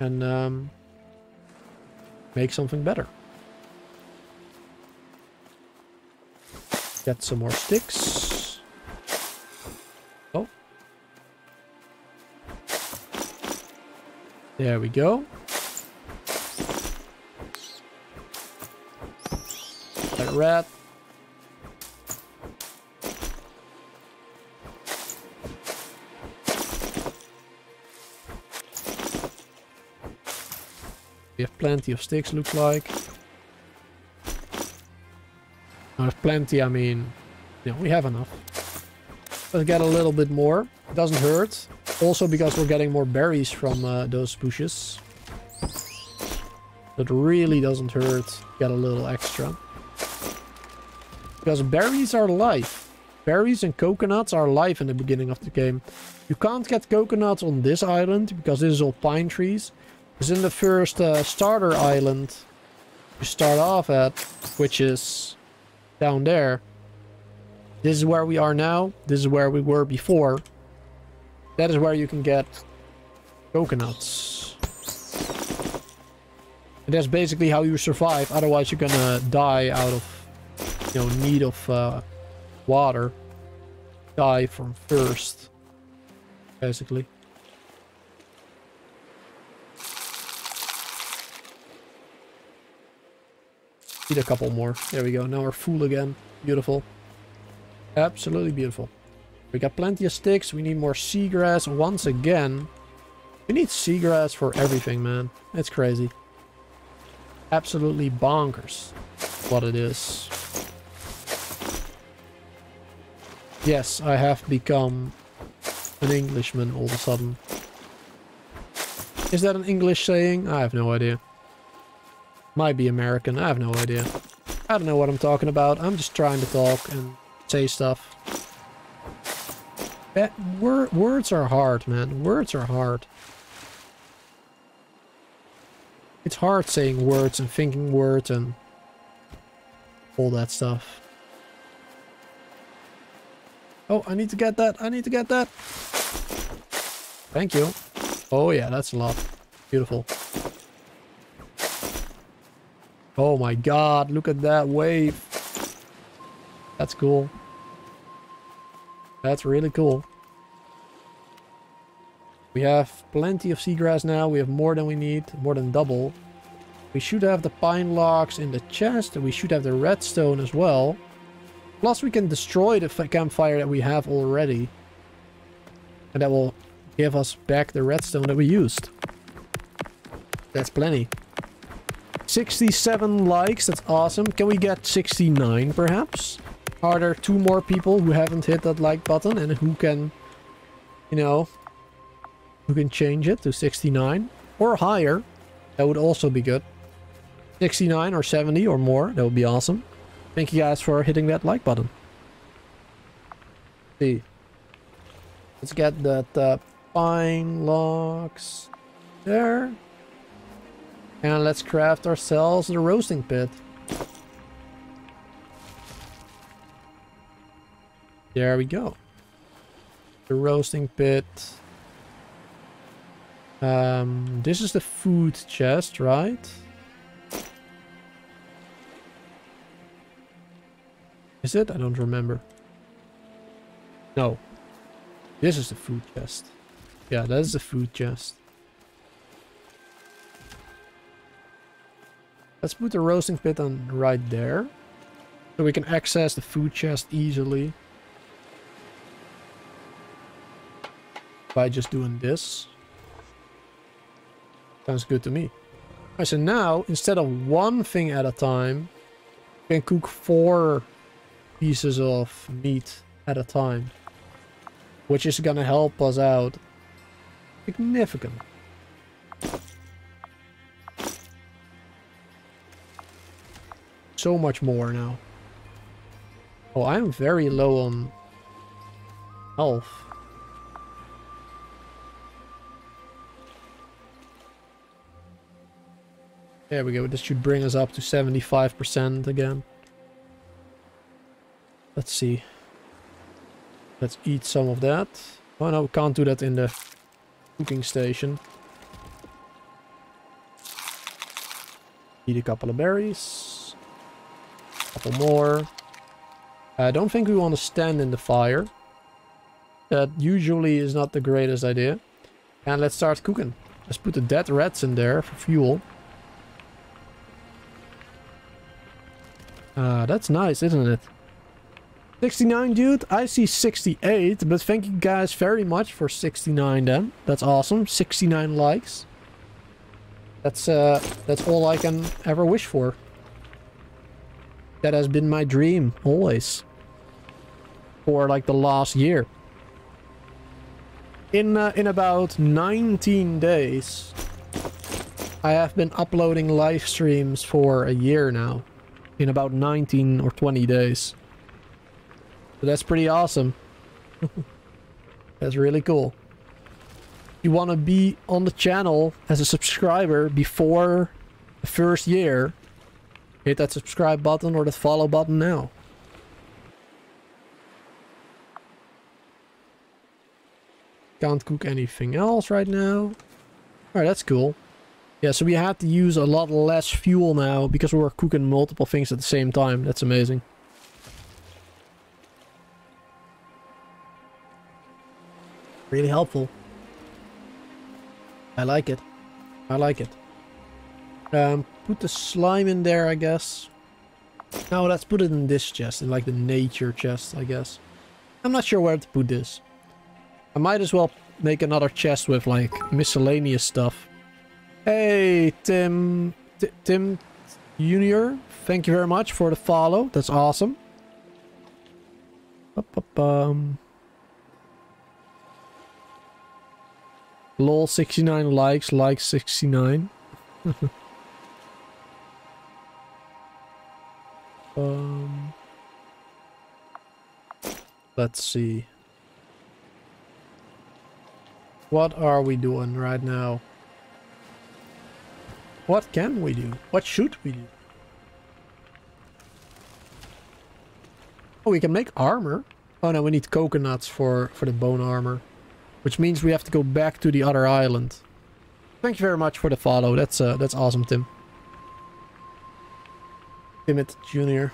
And um, make something better. Get some more sticks. Oh. There we go. Rat. We have plenty of sticks, look like. Now, plenty, I mean, yeah, we have enough. Let's get a little bit more. It doesn't hurt. Also because we're getting more berries from uh, those bushes. It really doesn't hurt. Get a little extra. Because berries are life. Berries and coconuts are life in the beginning of the game. You can't get coconuts on this island because this is all pine trees. Because in the first uh, starter island you start off at, which is down there. This is where we are now. This is where we were before. That is where you can get coconuts. And that's basically how you survive. Otherwise you're gonna die out of, you know, need of uh, water. Die from thirst. Basically. Need a couple more. There we go. Now we're full again. Beautiful. Absolutely beautiful. We got plenty of sticks. We need more seagrass once again. We need seagrass for everything, man. It's crazy. Absolutely bonkers what it is. Yes, I have become an Englishman all of a sudden. Is that an English saying? I have no idea. Might be American. I have no idea. I don't know what I'm talking about. I'm just trying to talk and say stuff. That wor words are hard, man. Words are hard. It's hard saying words and thinking words and all that stuff. Oh, I need to get that. I need to get that. Thank you. Oh yeah, that's a lot. Beautiful. Oh my god, look at that wave. That's cool. That's really cool. We have plenty of seagrass now. We have more than we need. More than double. We should have the pine logs in the chest. And we should have the redstone as well. Plus we can destroy the campfire that we have already. And that will give us back the redstone that we used. That's plenty. 67 likes, that's awesome. Can we get 69 perhaps? Are there two more people who haven't hit that like button and who can, you know, who can change it to 69 or higher? That would also be good. 69 or 70 or more, that would be awesome. Thank you guys for hitting that like button. Let's see. Let's get that uh, pine logs there. And let's craft ourselves the roasting pit. There we go. The roasting pit. Um, this is the food chest, right? Is it? I don't remember. No. This is the food chest. Yeah, that is the food chest. Let's put the roasting pit on right there. So we can access the food chest easily. By just doing this. Sounds good to me. Right, so now, instead of one thing at a time, we can cook four pieces of meat at a time. Which is gonna help us out significantly. so much more now. Oh, I'm very low on health. There we go. This should bring us up to 75% again. Let's see. Let's eat some of that. Oh no, we can't do that in the cooking station. Eat a couple of berries. Couple more. I don't think we want to stand in the fire. That usually is not the greatest idea. And let's start cooking. Let's put the dead rats in there for fuel. Ah, that's nice, isn't it? 69, dude. I see 68, but thank you guys very much for 69 then. That's awesome. 69 likes. That's uh that's all I can ever wish for. That has been my dream always. For like the last year. In uh, in about 19 days I have been uploading live streams for a year now. In about 19 or 20 days. So that's pretty awesome. that's really cool you want to be on the channel as a subscriber before the first year, hit that subscribe button or that follow button now. Can't cook anything else right now. Alright, that's cool. Yeah, so we had to use a lot less fuel now because we were cooking multiple things at the same time. That's amazing. Really helpful. I like it. I like it. Um, put the slime in there, I guess. Now let's put it in this chest, in like the nature chest, I guess. I'm not sure where to put this. I might as well make another chest with like miscellaneous stuff. Hey, Tim... T Tim Junior, thank you very much for the follow. That's awesome. Up, up, Lol, 69 likes, like 69. um, let's see. What are we doing right now? What can we do? What should we do? Oh, we can make armor. Oh no, we need coconuts for, for the bone armor. Which means we have to go back to the other island. Thank you very much for the follow. That's uh, that's awesome, Tim. Timid Junior.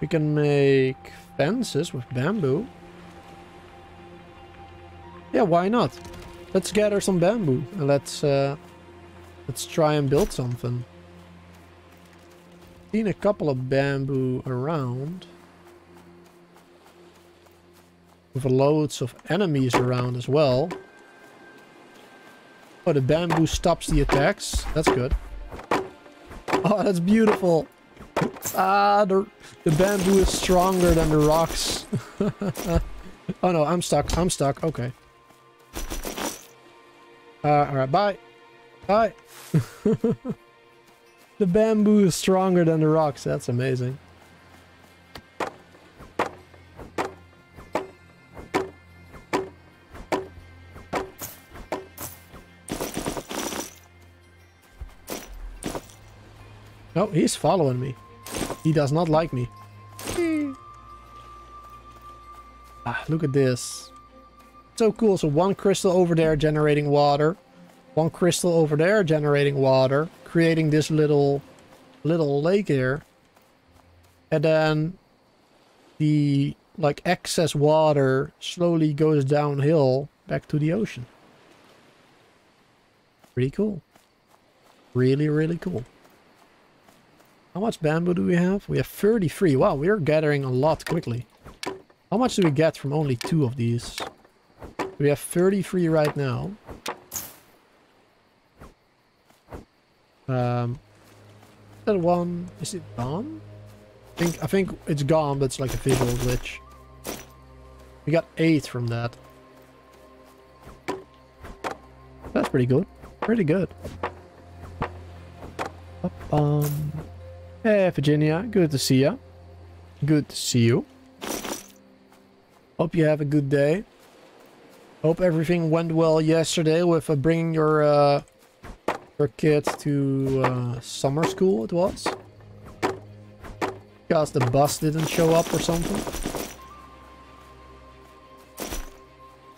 We can make fences with bamboo. Yeah, why not? Let's gather some bamboo and let's uh, let's try and build something. Seen a couple of bamboo around with loads of enemies around as well. Oh, the bamboo stops the attacks. That's good. Oh, that's beautiful. Ah, the, the bamboo is stronger than the rocks. oh no, I'm stuck. I'm stuck. Okay. Uh, alright, bye. Bye. the bamboo is stronger than the rocks. That's amazing. Oh, he's following me. He does not like me. ah, look at this. So cool. So one crystal over there generating water. One crystal over there generating water. Creating this little, little lake here. And then the like excess water slowly goes downhill back to the ocean. Pretty cool. Really, really cool. How much bamboo do we have? We have 33. Wow, we're gathering a lot quickly. How much do we get from only two of these? We have 33 right now. Um, that one, is it gone? I think, I think it's gone, but it's like a visual glitch. We got 8 from that. That's pretty good. Pretty good. Um, Hey, Virginia. Good to see you. Good to see you. Hope you have a good day. Hope everything went well yesterday with uh, bringing your uh, your kids to uh, summer school. It was because the bus didn't show up or something.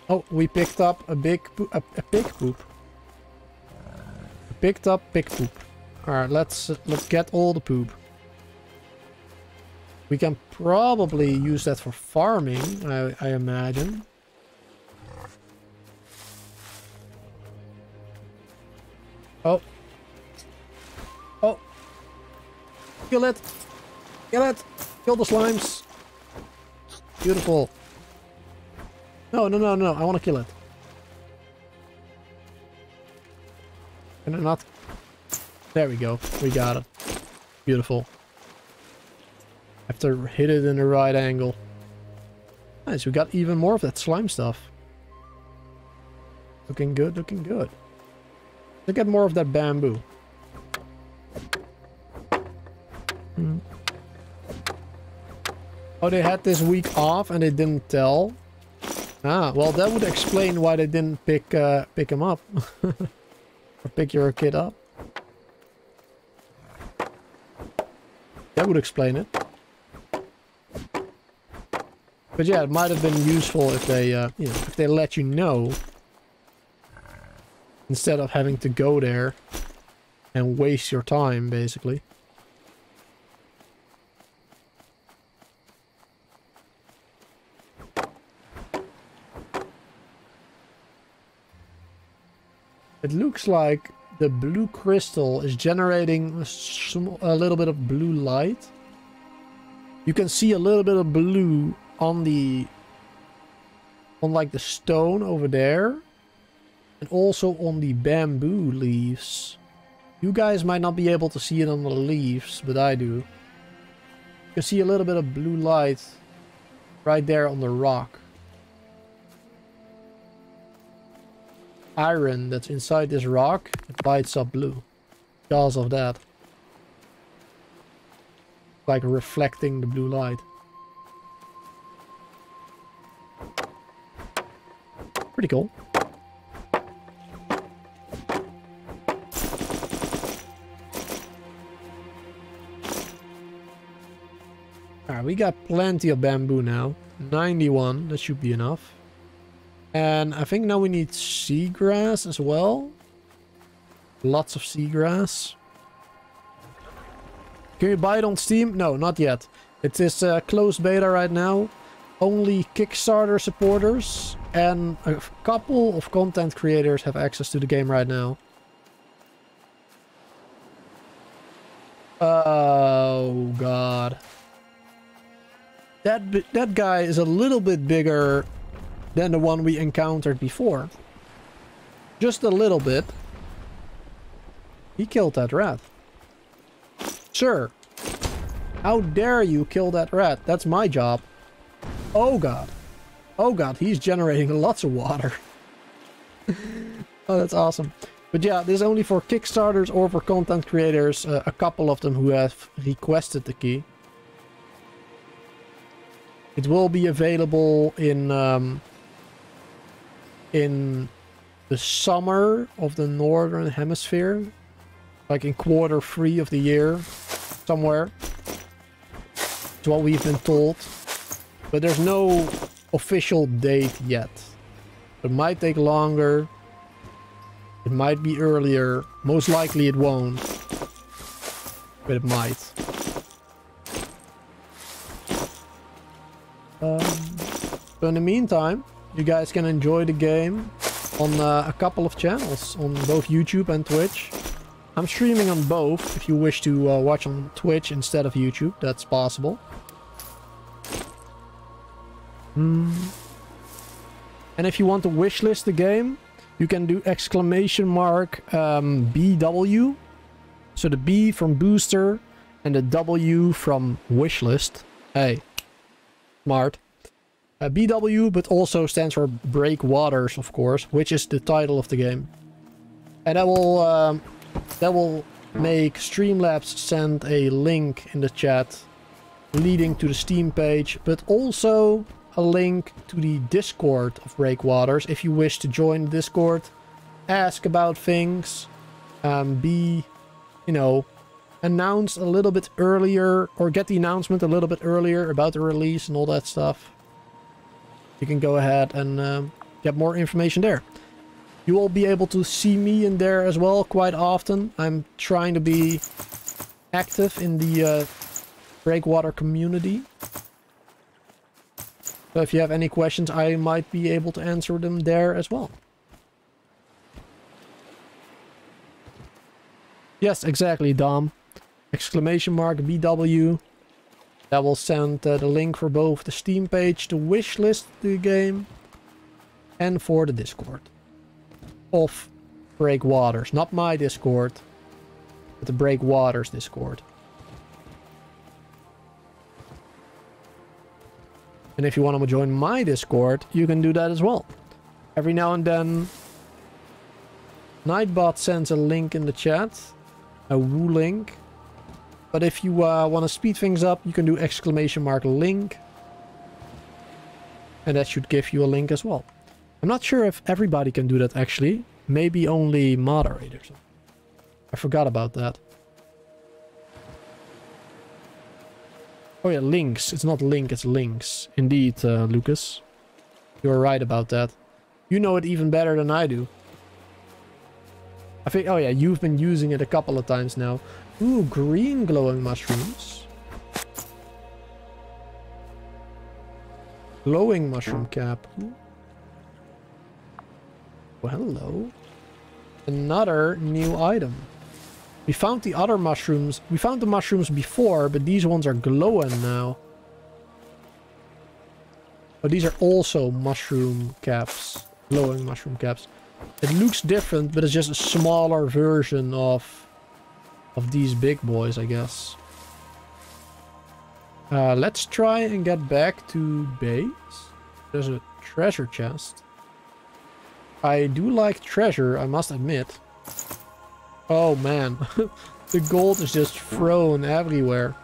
Oh, we picked up a big a, a pig poop. picked up pig poop. Alright, let's let's get all the poop. We can probably use that for farming, I, I imagine. Oh. Oh. Kill it. Kill it. Kill the slimes. Beautiful. No, no, no, no. I want to kill it. Can I not? There we go. We got it. Beautiful. Have to hit it in the right angle. Nice, we got even more of that slime stuff. Looking good, looking good. Look at more of that bamboo. Hmm. Oh, they had this week off and they didn't tell. Ah, well that would explain why they didn't pick uh, pick him up. or pick your kid up. That would explain it. But yeah, it might have been useful if they, uh, you know, if they let you know instead of having to go there and waste your time, basically. It looks like the blue crystal is generating a little bit of blue light. You can see a little bit of blue on the on like the stone over there and also on the bamboo leaves. You guys might not be able to see it on the leaves, but I do. You can see a little bit of blue light right there on the rock. Iron that's inside this rock, it lights up blue. Because of that. Like reflecting the blue light. Pretty cool. Alright, we got plenty of bamboo now. 91, that should be enough. And I think now we need seagrass as well. Lots of seagrass. Can you buy it on Steam? No, not yet. It is uh, closed beta right now. Only Kickstarter supporters and a couple of content creators have access to the game right now. Oh god. That that guy is a little bit bigger than the one we encountered before. Just a little bit. He killed that rat. Sir, how dare you kill that rat? That's my job. Oh god. Oh god, he's generating lots of water. oh, that's awesome. But yeah, this is only for Kickstarters or for content creators. Uh, a couple of them who have requested the key. It will be available in um, in the summer of the northern hemisphere, like in quarter three of the year, somewhere. It's what we've been told, but there's no official date yet. It might take longer. It might be earlier. Most likely it won't. But it might. Um, in the meantime, you guys can enjoy the game on uh, a couple of channels on both YouTube and Twitch. I'm streaming on both if you wish to uh, watch on Twitch instead of YouTube. That's possible. Hmm. And if you want to wishlist the game, you can do exclamation mark um, BW. So the B from booster and the W from wishlist. Hey, smart. Uh, BW, but also stands for Breakwaters, of course, which is the title of the game. And that will um, that will make Streamlabs send a link in the chat leading to the Steam page, but also a link to the Discord of Breakwaters if you wish to join the Discord, ask about things, um, be, you know, announced a little bit earlier or get the announcement a little bit earlier about the release and all that stuff. You can go ahead and um, get more information there. You will be able to see me in there as well quite often. I'm trying to be active in the uh, Breakwater community. So if you have any questions, I might be able to answer them there as well. Yes, exactly, Dom. Exclamation mark BW. That will send uh, the link for both the Steam page, the wish list the game, and for the Discord. Of Breakwaters. Not my Discord, but the Breakwaters Discord. And if you want to join my Discord, you can do that as well. Every now and then, Nightbot sends a link in the chat. A woo link. But if you uh, want to speed things up, you can do exclamation mark link. And that should give you a link as well. I'm not sure if everybody can do that actually. Maybe only moderators. I forgot about that. Oh yeah, links. It's not link, it's links. Indeed, uh, Lucas. You're right about that. You know it even better than I do. I think, oh yeah, you've been using it a couple of times now. Ooh, green glowing mushrooms. Glowing mushroom cap. Oh, hello. Another new item. We found the other mushrooms. We found the mushrooms before, but these ones are glowing now. But these are also mushroom caps. Glowing mushroom caps. It looks different, but it's just a smaller version of of these big boys, I guess. Uh, let's try and get back to base. There's a treasure chest. I do like treasure, I must admit. Oh man, the gold is just thrown everywhere.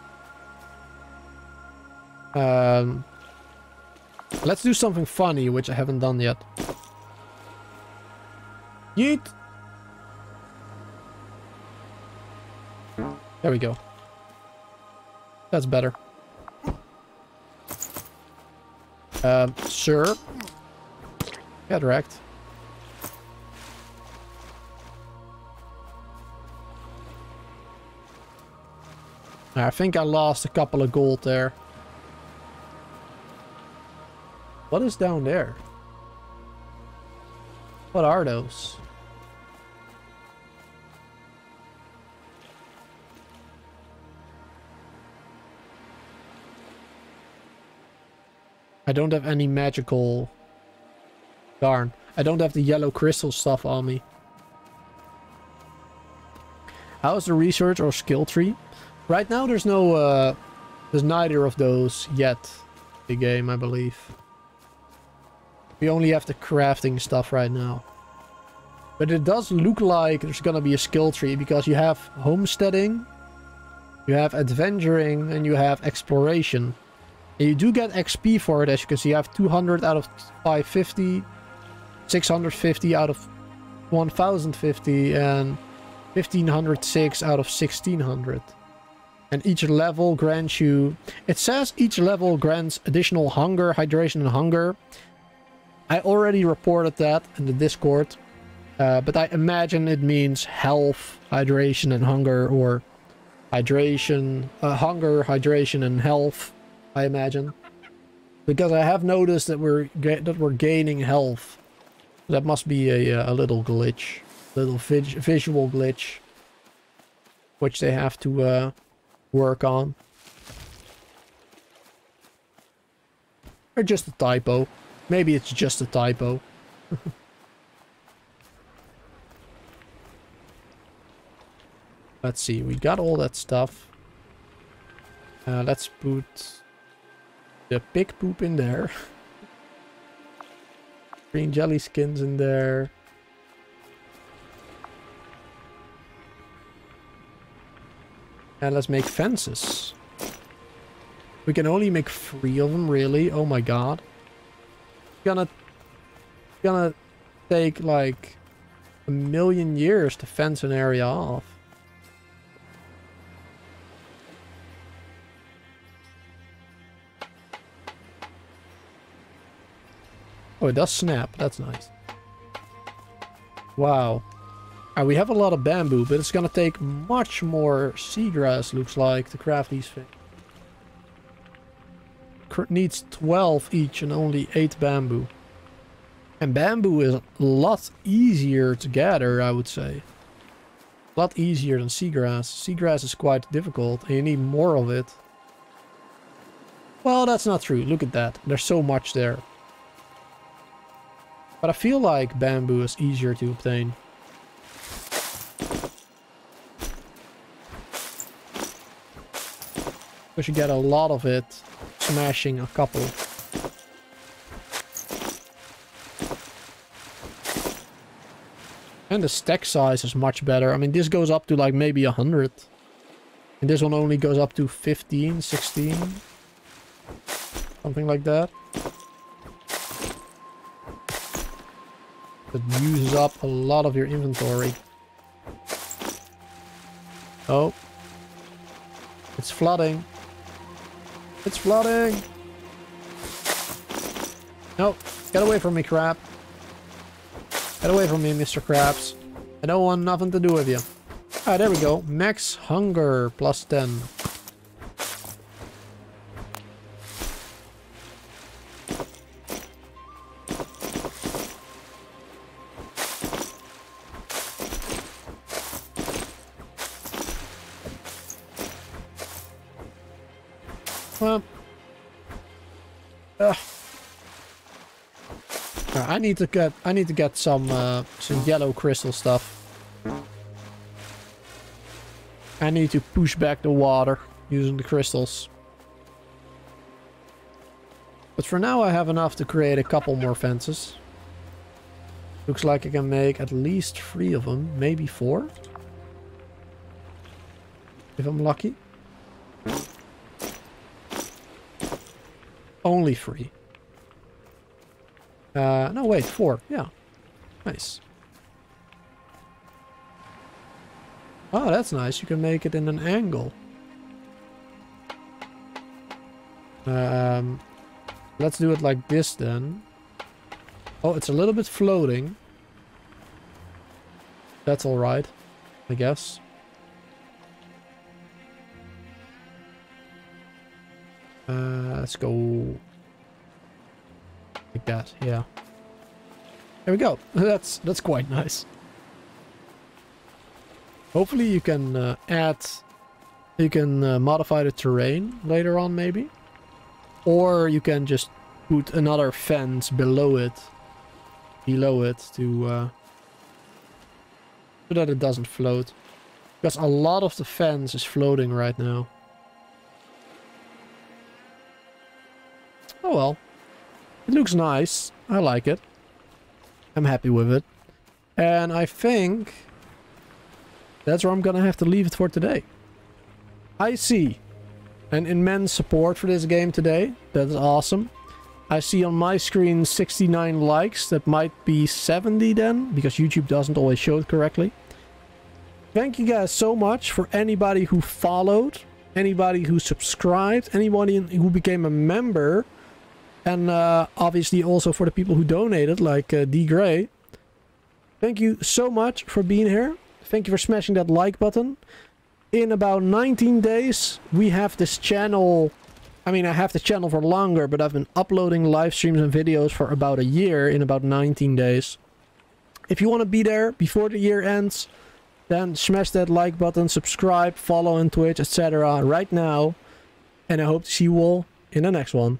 Um, let's do something funny, which I haven't done yet. Yeet! There we go. That's better. Um, sure. Wrecked. I think I lost a couple of gold there. What is down there? What are those? I don't have any magical... Darn. I don't have the yellow crystal stuff on me. How's the research or skill tree? Right now there's no... Uh, there's neither of those yet. The game, I believe. We only have the crafting stuff right now. But it does look like there's gonna be a skill tree because you have homesteading, you have adventuring, and you have exploration. And you do get XP for it, as you can see. I have 200 out of 550, 650 out of 1050, and 1506 out of 1600. And each level grants you... It says each level grants additional hunger, hydration, and hunger. I already reported that in the Discord. Uh, but I imagine it means health, hydration, and hunger, or hydration, uh, hunger, hydration, and health. I imagine. Because I have noticed that we're that we're gaining health. That must be a, a little glitch. Little visual glitch. Which they have to uh, work on. Or just a typo. Maybe it's just a typo. Let's see, we got all that stuff. Uh, let's put the pig poop in there. Green jelly skins in there. And let's make fences. We can only make three of them, really? Oh my god. Gonna... Gonna take, like, a million years to fence an area off. Oh, it does snap. That's nice. Wow. Uh, we have a lot of bamboo, but it's gonna take much more seagrass, looks like, to craft these things. needs 12 each and only 8 bamboo. And bamboo is a lot easier to gather, I would say. A lot easier than seagrass. Seagrass is quite difficult and you need more of it. Well, that's not true. Look at that. There's so much there. But I feel like bamboo is easier to obtain. Because you get a lot of it smashing a couple. And the stack size is much better. I mean, this goes up to like maybe 100. And this one only goes up to 15, 16. Something like that. That uses up a lot of your inventory. Oh. It's flooding. It's flooding! No, get away from me, crap. Get away from me, Mr. Krabs. I don't want nothing to do with you. Ah, there we go. Max hunger plus 10. Need to get I need to get some uh, some yellow crystal stuff. I need to push back the water using the crystals. But for now I have enough to create a couple more fences. Looks like I can make at least three of them, maybe four. If I'm lucky. Only three. Uh, no, wait, four. Yeah. Nice. Oh, that's nice. You can make it in an angle. Um, let's do it like this then. Oh, it's a little bit floating. That's alright, I guess. Uh, let's go like that, yeah. There we go. That's that's quite nice. Hopefully you can uh, add, you can uh, modify the terrain later on maybe. Or you can just put another fence below it, below it to, uh, so that it doesn't float. Because a lot of the fence is floating right now. Oh well. It looks nice. I like it. I'm happy with it. And I think that's where I'm gonna have to leave it for today. I see an immense support for this game today. That is awesome. I see on my screen 69 likes. That might be 70 then, because YouTube doesn't always show it correctly. Thank you guys so much for anybody who followed, anybody who subscribed, anybody who became a member and uh, obviously also for the people who donated, like uh, D. Gray. Thank you so much for being here. Thank you for smashing that like button. In about 19 days, we have this channel... I mean, I have the channel for longer, but I've been uploading live streams and videos for about a year in about 19 days. If you want to be there before the year ends, then smash that like button, subscribe, follow on Twitch, etc. right now. And I hope to see you all in the next one.